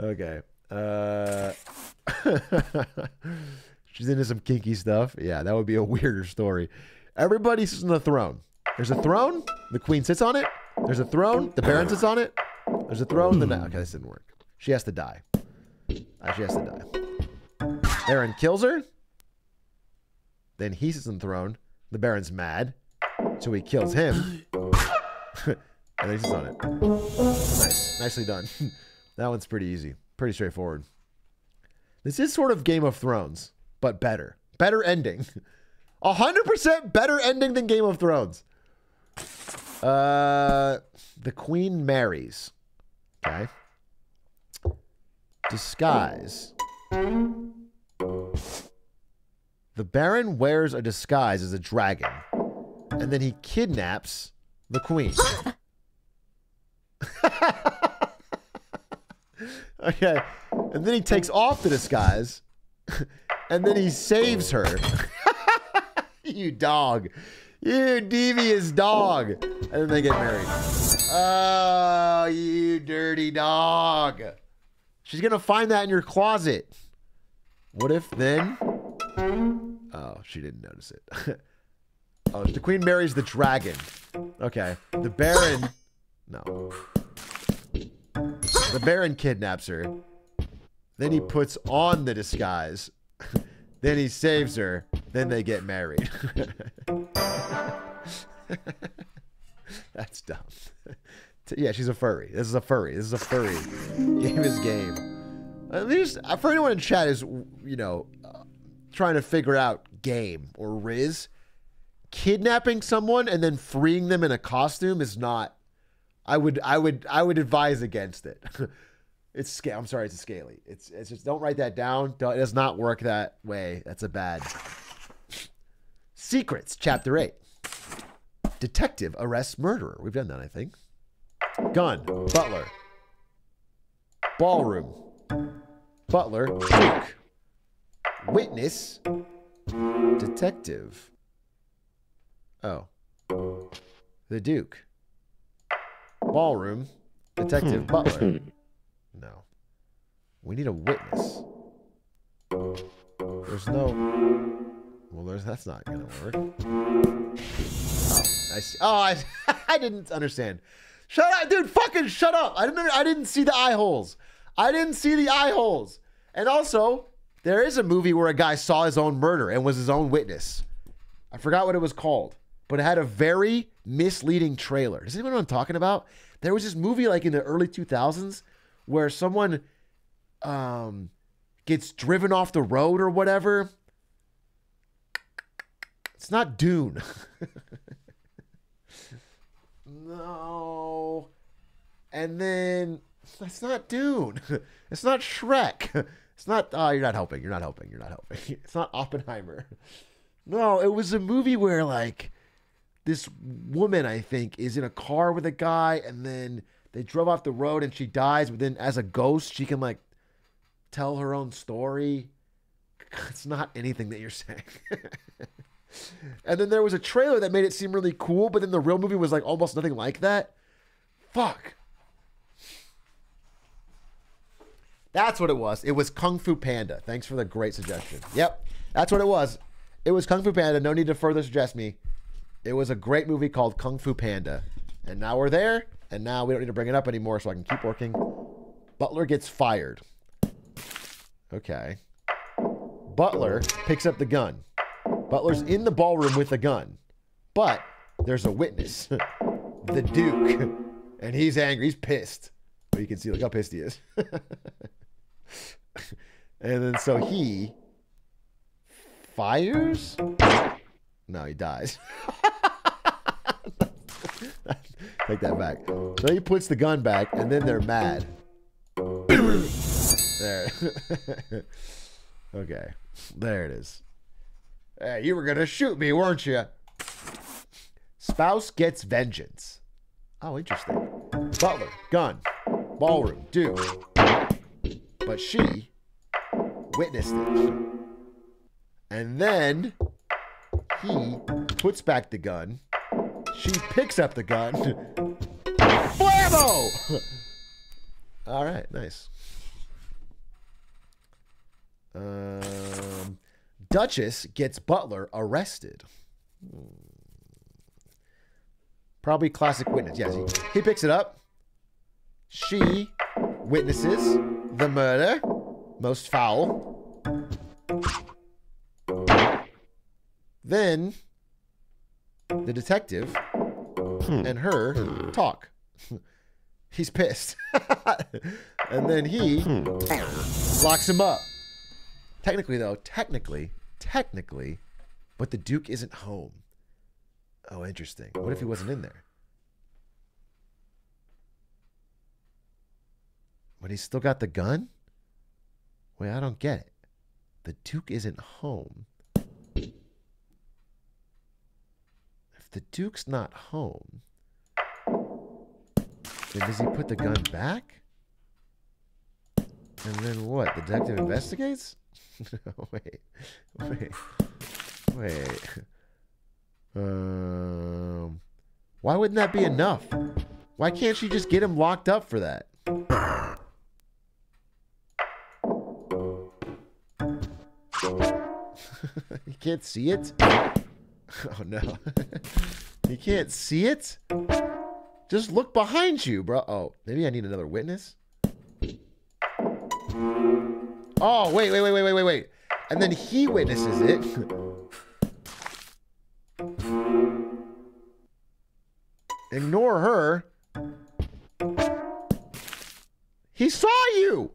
okay. Uh, she's into some kinky stuff. Yeah, that would be a weirder story. Everybody sits on the throne. There's a throne. The queen sits on it. There's a throne. The baron sits on it. There's a throne. The okay, this didn't work. She has to die. Uh, she has to die. Baron kills her. Then he sits on the throne. The Baron's mad. So he kills him. and then he sits on it. Nice. Nicely done. that one's pretty easy. Pretty straightforward. This is sort of Game of Thrones, but better. Better ending. 100% better ending than Game of Thrones. Uh, the Queen marries. Okay. Disguise. The Baron wears a disguise as a dragon, and then he kidnaps the Queen. okay. And then he takes off the disguise, and then he saves her. you dog. You devious dog. And then they get married. Oh, you dirty dog. She's going to find that in your closet. What if then? Oh, she didn't notice it. oh, the queen marries the dragon. Okay. The baron. No. The baron kidnaps her. Then he oh. puts on the disguise. then he saves her. Then they get married. That's dumb. yeah, she's a furry. This is a furry. This is a furry. Game is game. At least uh, for anyone in chat is you know uh, trying to figure out game or Riz, kidnapping someone and then freeing them in a costume is not. I would I would I would advise against it. it's scale. I'm sorry, it's a scaly. It's it's just don't write that down. Don't, it does not work that way. That's a bad. Secrets, chapter eight. Detective arrests murderer. We've done that, I think. Gun, butler. Ballroom. Butler, Duke. Witness, detective. Oh. The Duke. Ballroom, detective, hmm. butler. No. We need a witness. There's no. Well, there's that's not gonna work. Oh, I see. Oh, I, I didn't understand. Shut up, dude! Fucking shut up! I didn't. I didn't see the eye holes. I didn't see the eye holes. And also, there is a movie where a guy saw his own murder and was his own witness. I forgot what it was called, but it had a very misleading trailer. Does anyone know what I'm talking about? There was this movie like in the early 2000s where someone um, gets driven off the road or whatever. It's not Dune. no. And then that's not Dune. It's not Shrek. It's not. Oh, you're not helping. You're not helping. You're not helping. It's not Oppenheimer. No, it was a movie where like this woman, I think, is in a car with a guy, and then they drove off the road, and she dies. But then, as a ghost, she can like tell her own story. It's not anything that you're saying. And then there was a trailer that made it seem really cool, but then the real movie was like almost nothing like that. Fuck. That's what it was. It was Kung Fu Panda. Thanks for the great suggestion. Yep, that's what it was. It was Kung Fu Panda. No need to further suggest me. It was a great movie called Kung Fu Panda. And now we're there, and now we don't need to bring it up anymore so I can keep working. Butler gets fired. Okay. Butler picks up the gun. Butler's in the ballroom with a gun, but there's a witness, the Duke, and he's angry. He's pissed. But you can see, look how pissed he is. and then so he fires. No, he dies. Take that back. So he puts the gun back, and then they're mad. there. okay. There it is. Hey, you were gonna shoot me, weren't you? Spouse gets vengeance. Oh, interesting. Butler, gun, ballroom, Duke. But she witnessed it. And then he puts back the gun. She picks up the gun. Blammo! All right, nice. Um, Duchess gets Butler arrested. Hmm. Probably classic witness. Yes, he, he picks it up. She witnesses the murder, most foul. Then the detective and her talk. He's pissed. and then he locks him up. Technically, though, technically, technically, but the Duke isn't home. Oh, interesting. What if he wasn't in there? But he's still got the gun? Wait, I don't get it. The Duke isn't home. If the Duke's not home, then does he put the gun back? And then what? The detective investigates? wait, wait, wait. Um, why wouldn't that be enough? Why can't she just get him locked up for that? you can't see it? Oh no. you can't see it? Just look behind you, bro. Oh, maybe I need another witness? Oh, wait, wait, wait, wait, wait, wait, wait. And then he witnesses it. Ignore her. He saw you.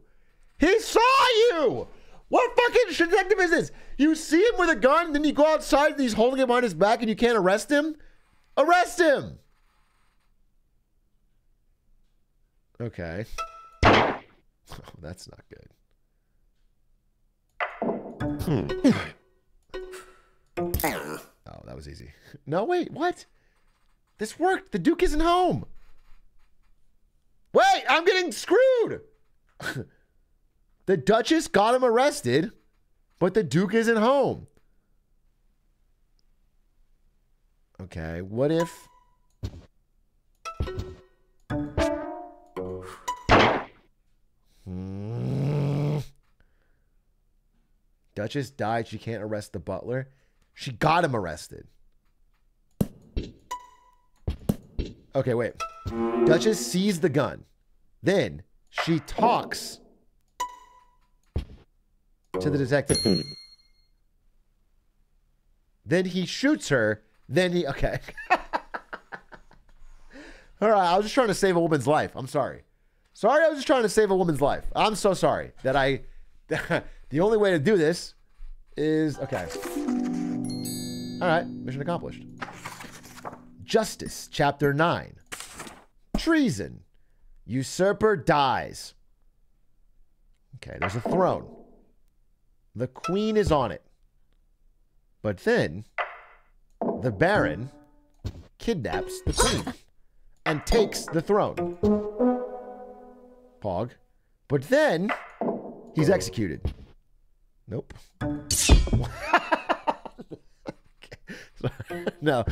He saw you. What fucking detective is this? You see him with a gun, then you go outside and he's holding it behind his back and you can't arrest him? Arrest him. Okay. Oh, that's not good. Hmm. Oh, that was easy. No, wait, what? This worked. The Duke isn't home. Wait, I'm getting screwed. the Duchess got him arrested, but the Duke isn't home. Okay, what if. Duchess died. She can't arrest the butler. She got him arrested. Okay, wait. Duchess sees the gun. Then she talks to the detective. then he shoots her. Then he. Okay. All right, I was just trying to save a woman's life. I'm sorry. Sorry, I was just trying to save a woman's life. I'm so sorry that I. the only way to do this is. Okay. All right, mission accomplished. Justice, Chapter 9. Treason. Usurper dies. Okay, there's a throne. The queen is on it. But then, the baron kidnaps the queen and takes the throne. Pog. But then, he's executed. Nope. no,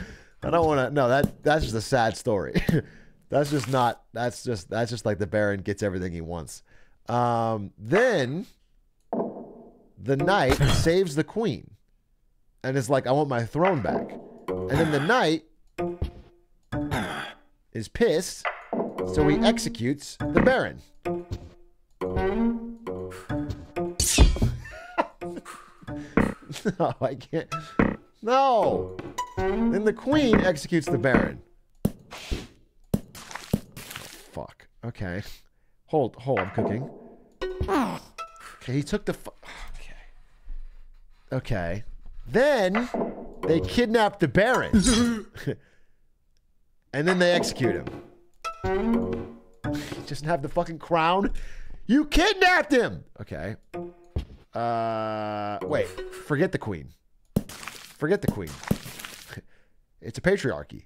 I don't want to. No, that that's just a sad story. that's just not. That's just that's just like the Baron gets everything he wants. Um, then the knight saves the queen, and is like, "I want my throne back." And then the knight is pissed, so he executes the Baron. No, I can't. No. Then the queen executes the baron. Fuck. Okay. Hold, hold. I'm cooking. Okay, he took the. Okay. Okay. Then they kidnap the baron, and then they execute him. He doesn't have the fucking crown. You kidnapped him. Okay. Uh, wait. Forget the queen. Forget the queen. It's a patriarchy.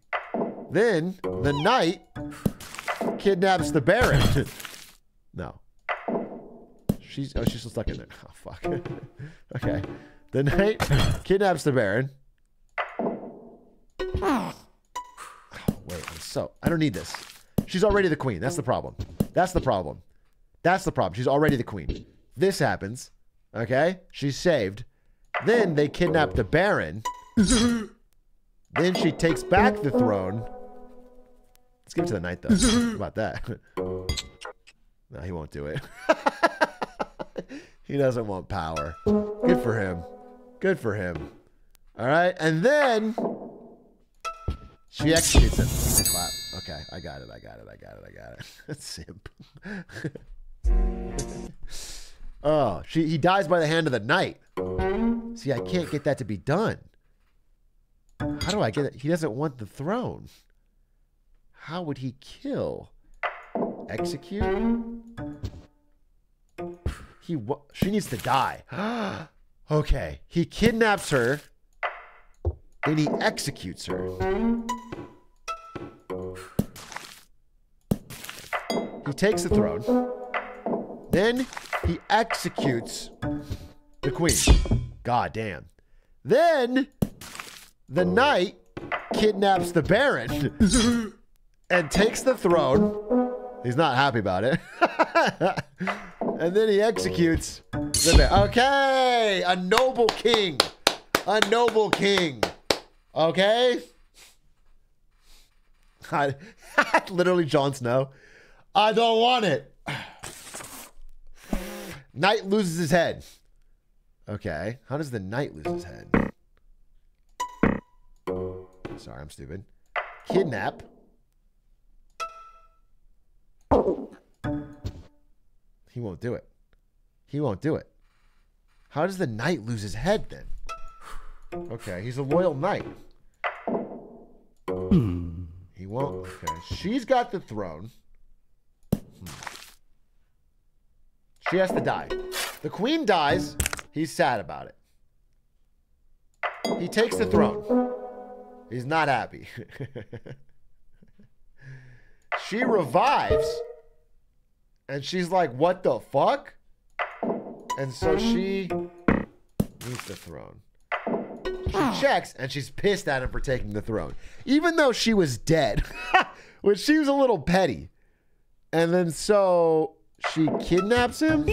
Then the knight kidnaps the baron. no. She's oh she's still stuck in there. Oh fuck. okay. The knight kidnaps the baron. Oh, wait, I'm so I don't need this. She's already the queen. That's the problem. That's the problem. That's the problem. She's already the queen. This happens. Okay? She's saved. Then they kidnap the baron. then she takes back the throne. Let's give it to the knight though. How about that? no, he won't do it. he doesn't want power. Good for him. Good for him. All right, and then she executes him. Okay, I got it. I got it. I got it. I got it. Simp. Oh, she he dies by the hand of the knight. See, I can't get that to be done. How do I get it? He doesn't want the throne. How would he kill? Execute? He she needs to die. okay, he kidnaps her, then he executes her. He takes the throne, then he executes the queen. God damn. Then the knight kidnaps the baron and takes the throne. He's not happy about it. and then he executes the baron. Okay, a noble king. A noble king. Okay? I, literally Jon Snow. I don't want it. Knight loses his head. Okay. How does the knight lose his head? Sorry, I'm stupid. Kidnap. He won't do it. He won't do it. How does the knight lose his head then? Okay, he's a loyal knight. He won't. Okay, she's got the throne. Hmm. She has to die. The queen dies. He's sad about it. He takes the throne. He's not happy. she revives. And she's like, what the fuck? And so she needs the throne. She ah. checks and she's pissed at him for taking the throne. Even though she was dead, which she was a little petty. And then so she kidnaps him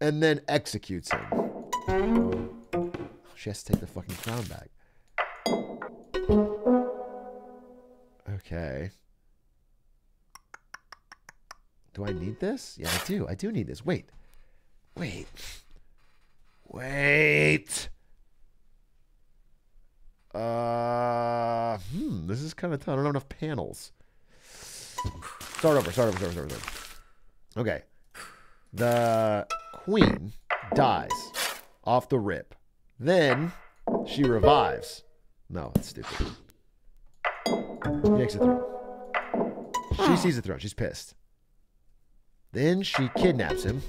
and then executes him. She has to take the fucking crown back. Okay. Do I need this? Yeah, I do. I do need this. Wait. Wait. Wait. Uh, hmm, this is kind of tough. I don't have enough panels. Start over, start over, start over, start over. Okay. The queen dies off the rip. Then she revives. No, it's stupid. Takes the throne. She sees the throne. She's pissed. Then she kidnaps him.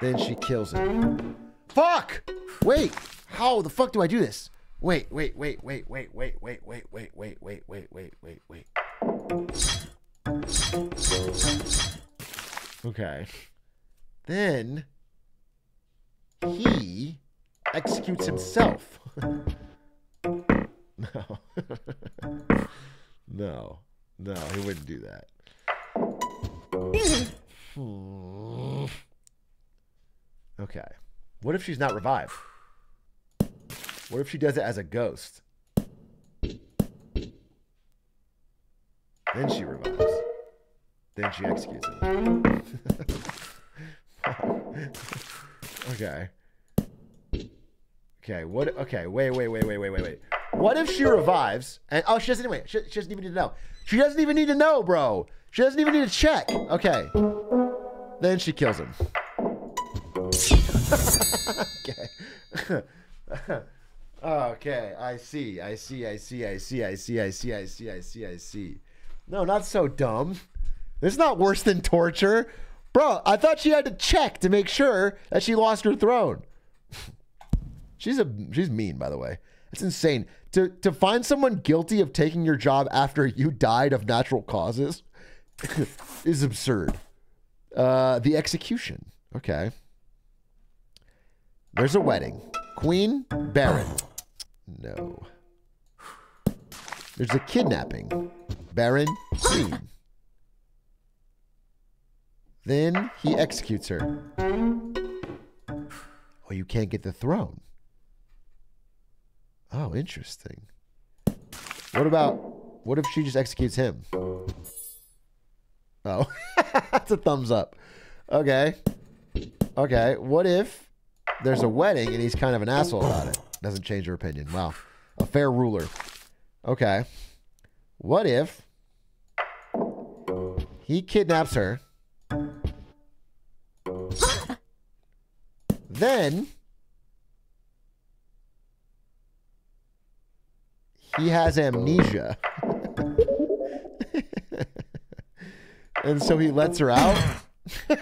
Then she kills him. Fuck! Wait! How the fuck do I do this? Wait, wait, wait, wait, wait, wait, wait, wait, wait, wait, wait, wait, wait, wait, wait. Okay. Then he executes himself. no. no. No, he wouldn't do that. Okay. What if she's not revived? What if she does it as a ghost? Then she revives. Then she executes him. okay. Okay, what? Okay, wait, wait, wait, wait, wait, wait, wait. What if she revives and oh, she doesn't anyway. She, she doesn't even need to know. She doesn't even need to know, bro. She doesn't even need to check. Okay. Then she kills him. okay. okay, I see. I see. I see. I see. I see. I see. I see. I see. I see. No, not so dumb. It's not worse than torture. Bro, I thought she had to check to make sure that she lost her throne. she's a she's mean, by the way. It's insane. To to find someone guilty of taking your job after you died of natural causes is absurd. Uh the execution. Okay. There's a wedding. Queen, Baron. No. There's a kidnapping. Baron, Queen. Then he executes her. Oh, you can't get the throne. Oh, interesting. What about what if she just executes him? Oh, that's a thumbs up. Okay. Okay. What if there's a wedding and he's kind of an asshole about it? Doesn't change her opinion. Wow. A fair ruler. Okay. What if he kidnaps her? Then he has amnesia. and so he lets her out.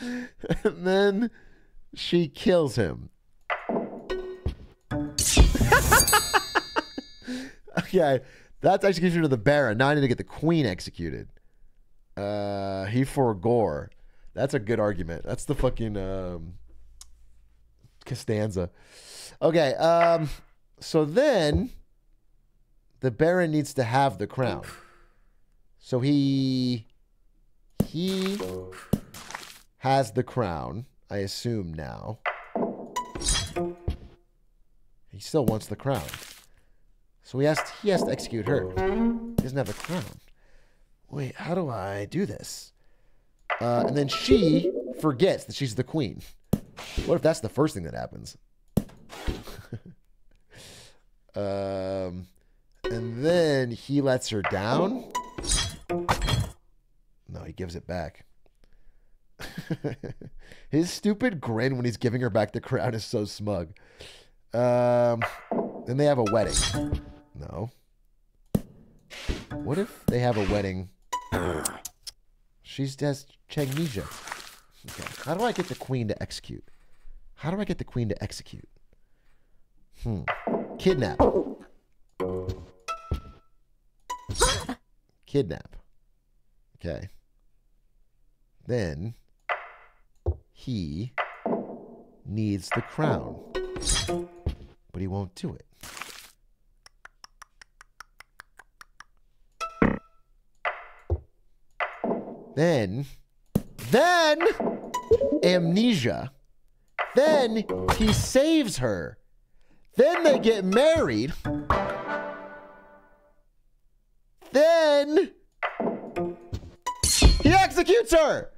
and then she kills him. okay, that's execution of the Baron. Now I need to get the Queen executed. Uh, he for Gore. That's a good argument. That's the fucking um, Costanza. Okay, um, so then the Baron needs to have the crown. So he he has the crown, I assume now. He still wants the crown. So he has to, he has to execute her. He doesn't have the crown. Wait, how do I do this? Uh, and then she forgets that she's the queen. What if that's the first thing that happens? um, and then he lets her down. No, he gives it back. His stupid grin when he's giving her back the crown is so smug. Um, then they have a wedding. No. What if they have a wedding? She's just Changnesia. Okay. How do I get the queen to execute? How do I get the queen to execute? Hmm. Kidnap. Kidnap. Okay. Then he needs the crown. But he won't do it. Then, then, amnesia. Then he saves her. Then they get married. Then he executes her.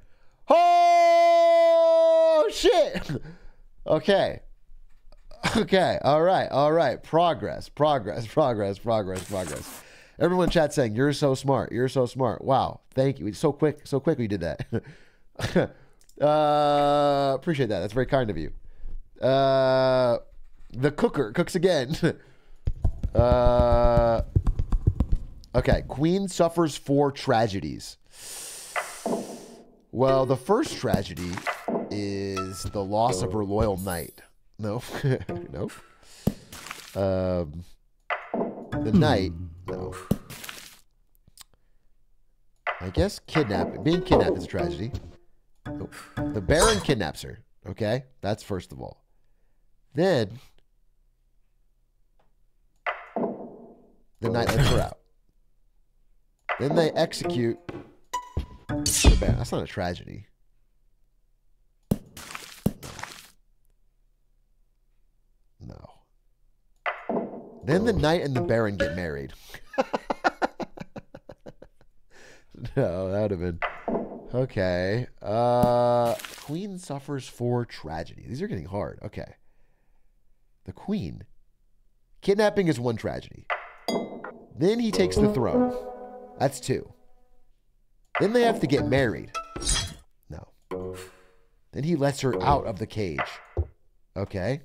Oh shit. Okay. Okay. All right. All right. Progress. Progress. Progress. Progress. Progress. Everyone in chat saying you're so smart. You're so smart. Wow. Thank you. So quick. So quick we did that. uh, appreciate that. That's very kind of you. Uh, the cooker cooks again. uh, okay. Queen suffers four tragedies. Well, the first tragedy is the loss of her loyal knight. No, no. Um, the knight. No. I guess kidnapping. Being kidnapped is a tragedy. The Baron kidnaps her. Okay, that's first of all. Then the knight lets her out. Then they execute the Baron. That's not a tragedy. No. Then the knight and the baron get married. no, that would have been Okay. Uh Queen suffers for tragedy. These are getting hard. Okay. The Queen. Kidnapping is one tragedy. Then he takes the throne. That's two. Then they have to get married. No. Then he lets her out of the cage. Okay.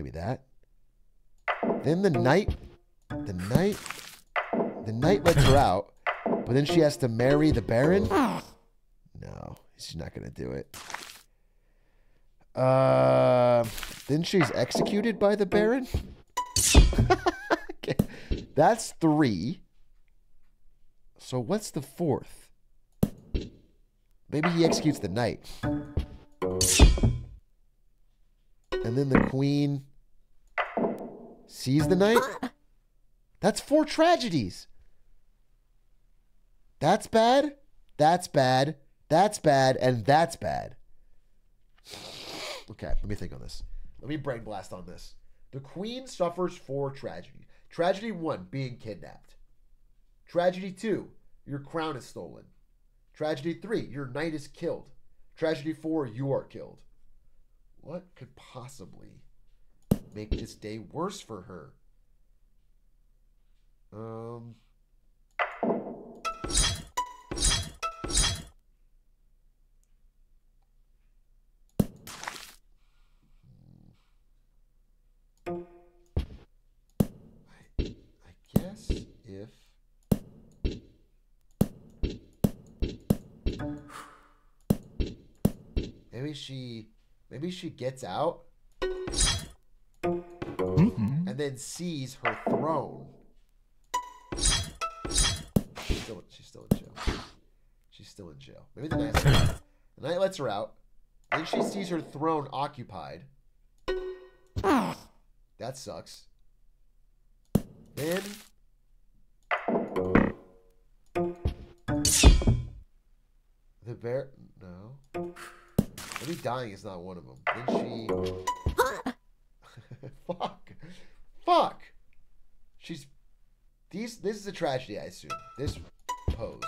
Maybe that. Then the knight, the knight, the knight lets her out, but then she has to marry the baron. No, she's not gonna do it. Uh, then she's executed by the baron. okay. That's three. So what's the fourth? Maybe he executes the knight. And then the queen sees the knight. Uh. That's four tragedies. That's bad. That's bad. That's bad. And that's bad. Okay, let me think on this. Let me brain blast on this. The queen suffers four tragedies. Tragedy one, being kidnapped. Tragedy two, your crown is stolen. Tragedy three, your knight is killed. Tragedy four, you are killed. What could possibly make this day worse for her? Um. I, I guess if maybe she maybe she gets out then sees her throne. She's still, she's still in jail. She's still in jail. Maybe the knight, the knight lets her out. Then she sees her throne occupied. That sucks. Then the bear. No. Maybe dying is not one of them. Then she. Fuck. She's. These. This is a tragedy, I assume. This pose.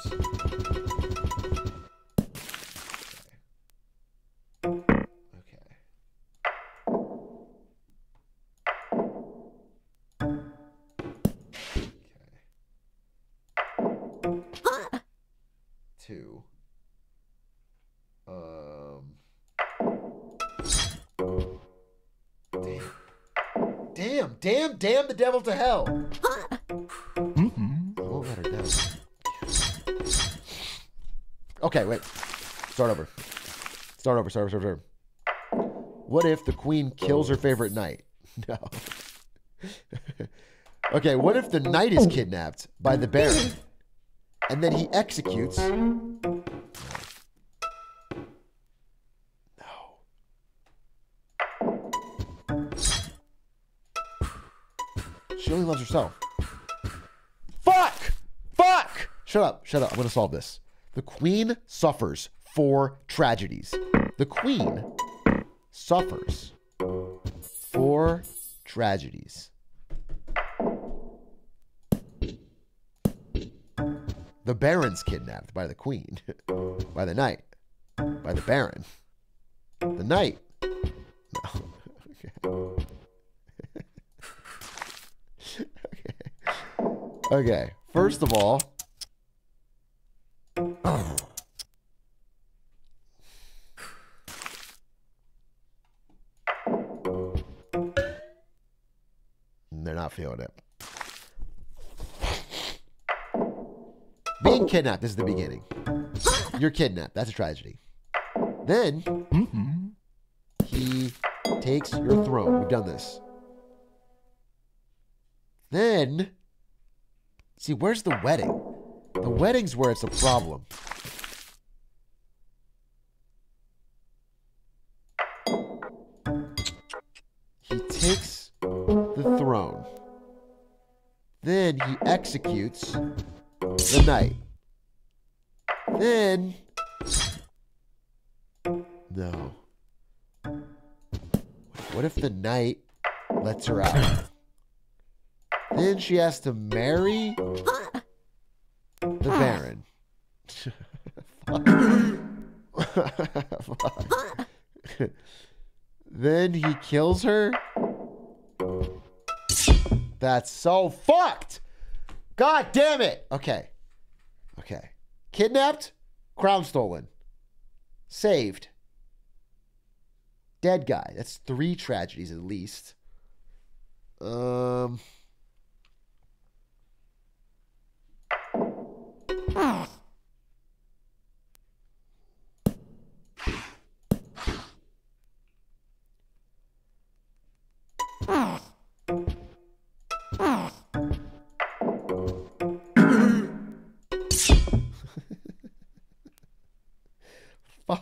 Devil to hell. Won't let. Okay, wait. Start over. Start over, start over, start over. What if the queen kills her favorite knight? No. okay, what if the knight is kidnapped by the baron and then he executes? Loves herself. Fuck! Fuck! Shut up, shut up. I'm gonna solve this. The queen suffers four tragedies. The queen suffers four tragedies. The baron's kidnapped by the queen, by the knight, by the baron. The knight. No. Okay. Okay. First of all, they're not feeling it. Being kidnapped is the beginning. You're kidnapped. That's a tragedy. Then he takes your throne. We've done this. Then, see, where's the wedding? The wedding's where it's a problem. He takes the throne. Then he executes the knight. Then. No. What if the knight lets her out? Then she has to marry the Baron. then he kills her. That's so fucked. God damn it. Okay. Okay. Kidnapped, crown stolen, saved, dead guy. That's three tragedies at least. Um.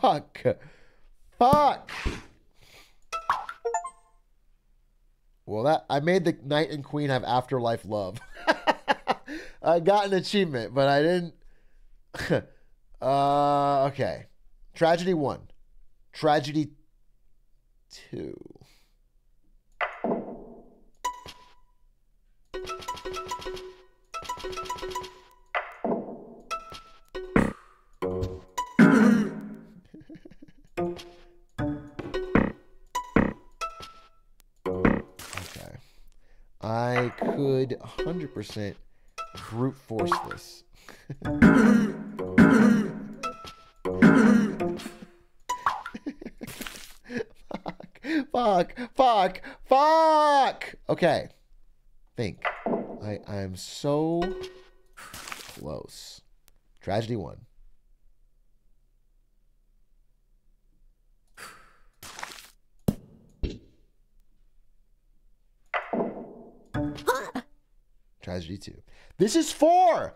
Fuck. Fuck. Well, that I made the knight and queen have afterlife love. I got an achievement, but I didn't. uh, okay. Tragedy one. Tragedy two. I could 100% brute force this. Fuck, fuck, fuck, fuck. Okay. Think. I I am so close. Tragedy one. Tragedy two. This is four.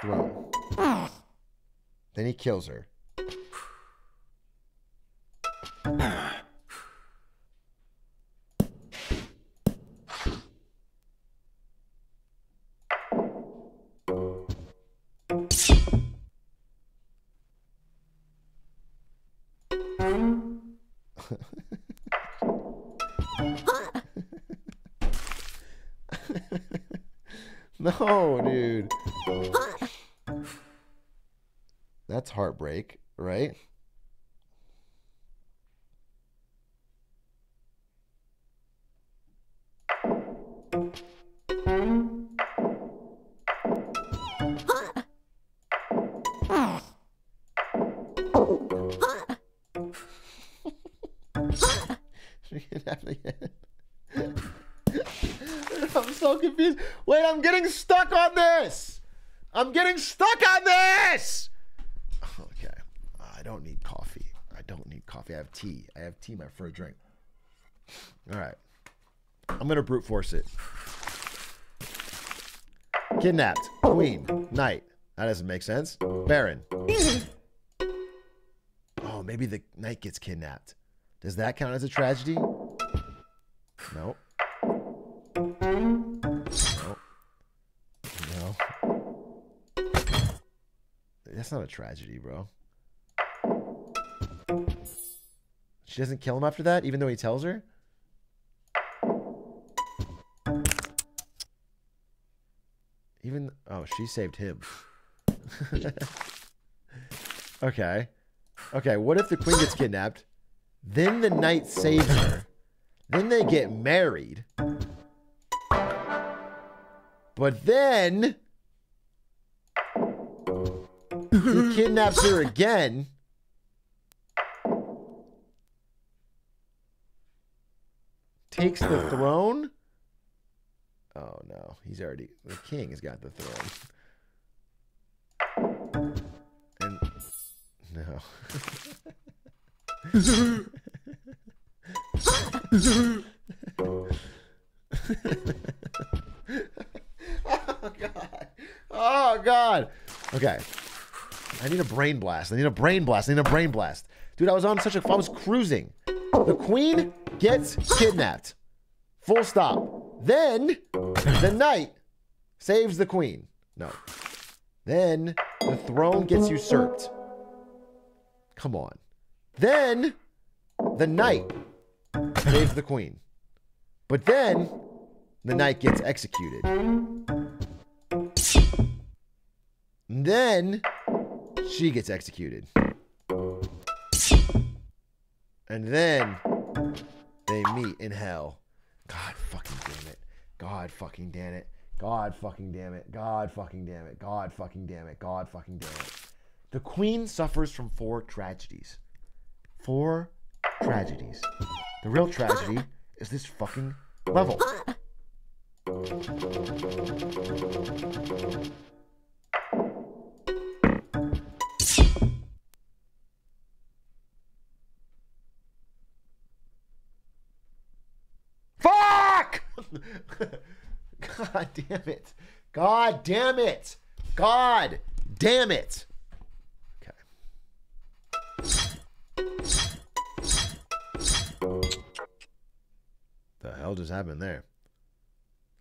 Throne. Then he kills her. break, right? Tea. I have tea, my first drink. All right. I'm going to brute force it. Kidnapped. Queen. Knight. That doesn't make sense. Baron. Oh, maybe the knight gets kidnapped. Does that count as a tragedy? Nope. No. No. That's not a tragedy, bro. She doesn't kill him after that, even though he tells her? Even oh, she saved him. okay. Okay, what if the queen gets kidnapped? Then the knight saves her. Then they get married. But then he kidnaps her again. Takes the throne. Oh no, he's already the king has got the throne. And no. oh god. Oh god. Okay. I need a brain blast. I need a brain blast. I need a brain blast. Dude, I was on such a. I was cruising. The queen gets kidnapped. Full stop. Then the knight saves the queen. No. Then the throne gets usurped. Come on. Then the knight saves the queen. But then the knight gets executed. And then she gets executed. And then they meet in hell. God fucking damn it. God fucking damn it. God fucking damn it. God fucking damn it. God fucking damn it. God fucking damn it. The queen suffers from four tragedies. Four tragedies. The real tragedy is this fucking level. God damn it. God damn it. God damn it. Okay. The hell just happened there?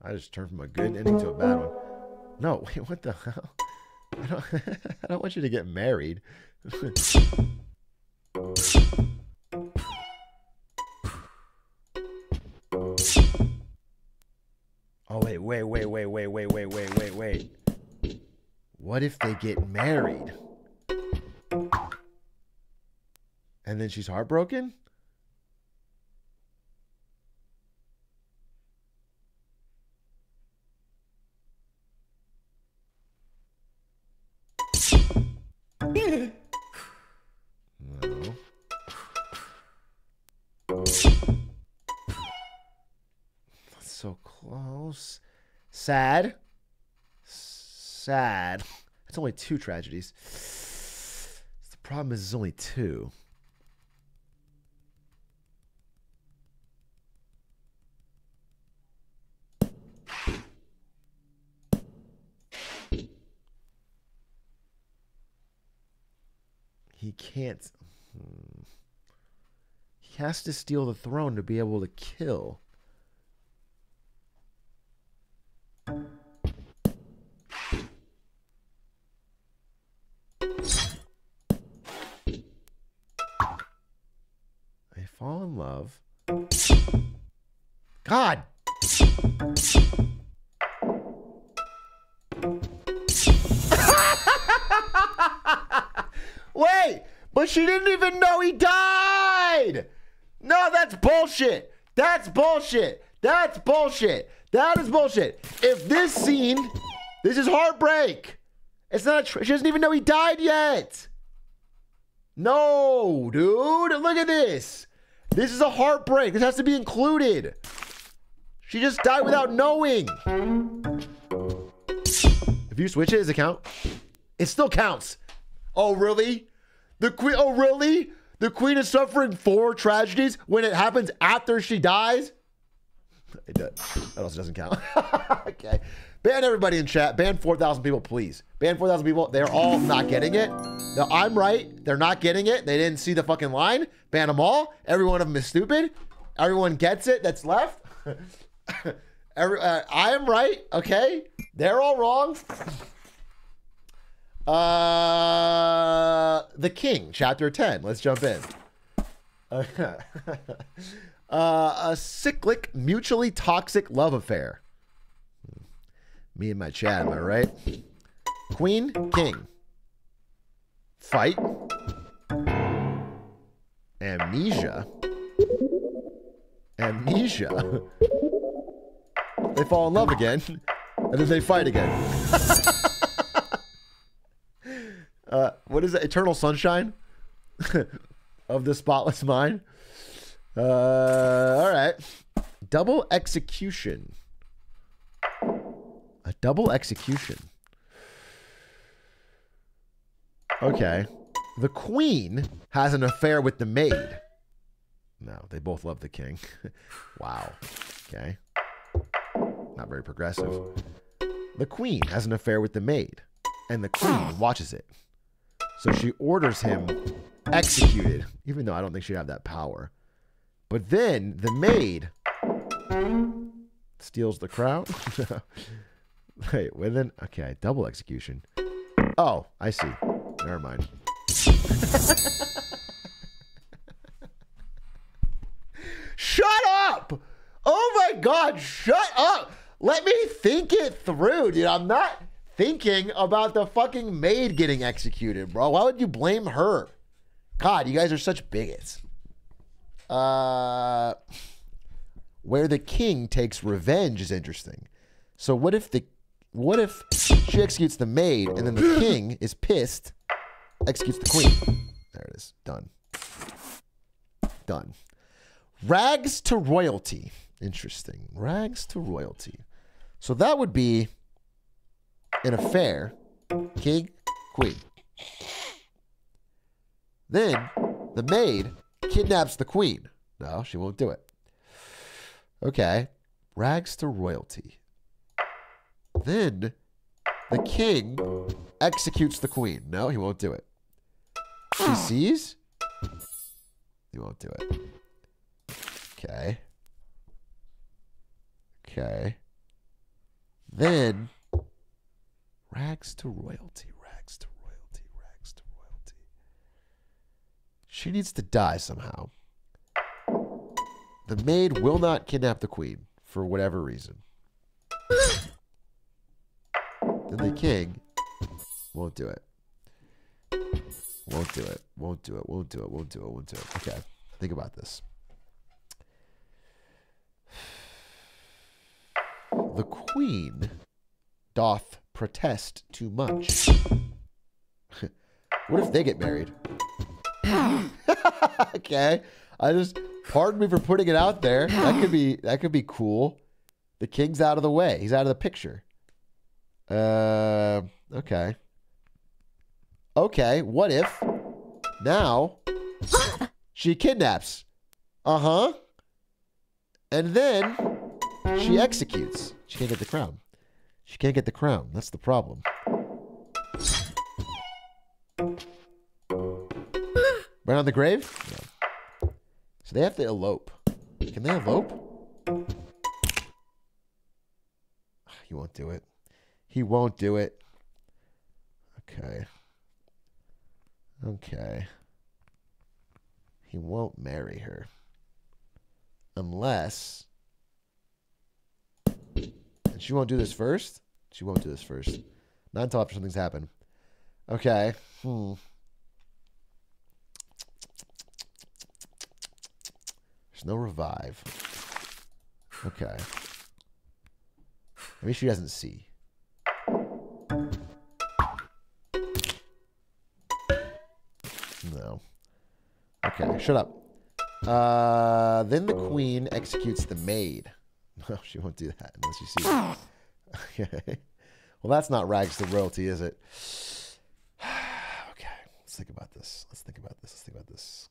I just turned from a good ending to a bad one. No, wait, what the hell? I don't, I don't want you to get married. What if they get married? And then she's heartbroken? No. That's so close. Sad. Sad. It's only two tragedies. The problem is, it's only two. He can't. hmm. He has to steal the throne to be able to kill. God. Wait, but she didn't even know he died. No, that's bullshit. That's bullshit. That's bullshit. That is bullshit. If this scene, this is heartbreak. It's not. She doesn't even know he died yet. No, dude. Look at this. This is a heartbreak. This has to be included. She just died without knowing. If you switch it, does it count? It still counts. Oh, really? The queen. Oh, really? The queen is suffering four tragedies when it happens after she dies. It does. That also doesn't count. okay. Ban everybody in chat. Ban 4,000 people, please. Ban 4,000 people. They're all not getting it. No, I'm right. They're not getting it. They didn't see the fucking line. Ban them all. Every one of them is stupid. Everyone gets it that's left. Every, uh, I am right. Okay. They're all wrong. Uh, The King, chapter 10. Let's jump in. uh, a cyclic, mutually toxic love affair. Me and my chat, am I right? Queen, King. Fight. Amnesia. Amnesia. They fall in love again, and then they fight again. uh, what is? Eternal Sunshine of the Spotless Mind. Uh, all right. Double execution. A double execution. Okay. The queen has an affair with the maid. No, they both love the king. wow. Okay. Not very progressive. The queen has an affair with the maid, and the queen watches it. So she orders him executed, even though I don't think she'd have that power. But then the maid steals the crown. Wait, well then, okay, double execution. Oh, I see. Never mind. shut up! Oh my god, shut up! Let me think it through, dude. I'm not thinking about the fucking maid getting executed, bro. Why would you blame her? God, you guys are such bigots. Uh, where the king takes revenge is interesting. So what if the what if she executes the maid and then the king is pissed, executes the queen? There it is. Done. Done. Rags to royalty. Interesting. Rags to royalty. So that would be an affair. King, queen. Then the maid kidnaps the queen. No, she won't do it. Okay. Rags to royalty. Then the king executes the queen. No, he won't do it. She sees. He won't do it. Okay. Okay. Then rags to royalty, rags to royalty, rags to royalty. She needs to die somehow. The maid will not kidnap the queen for whatever reason. then the king won't do it. Won't do it. Won't do it. Won't do it. Won't do it. Won't do it. Okay. Think about this. The queen doth protest too much. what if they get married? okay. I just pardon me for putting it out there. That could be that could be cool. The king's out of the way. He's out of the picture. Uh okay. Okay, what if now she kidnaps? Uh-huh. And then she executes. She can't get the crown. She can't get the crown. That's the problem. Right on the grave? No. So they have to elope. Can they elope? He won't do it. He won't do it. Okay. Okay. He won't marry her. Unless. She won't do this first? She won't do this first. Not until after something's happened. Okay. Hmm. There's no revive. Okay. Maybe she doesn't see. No. Okay, shut up. Uh, then the queen executes the maid. No, she won't do that unless sees it. Okay. Well, that's not rags to royalty, is it? okay, let's think about this. Let's think about this. Let's think about this.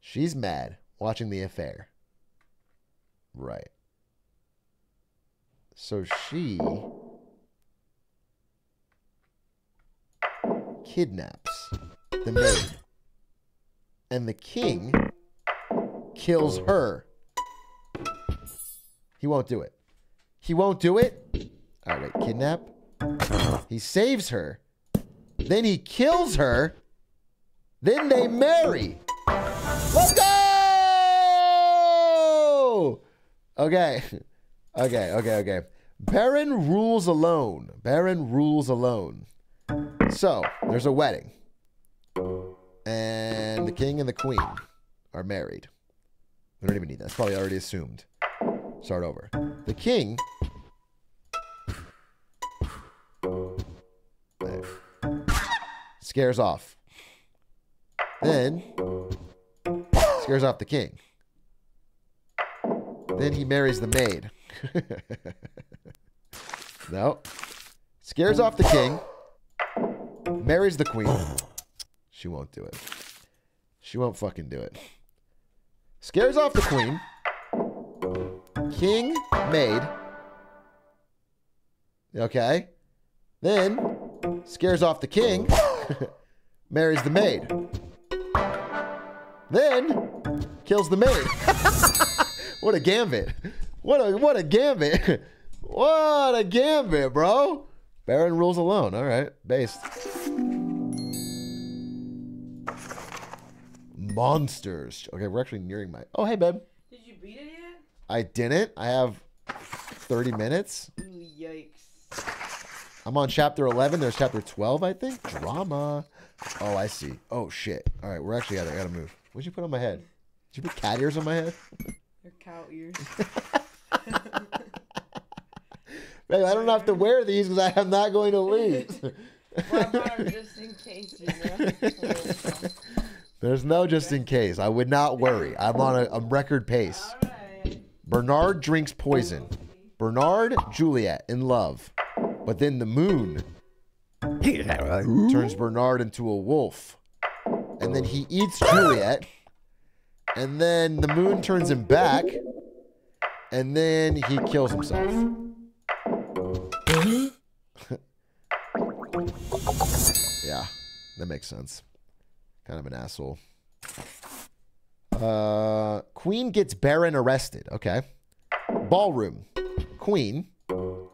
She's mad watching the affair. Right. So she kidnaps the maid. And the king kills her. He won't do it. He won't do it. All right, kidnap. He saves her. Then he kills her. Then they marry. Let's go! Okay. Okay, okay, okay. Baron rules alone. Baron rules alone. So, there's a wedding. And the king and the queen are married. We don't even need that. That's probably already assumed. Start over. The king. Scares off. Then scares off the king. Then he marries the maid. no. Scares off the king. Marries the queen. She won't do it. She won't fucking do it. Scares off the queen. King, maid. Okay. Then scares off the king. marries the maid. Then kills the maid. what a gambit. What a what a gambit. What a gambit, bro. Baron rules alone. All right. Based. Monsters. Okay, we're actually nearing my. Oh, hey, babe. Did you beat it yet? I didn't. I have 30 minutes. Ooh, yikes. I'm on chapter 11. There's chapter 12, I think. Drama. Oh, I see. Oh, shit. All right, we're actually out there. I gotta move. What'd you put on my head? Did you put cat ears on my head? They're cow ears. Babe, I don't have to wear these because I am not going to leave. well, just in case, you know. There's no just in case. I would not worry. I'm on a, a record pace. Bernard drinks poison. Bernard, Juliet, in love. But then the moon turns Bernard into a wolf. And then he eats Juliet. And then the moon turns him back. And then he kills himself. yeah, that makes sense. Kind of an asshole. Uh, Queen gets Baron arrested. Okay. Ballroom. Queen.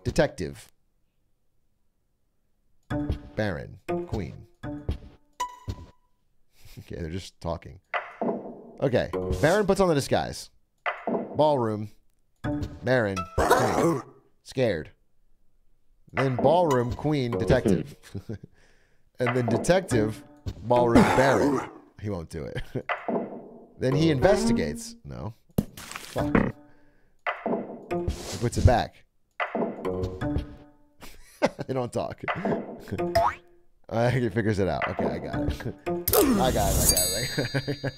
Detective. Baron. Queen. Okay, they're just talking. Okay. Baron puts on the disguise. Ballroom. Baron. Queen. Scared. Then ballroom. Queen. Detective. and then detective. Ballroom. Baron. He won't do it. then he investigates. No. Fuck. He puts it back. they don't talk. Uh, he figures it out. Okay, I got it. I got it. I got it.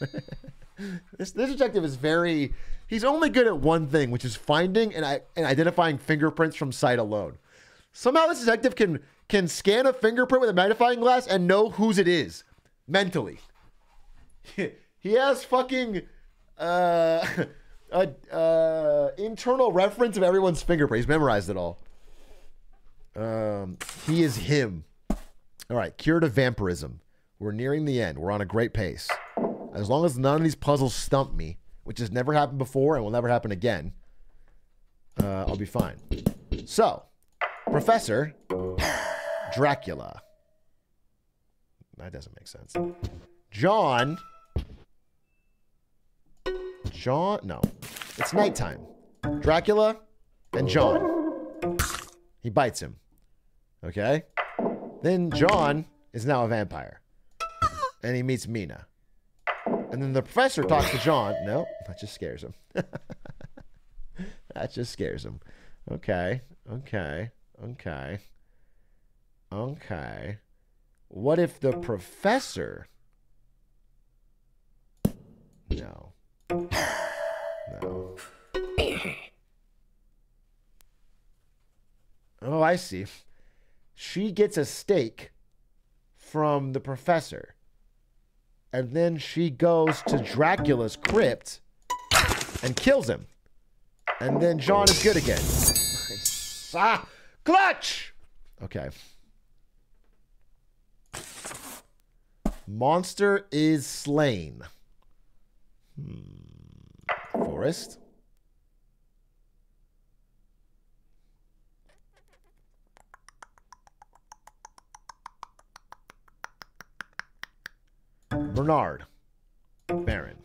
I this this detective is very. He's only good at one thing, which is finding and I and identifying fingerprints from sight alone. Somehow this detective can can scan a fingerprint with a magnifying glass and know whose it is mentally. He has fucking uh, a uh, internal reference of everyone's fingerprint. He's memorized it all. Um, he is him. All right, cure to vampirism. We're nearing the end. We're on a great pace. As long as none of these puzzles stump me, which has never happened before and will never happen again, uh, I'll be fine. So, Professor Dracula. That doesn't make sense. John. John. No. It's nighttime. Dracula and John. He bites him. Okay? Then John is now a vampire. And he meets Mina. And then the professor talks to John. No, that just scares him. that just scares him. Okay. Okay. Okay. Okay. What if the professor. No. No. Oh, I see. She gets a stake from the professor. And then she goes to Dracula's crypt and kills him. And then John is good again. Ah, clutch! Okay. Monster is slain. Hmm. Forest. Bernard. Baron.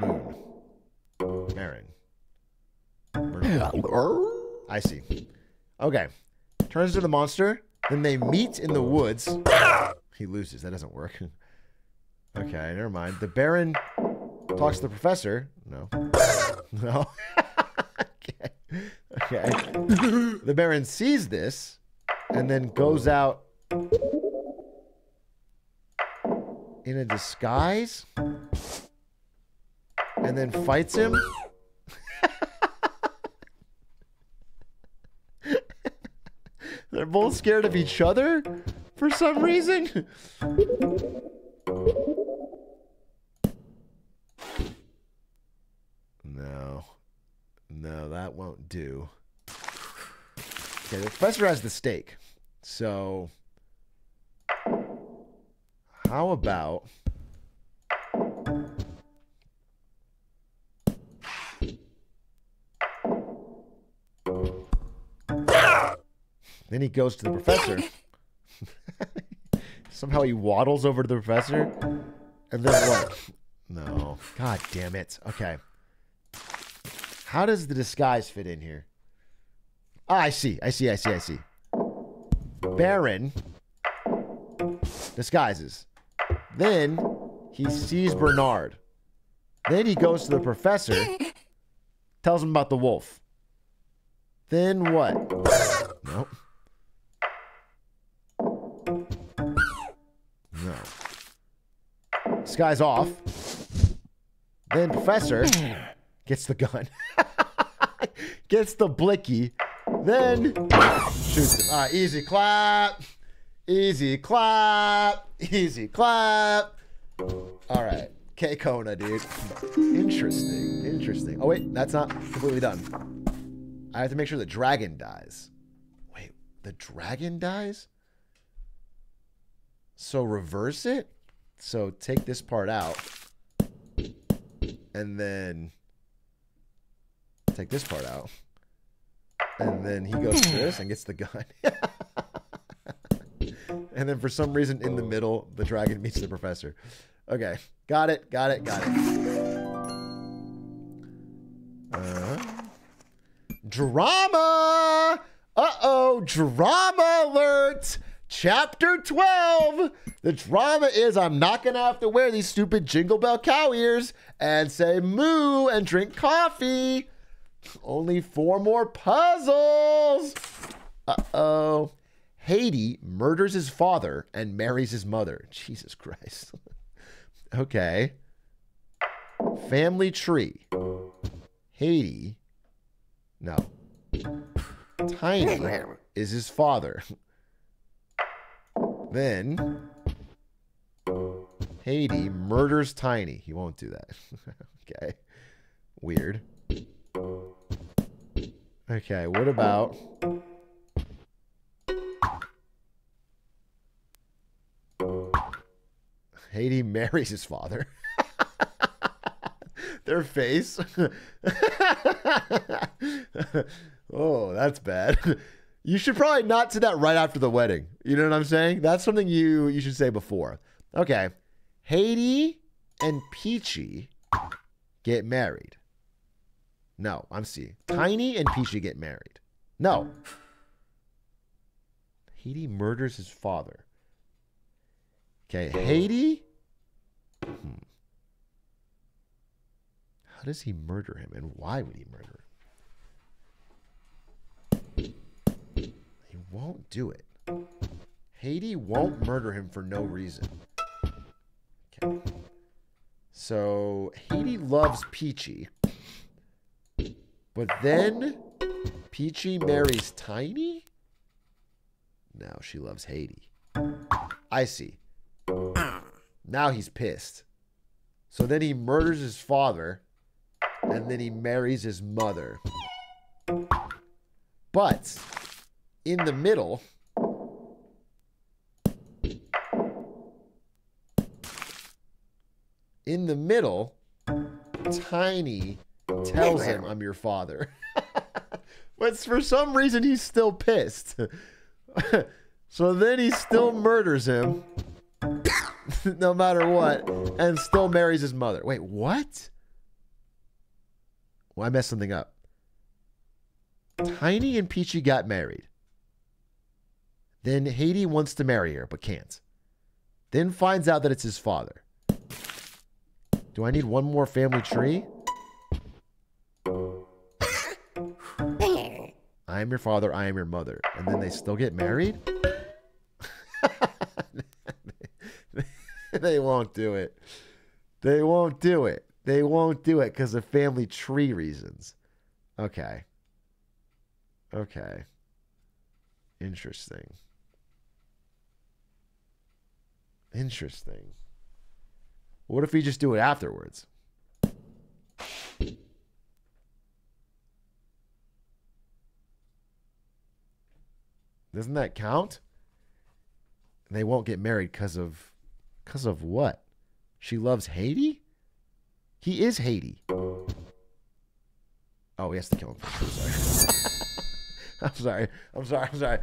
Moon. Baron. Bernard. I see. Okay. Turns to the monster. Then they meet in the woods. He loses. That doesn't work. Okay, never mind. The Baron talks to the professor. No. No. okay. Okay. The Baron sees this and then goes out in a disguise and then fights him. They're both scared of each other for some reason. No. No, that won't do. Okay, the professor has the stake. So How about Then he goes to the professor. Somehow he waddles over to the professor. And then what? No. God damn it. Okay. How does the disguise fit in here? Ah, I see. I see. I see. I see. Baron disguises. Then he sees Bernard. Then he goes to the professor, tells him about the wolf. Then what? Nope. No. This guy's off. Then Professor gets the gun. gets the blicky. Then shoots him. All right, easy clap. Easy clap. Easy clap. All right. K Kona, dude. Interesting. Interesting. Oh, wait. That's not completely done. I have to make sure the dragon dies. Wait. The dragon dies? So reverse it? So take this part out. And then take this part out. And then he goes to this and gets the gun. and then for some reason in the middle, the dragon meets the professor. Okay. Got it. Got it. Got it. Uh, drama. Uh oh. Drama alert. Chapter 12. The drama is I'm not going to have to wear these stupid jingle bell cow ears and say moo and drink coffee. Only four more puzzles. Uh oh. Haiti murders his father and marries his mother. Jesus Christ. okay. Family tree. Haiti. No. Tiny is his father. Then Haiti murders Tiny. He won't do that. okay. Weird. Okay, what about Haiti marries his father? Their face. oh, that's bad. You should probably not say that right after the wedding. You know what I'm saying? That's something you you should say before. Okay. Haiti and Peachy get married. No, I'm C. Tiny and Peachy get married. No. Haiti murders his father. Okay, Haiti. Hmm. How does he murder him and why would he murder him? He won't do it. Haiti won't murder him for no reason. Okay. So Haiti loves Peachy. But then Peachy marries Tiny? Now she loves Haiti. I see. Now he's pissed. So then he murders his father and then he marries his mother. But in the middle, in the middle, Tiny tells him, I'm your father. but for some reason, he's still pissed. so then he still murders him, no matter what, and still marries his mother. Wait, what? Well, I messed something up. Tiny and Peachy got married. Then Haiti wants to marry her, but can't. Then finds out that it's his father. Do I need one more family tree? I am your father, I am your mother. And then they still get married? they won't do it. They won't do it. They won't do it because of family tree reasons. Okay. Okay. Interesting. Interesting. What if we just do it afterwards? Doesn't that count? They won't get married because of Because of what? She loves Haiti? He is Haiti. Oh, he has to kill him. I'm sorry. I'm sorry. I'm sorry. I'm sorry.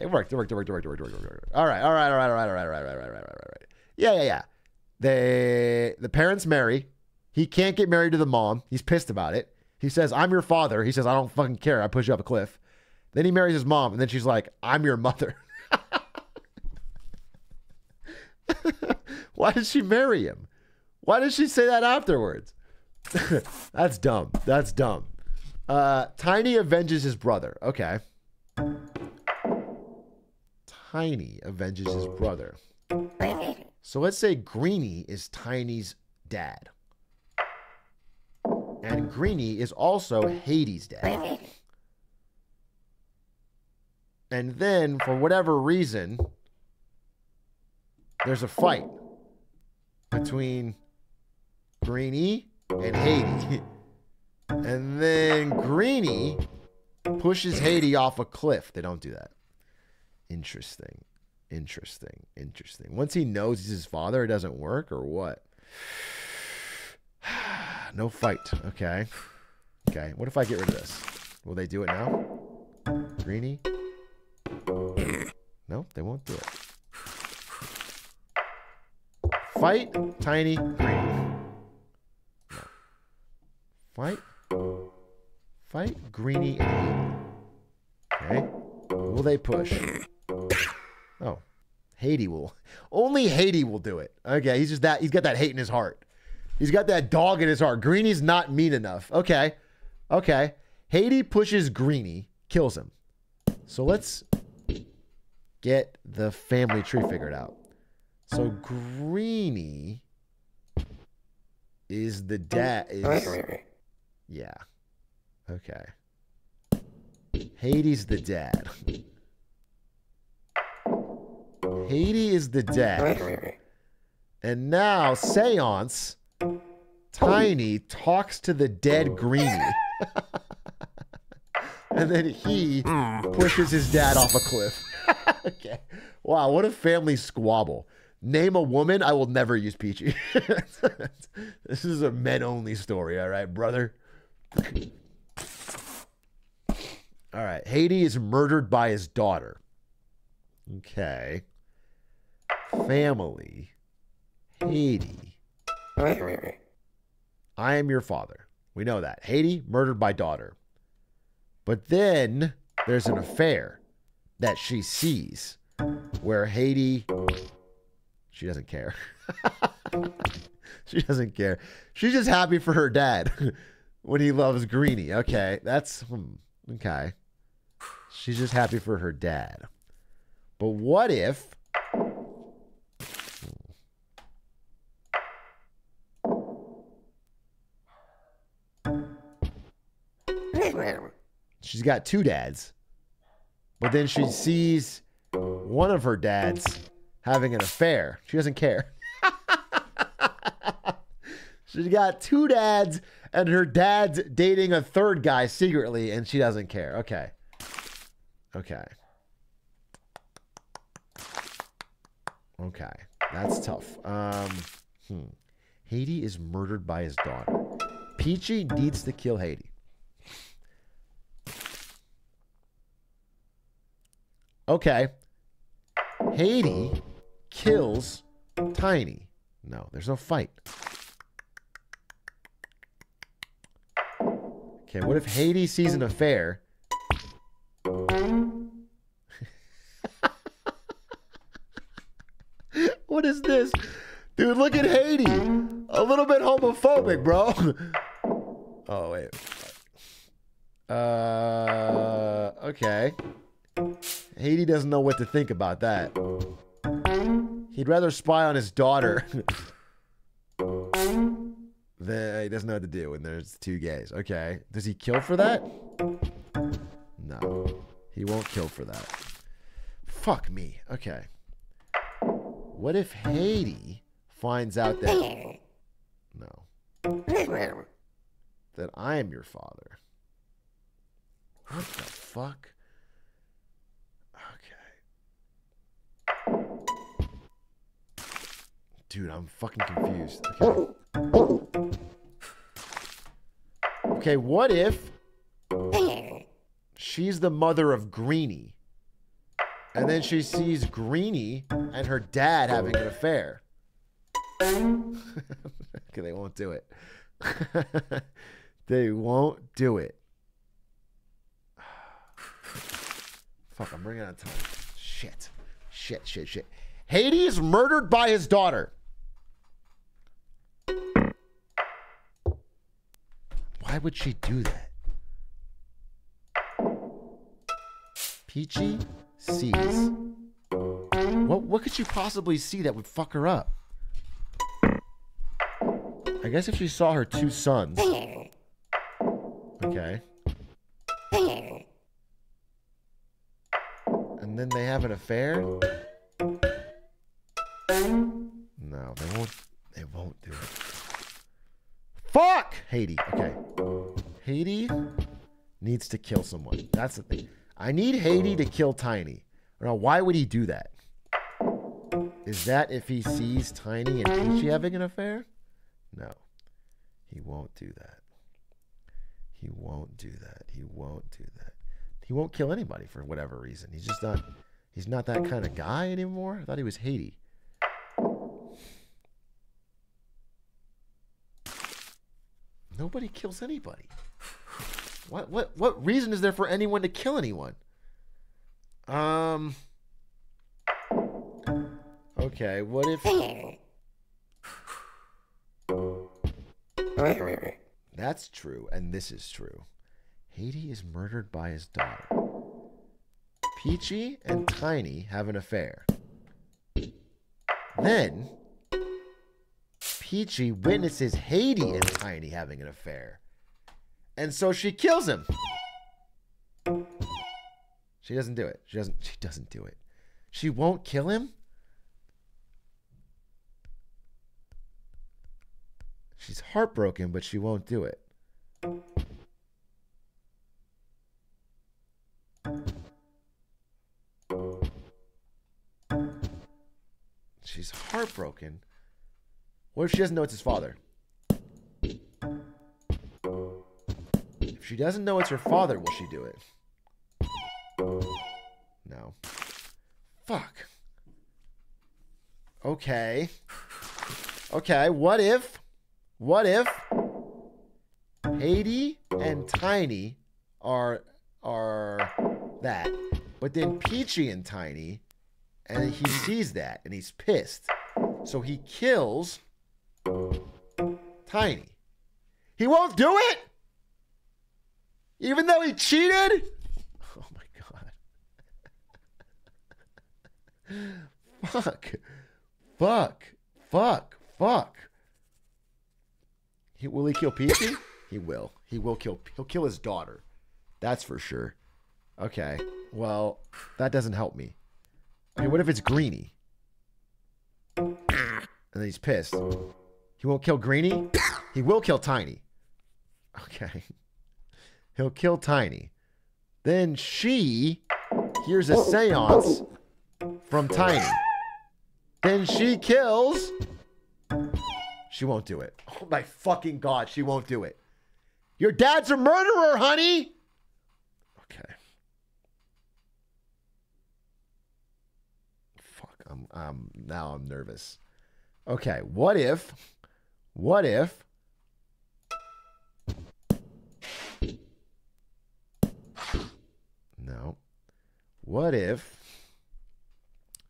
It worked. It worked. It worked. It worked. It worked. It worked. All right. All right. All right. All right. All right. All right. All right. All right. All right. All right. Yeah. Yeah. Yeah. They the parents marry. He can't get married to the mom. He's pissed about it. He says, "I'm your father." He says, "I don't fucking care. I push you off a cliff." Then he marries his mom, and then she's like, "I'm your mother." Why did she marry him? Why did she say that afterwards? That's dumb. That's dumb. Uh, Tiny avenges his brother. Okay. Tiny avenges his brother. So let's say Greeny is Tiny's dad. And Greeny is also Hades' dad. And then, for whatever reason, there's a fight between Greeny and Haiti. And then Greeny pushes Haiti off a cliff. They don't do that. Interesting. Interesting. Interesting. Once he knows he's his father, it doesn't work or what? no fight. Okay. Okay. What if I get rid of this? Will they do it now? Greeny? They won't do it. Fight Tiny Greeny. No. Fight. Fight Greeny and. Okay. Will they push? Oh. Haiti will. Only Haiti will do it. Okay, he's just that he's got that hate in his heart. He's got that dog in his heart. Greeny's not mean enough. Okay. Okay. Haiti pushes Greeny, kills him. So let's get the family tree figured out. So Greeny is the dad Yeah. Okay. Haiti's the dad. Haiti is the dad. And now Seance Tiny talks to the dead Greeny. and then he hmm. pushes his dad off a cliff. okay. Wow, what a family squabble. Name a woman, I will never use Peachy. this is a men only story, all right, brother? All right. Haiti is murdered by his daughter. Okay. Family. Haiti. I am your father. We know that. Haiti murdered by daughter. But then there's an affair that she sees where Haiti she doesn't care. she doesn't care. She's just happy for her dad when he loves Greeny. Okay, that's hmm, okay. She's just happy for her dad. But what if she's got two dads, but then she sees one of her dads having an affair. She doesn't care. She's got two dads, and her dad's dating a third guy secretly, and she doesn't care. Okay. Okay. Okay. That's tough. Um, hmm. Haiti is murdered by his daughter. Peachy needs to kill Haiti. Okay. Haiti kills Tiny. No, there's no fight. Okay, what if Haiti sees an affair? what is this? Dude, look at Haiti. A little bit homophobic, bro. oh, wait. Uh, okay. Haiti doesn't know what to think about that. He'd rather spy on his daughter than he doesn't know what to do when there's two gays. Okay. Does he kill for that? No. He won't kill for that. Fuck me. Okay. What if Haiti finds out that. No. That I am your father? What the fuck? Dude, I'm fucking confused. Okay. Okay, what if she's the mother of Greenie? And then she sees Greenie and her dad having an affair. okay, they won't do it. they won't do it. Fuck, I'm running out of time. Shit. Shit, shit, shit. Is murdered by his daughter. Why would she do that? Peachy sees. What what could she possibly see that would fuck her up? I guess if she saw her two sons. Okay. And then they have an affair? No, they won't they won't do it. Fuck! Haiti. Okay. Haiti needs to kill someone. That's the thing. I need Haiti to kill Tiny. Now, why would he do that? Is that if he sees Tiny and Peachy having an affair? No. He won't do that. He won't do that. He won't do that. He won't kill anybody for whatever reason. He's just not he's not that kind of guy anymore. I thought he was Haiti. Nobody kills anybody. What what what reason is there for anyone to kill anyone? Um Okay, what if That's true, and this is true. Haiti is murdered by his daughter. Peachy and Tiny have an affair. Then Peachy witnesses Haiti and Tiny having an affair. And so she kills him. She doesn't do it. She doesn't she doesn't do it. She won't kill him? She's heartbroken, but she won't do it. She's heartbroken. What if she doesn't know it's his father? If she doesn't know it's her father, will she do it? No. Fuck. Okay. Okay, what if what if Haiti and Tiny are are that, but then Peachy and Tiny, and he sees that and he's pissed, so he kills Tiny. He won't do it, even though he cheated. Oh my god! Fuck! Fuck! Fuck! Fuck! He, will he kill Peachy? he will. He will kill. He'll kill his daughter. That's for sure. Okay. Well, that doesn't help me. Okay, what if it's Greeny? And then he's pissed. He won't kill Greenie? He will kill Tiny. Okay. He'll kill Tiny. Then she hears a seance from Tiny. Then she kills she won't do it. Oh my fucking god, she won't do it. Your dad's a murderer, honey. Okay. Fuck, I'm um now I'm nervous. Okay, what if what if No. What if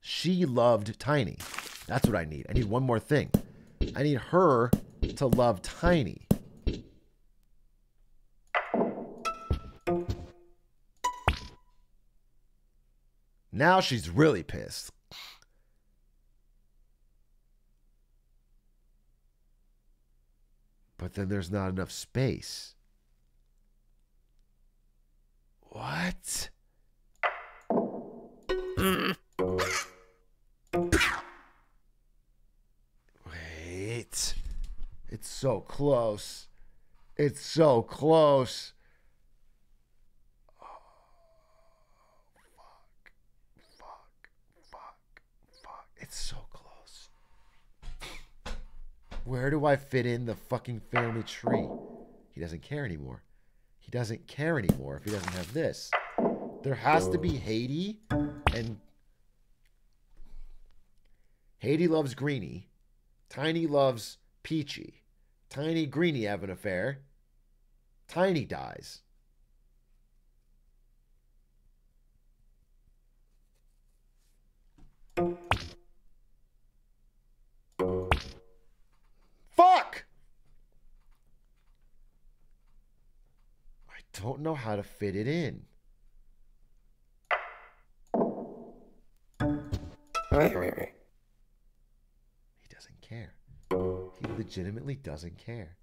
she loved Tiny? That's what I need. I need one more thing. I need her to love Tiny. Now she's really pissed. But then there's not enough space. What? Wait. It's so close. It's so close. Oh, fuck. Fuck. Fuck. Fuck. It's so. Where do I fit in the fucking family tree? He doesn't care anymore. He doesn't care anymore if he doesn't have this. There has to be Haiti and Haiti loves Greeny. Tiny loves Peachy. Tiny Greeny have an affair. Tiny dies. Don't know how to fit it in. He doesn't care. He legitimately doesn't care.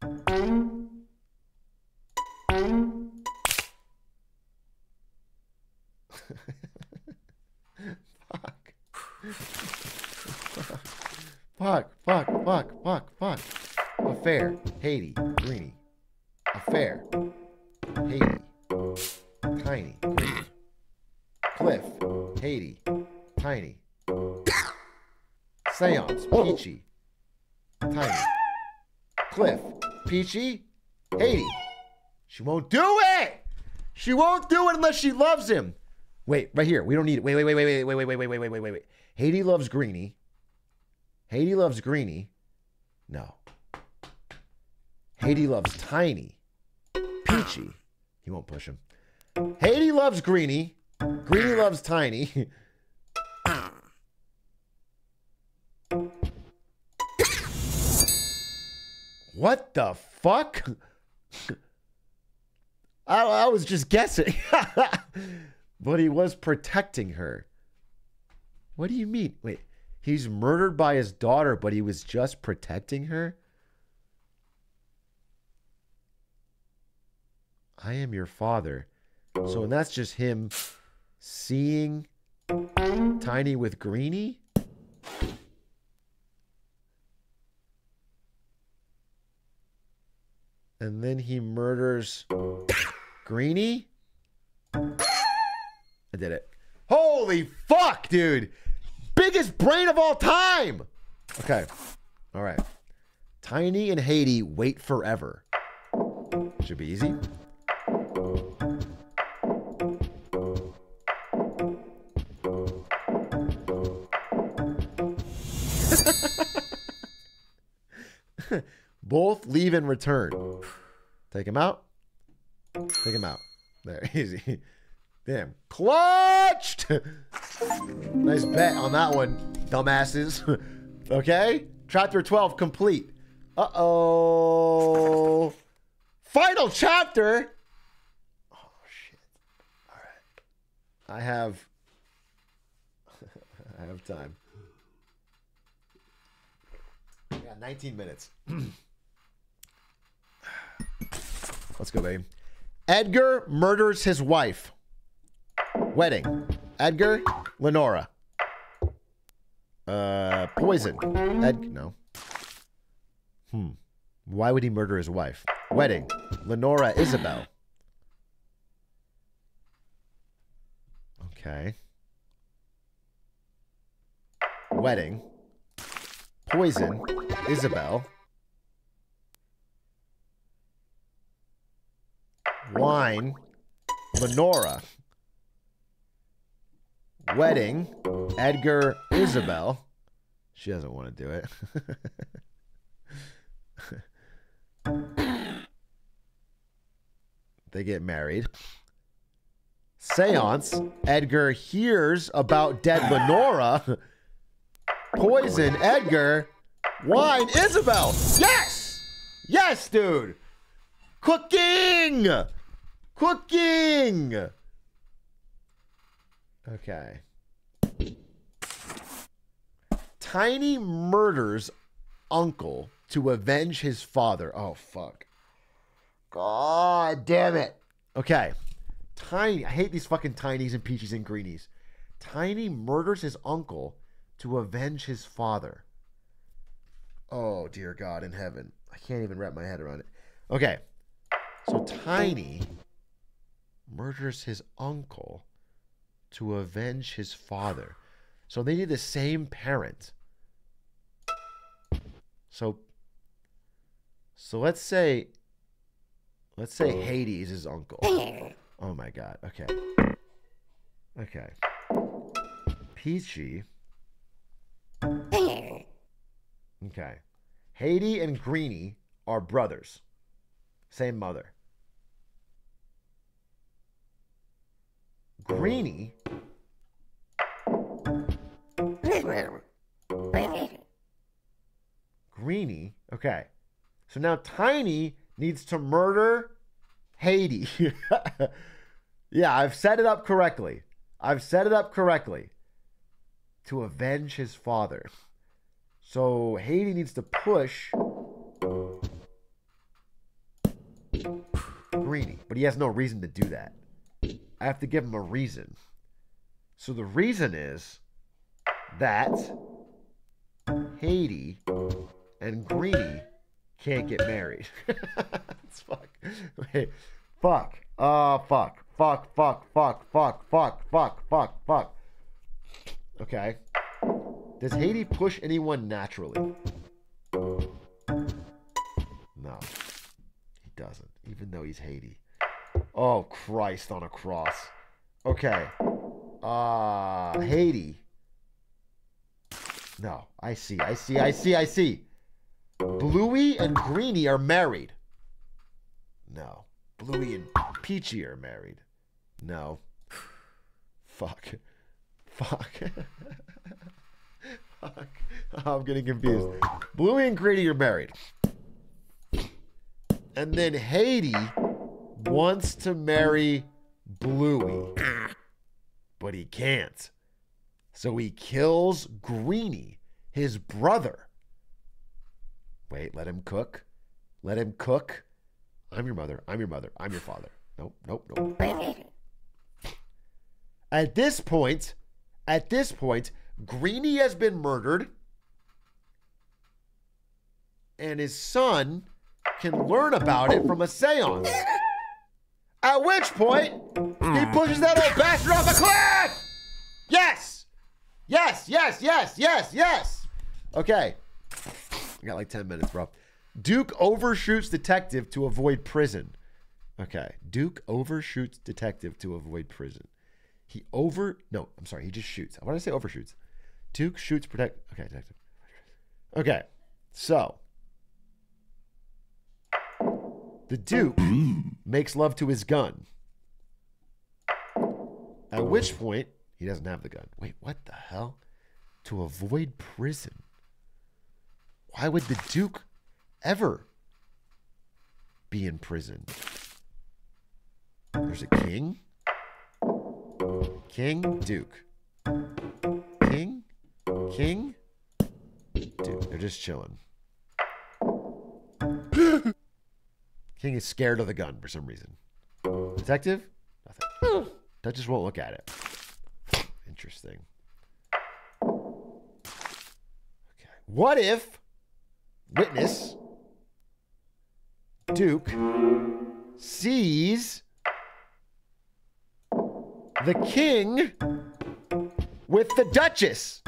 Fuck. Fuck, fuck, fuck, fuck, fuck. Affair, Haiti, Greenie. Affair, Haiti, Tiny, Greenie. Cliff, Haiti, Tiny. Seance, Peachy, Tiny. Cliff, Peachy, Haiti. She won't do it! She won't do it unless she loves him. Wait, right here. We don't need it. Wait, wait, wait, wait, wait, wait, wait, wait, wait, wait, wait, wait, wait. Haiti loves Greenie. Haiti loves Greenie. No. Haiti loves Tiny. Peachy. He won't push him. Haiti loves Greeny. Greeny loves Tiny. what the fuck? I, I was just guessing. but he was protecting her. What do you mean? Wait, he's murdered by his daughter, but he was just protecting her? I am your father. So, and that's just him seeing Tiny with Greenie? And then he murders Greenie? I did it. Holy fuck, dude. Biggest brain of all time. Okay. All right. Tiny and Haiti wait forever. Should be easy. Both leave and return. Take him out. Take him out. There, easy. Damn. Clutched! nice bet on that one, dumbasses. okay? Chapter 12 complete. Uh oh. Final chapter! Oh, shit. All right. I have. I have time. Yeah, 19 minutes. Let's go, baby. Edgar murders his wife. Wedding. Edgar, Lenora. Uh, poison. Ed, no. Hmm. Why would he murder his wife? Wedding. Lenora Isabel. Okay. Wedding. Poison. Isabel. Wine. Lenora. Wedding. Edgar Isabel. She doesn't want to do it. they get married. Seance. Edgar hears about dead Lenora. Poison Edgar. Wine Isabel. Yes! Yes, dude. Cooking! Cooking! Okay. Tiny murders uncle to avenge his father. Oh, fuck. God damn it. Okay. Tiny, I hate these fucking tinies and peaches and greenies. Tiny murders his uncle to avenge his father. Oh, dear God in heaven. I can't even wrap my head around it. Okay. So Tiny murders his uncle to avenge his father. So they need the same parent. So so let's say let's say Hades is his uncle. Oh my god. Okay. Okay. Peachy. Okay. Haiti and Greeny are brothers. Same mother. Greeny Greeny. Okay. So now Tiny needs to murder Haiti. yeah, I've set it up correctly. I've set it up correctly to avenge his father. So Haiti needs to push Greeny, but he has no reason to do that. I have to give him a reason. So the reason is that Haiti and Greeny can't get married. it's fuck. Wait, fuck. Oh, fuck. Fuck, fuck, fuck, fuck, fuck, fuck, fuck, fuck. Okay. Does Haiti push anyone naturally? No. He doesn't, even though he's Haiti. Oh, Christ on a cross. Okay. Uh, Haiti. No, I see, I see, I see, I see. Bluey and Greeny are married. No. Bluey and Peachy are married. No. Fuck. Fuck. Fuck. I'm getting confused. Bluey and Greeny are married. And then Haiti wants to marry Bluey. But he can't. So he kills Greeny, his brother. Wait, let him cook. Let him cook. I'm your mother. I'm your mother. I'm your father. Nope, nope, nope. At this point, at this point, Greeny has been murdered, and his son can learn about it from a seance. At which point, he hmm. pushes that old bastard off a cliff! Yes! Yes, yes, yes, yes, yes! Okay. I got like 10 minutes, bro. Duke overshoots detective to avoid prison. Okay. Duke overshoots detective to avoid prison. He over no, I'm sorry, he just shoots. Why did I say overshoots? Duke shoots protect okay, detective. Okay. So the Duke makes love to his gun. At which point he doesn't have the gun. Wait, what the hell? To avoid prison. Why would the Duke ever be in prison? There's a king. King, Duke. King, Duke. They're just chilling. King is scared of the gun for some reason. Detective? Nothing. That just won't look at it. Interesting. Okay. What if witness Duke sees the king with the Duchess?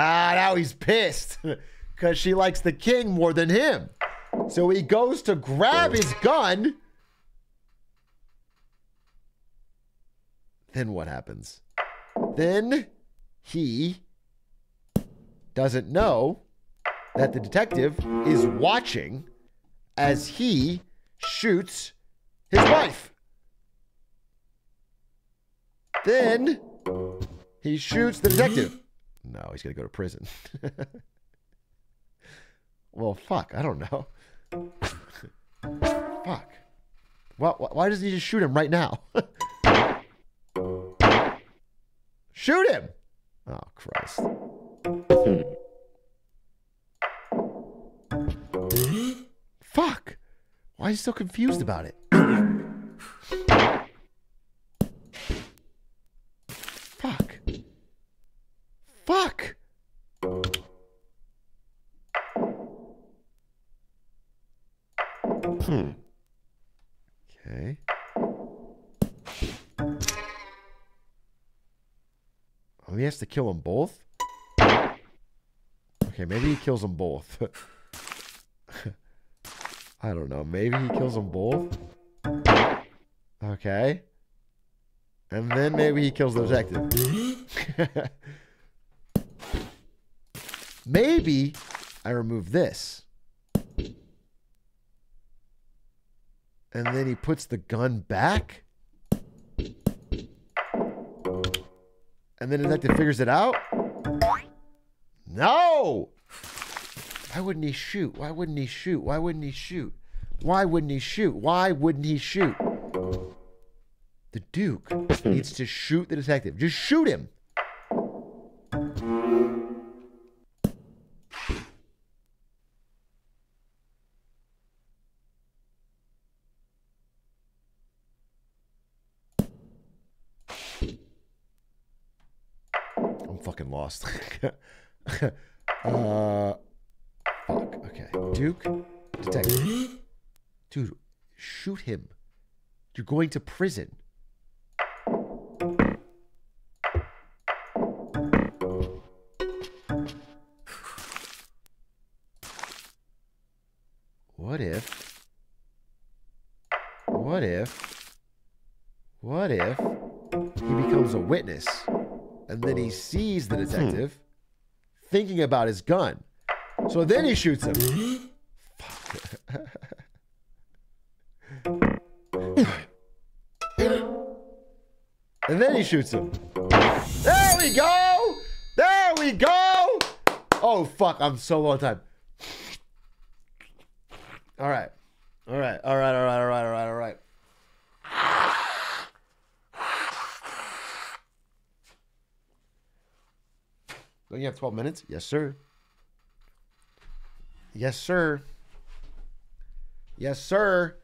Ah, now he's pissed because she likes the king more than him. So he goes to grab his gun. Then what happens? Then he doesn't know that the detective is watching as he shoots his wife. Then he shoots the detective. No, he's going to go to prison. well, fuck. I don't know. fuck. Why, why doesn't he just shoot him right now? shoot him! Oh, Christ. Fuck. Why is he so confused about it? Has to kill them both? Okay. Maybe he kills them both. I don't know. Maybe he kills them both. Okay. And then maybe he kills the detective. maybe I remove this. And then he puts the gun back. And then the detective figures it out. No! Why wouldn't he shoot? Why wouldn't he shoot? Why wouldn't he shoot? Why wouldn't he shoot? Why wouldn't he shoot? The Duke needs to shoot the detective. Just shoot him. Lost. uh, fuck. Okay. Duke, detective. Dude, shoot him. You're going to prison. What if? What if? What if he becomes a witness and then he sees the hmm. detective thinking about his gun? So then he shoots him. and then he shoots him. There we go! There we go! Oh, fuck. I'm so low on time. All right. All right. All right. All right. All right. All right. All right. Don't you have 12 minutes? Yes, sir. Yes, sir. Yes, sir.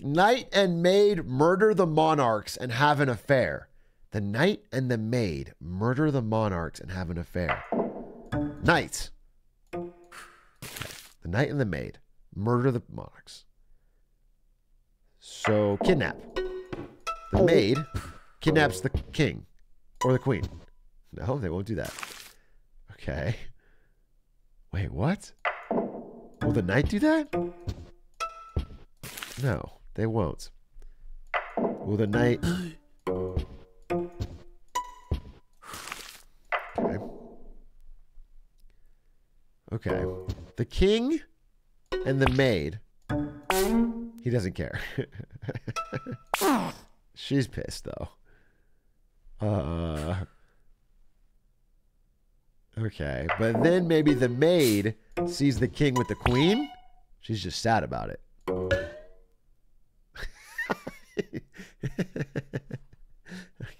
Knight and maid murder the monarchs and have an affair. The knight and the maid murder the monarchs and have an affair. Knight. The knight and the maid murder the monarchs. So kidnap. The maid kidnaps the king or the queen. No, they won't do that. Okay. Wait, what? Will the knight do that? No, they won't. Will the knight. Okay. Okay. The king and the maid. He doesn't care. She's pissed though. Uh. Okay, but then maybe the maid sees the king with the queen. She's just sad about it.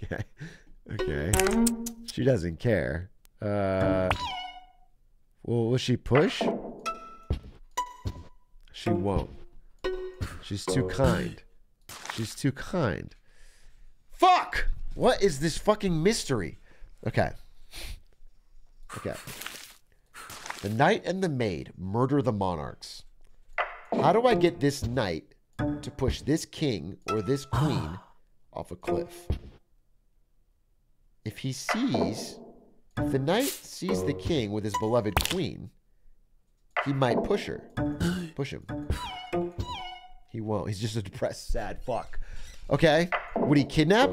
okay. Okay. She doesn't care. Uh Well, will she push? She won't. She's too kind. She's too kind. Fuck! What is this fucking mystery? Okay. Okay. The knight and the maid murder the monarchs. How do I get this knight to push this king or this queen off a cliff? If he sees, if the knight sees the king with his beloved queen, he might push her. Push him. He won't. He's just a depressed, sad fuck. Okay. Would he kidnap?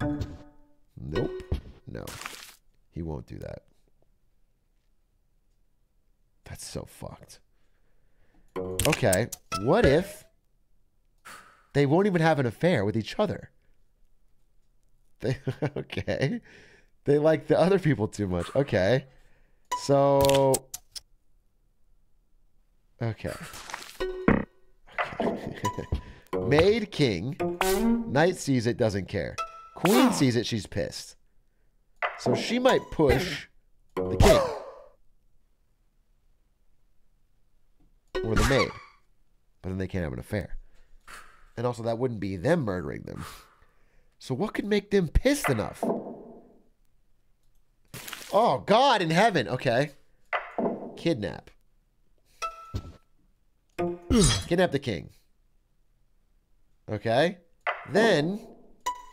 Nope. No. He won't do that. That's so fucked. Okay. What if they won't even have an affair with each other? They okay. They like the other people too much. Okay. So Okay. Okay. Maid king. Knight sees it, doesn't care. Queen oh. sees it, she's pissed. So she might push the king. Or the maid. But then they can't have an affair. And also, that wouldn't be them murdering them. So, what could make them pissed enough? Oh, God in heaven. Okay. Kidnap. Kidnap the king. Okay. Then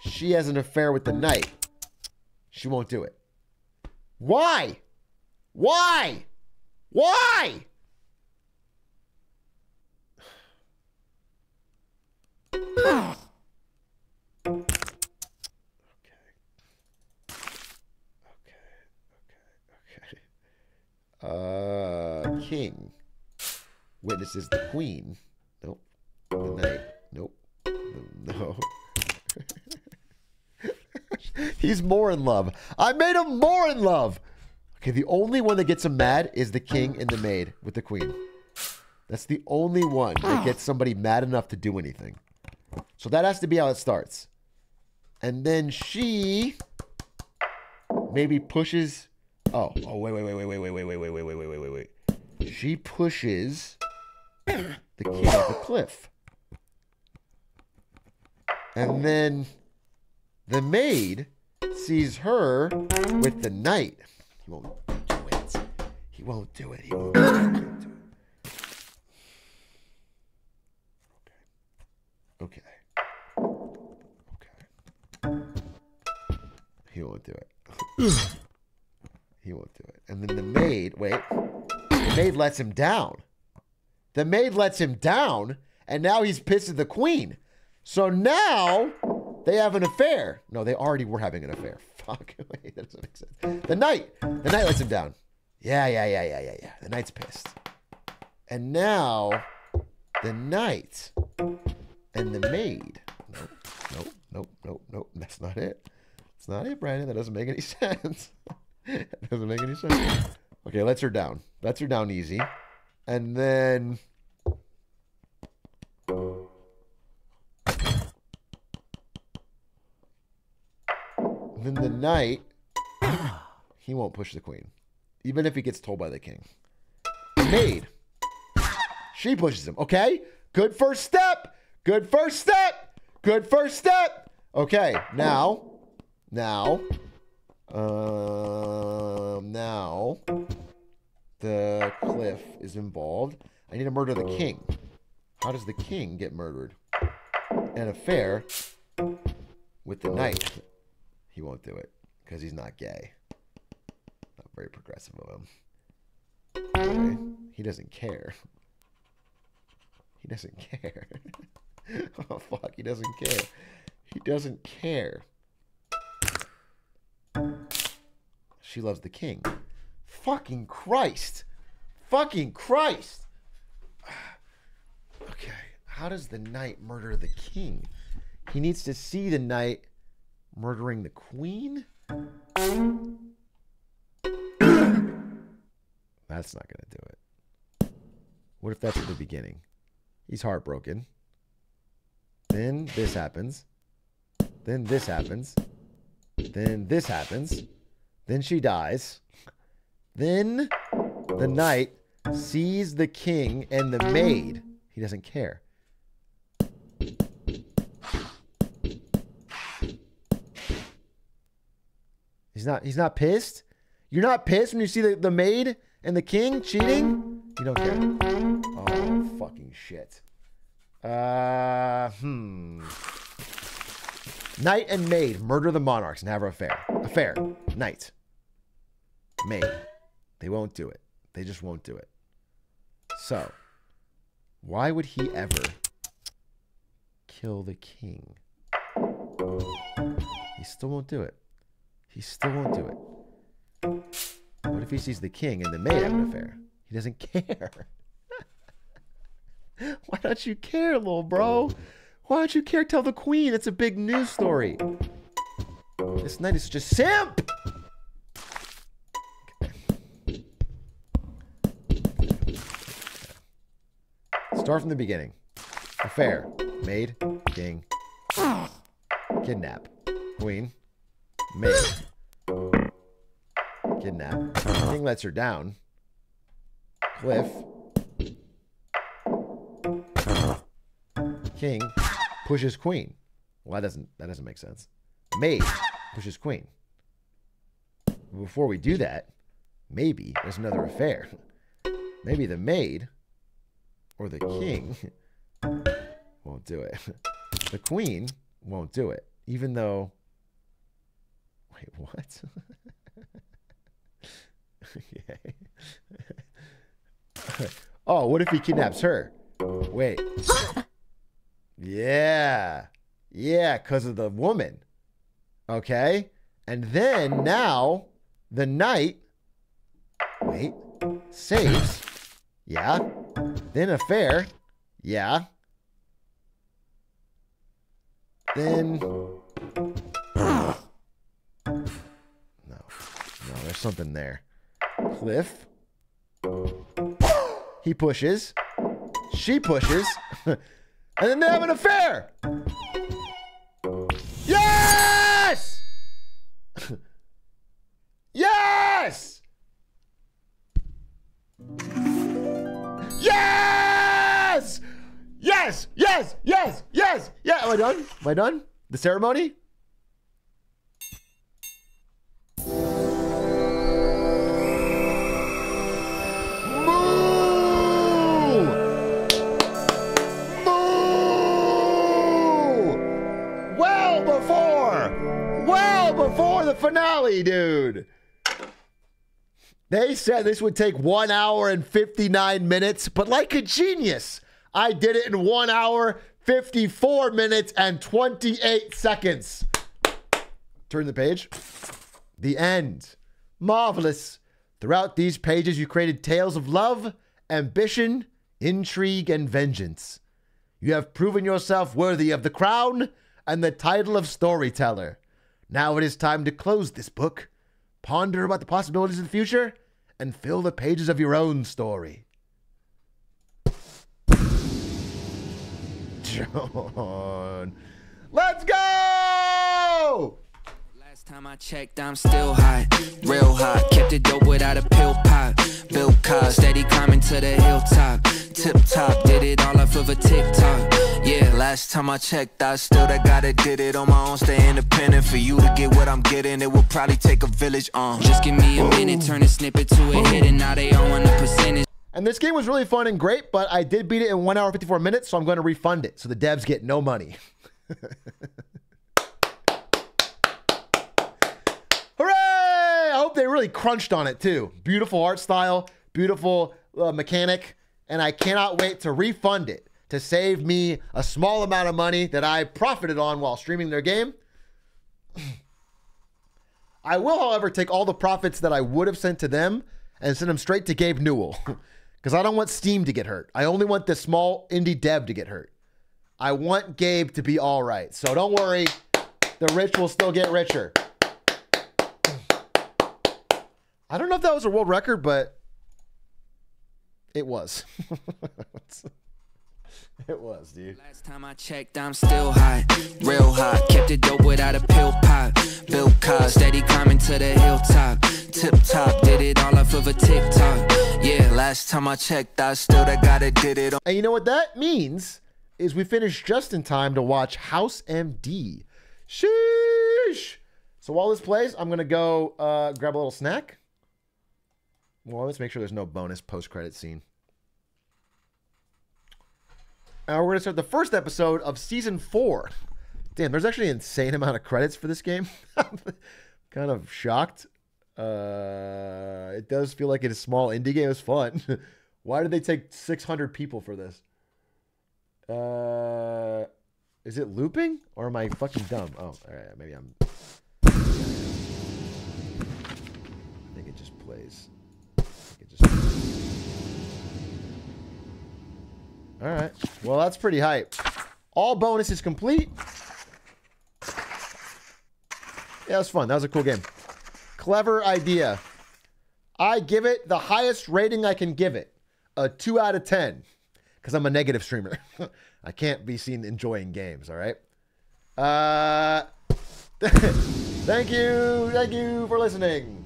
she has an affair with the knight. She won't do it. Why? Why? Why? Okay. Okay. Okay. Okay. Uh, king witnesses the queen. Nope. The knight. Nope. No. He's more in love. I made him more in love. Okay, the only one that gets him mad is the king and the maid with the queen. That's the only one that gets somebody mad enough to do anything. So that has to be how it starts. And then she maybe pushes. Oh, oh, wait, wait, wait, wait, wait, wait, wait, wait, wait, wait, wait, wait, wait, wait, wait. She pushes the king off a cliff. And then the maid sees her with the knight. He won't do it. He won't do it. He won't do it. It. Okay. Okay. He won't do it. he won't do it. And then the maid, wait. The maid lets him down. The maid lets him down, and now he's pissed at the queen. So now they have an affair. No, they already were having an affair. Fuck. Wait, that doesn't make sense. The knight. The knight lets him down. Yeah, yeah, yeah, yeah, yeah, yeah. The knight's pissed. And now the knight and the maid. Nope, nope, nope, nope, nope. That's not it. That's not it, Brandon. That doesn't make any sense. that doesn't make any sense. Okay, lets her down. Lets her down easy. And then then the knight he won't push the queen. Even if he gets told by the king. Maid. She pushes him. Okay? Good first step. Good first step. Good first step. Okay, now, now, um, now, the cliff is involved. I need to murder the king. How does the king get murdered? An affair with the knight. He won't do it because he's not gay. Not very progressive of him. Okay. He doesn't care. He doesn't care. oh fuck, he doesn't care. He doesn't care. She loves the king. Fucking Christ. Fucking Christ. Okay, how does the knight murder the king? He needs to see the knight murdering the queen? That's not going to do it. What if that's at the beginning? He's heartbroken. Then this happens. Then this happens. Then this happens. Then she dies. Then the knight sees the king and the maid. He doesn't care. Not he's not pissed? You're not pissed when you see the, the maid and the king cheating? You don't care. Oh fucking shit. Uh hmm. Knight and maid murder the monarchs and have an affair. Affair. Knight. Maid. They won't do it. They just won't do it. So, why would he ever kill the king? He still won't do it. He still won't do it. What if he sees the king and the maid have an affair? He doesn't care. Why don't you care, little bro? Why don't you care? Tell the queen. It's a big news story. This knight is just simp. Start from the beginning. Affair. Maid. King. Kidnap. Queen. Maid. Kidnap. King lets her down. Cliff. King pushes queen. Well, that doesn't that doesn't make sense. Maid pushes queen. Before we do that, maybe there's another affair. Maybe the maid or the king won't do it. The queen won't do it, even though. Wait, what? okay. oh, what if he kidnaps her? Wait. yeah. Yeah, because of the woman. Okay. And then now the knight. Wait. Saves. Yeah. Then affair. Yeah. Then something there. Cliff. He pushes. She pushes. and then they have an affair. Yes! yes! Yes! Yes! Yes! Yes! Yes! Yeah. Am I done? Am I done? The ceremony? Finale, dude. They said this would take one hour and 59 minutes, but like a genius, I did it in one hour, 54 minutes, and 28 seconds. Turn the page. The end. Marvelous. Throughout these pages, you created tales of love, ambition, intrigue, and vengeance. You have proven yourself worthy of the crown and the title of storyteller. Now it is time to close this book, ponder about the possibilities of the future, and fill the pages of your own story. John. Let's go! Last time I checked, I'm still real. Kept it dope without a pill steady climbing to the hilltop. Tip top, did it all off of a TikTok. Yeah, last time I checked, I still that gotta did it on my own. Stay independent for you to get what I'm getting. It will probably take a village on. Just give me a minute, turn a snippet to a hit, and now they all want a percentage. And this game was really fun and great, but I did beat it in 1 hour 54 minutes, so I'm going to refund it. So the devs get no money. Hooray! I hope they really crunched on it too. Beautiful art style, beautiful uh, mechanic, and I cannot wait to refund it to save me a small amount of money that I profited on while streaming their game. I will, however, take all the profits that I would have sent to them and send them straight to Gabe Newell because I don't want Steam to get hurt. I only want this small indie dev to get hurt. I want Gabe to be all right. So don't worry, the rich will still get richer. I don't know if that was a world record, but it was. it was, dude. Last time I checked, I'm still hot, real hot. Kept it dope without a pill pop. Bill Cobb, steady climbing to the hilltop. Tip top, did it all off of a TikTok. Yeah, last time I checked, I still that gotta did it. And you know what that means is we finished just in time to watch House MD. Sheesh. So while this plays, I'm gonna go uh, grab a little snack. Well, let's make sure there's no bonus post-credit scene. Now we're gonna start the first episode of season four. Damn, there's actually an insane amount of credits for this game. kind of shocked. Uh, it does feel like it's a small indie game. It's fun. Why did they take 600 people for this? Uh, is it looping or am I fucking dumb? Oh, all right, maybe I'm. All right. Well, that's pretty hype. All bonuses complete. Yeah, was fun. That was a cool game. Clever idea. I give it the highest rating I can give it a 2 out of 10 because I'm a negative streamer. I can't be seen enjoying games, all right? Uh, thank you. Thank you for listening.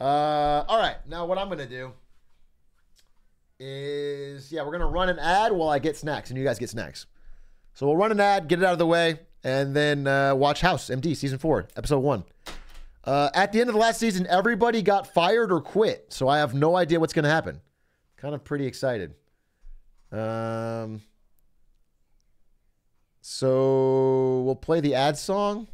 Uh, all right. Now, what I'm going to do is, yeah, we're to run an ad while I get snacks and you guys get snacks. So we'll run an ad, get it out of the way, and then uh, watch House MD season four, episode one. Uh, at the end of the last season, everybody got fired or quit, so I have no idea what's to happen. Kind of pretty excited. Um, so we'll play the ad song.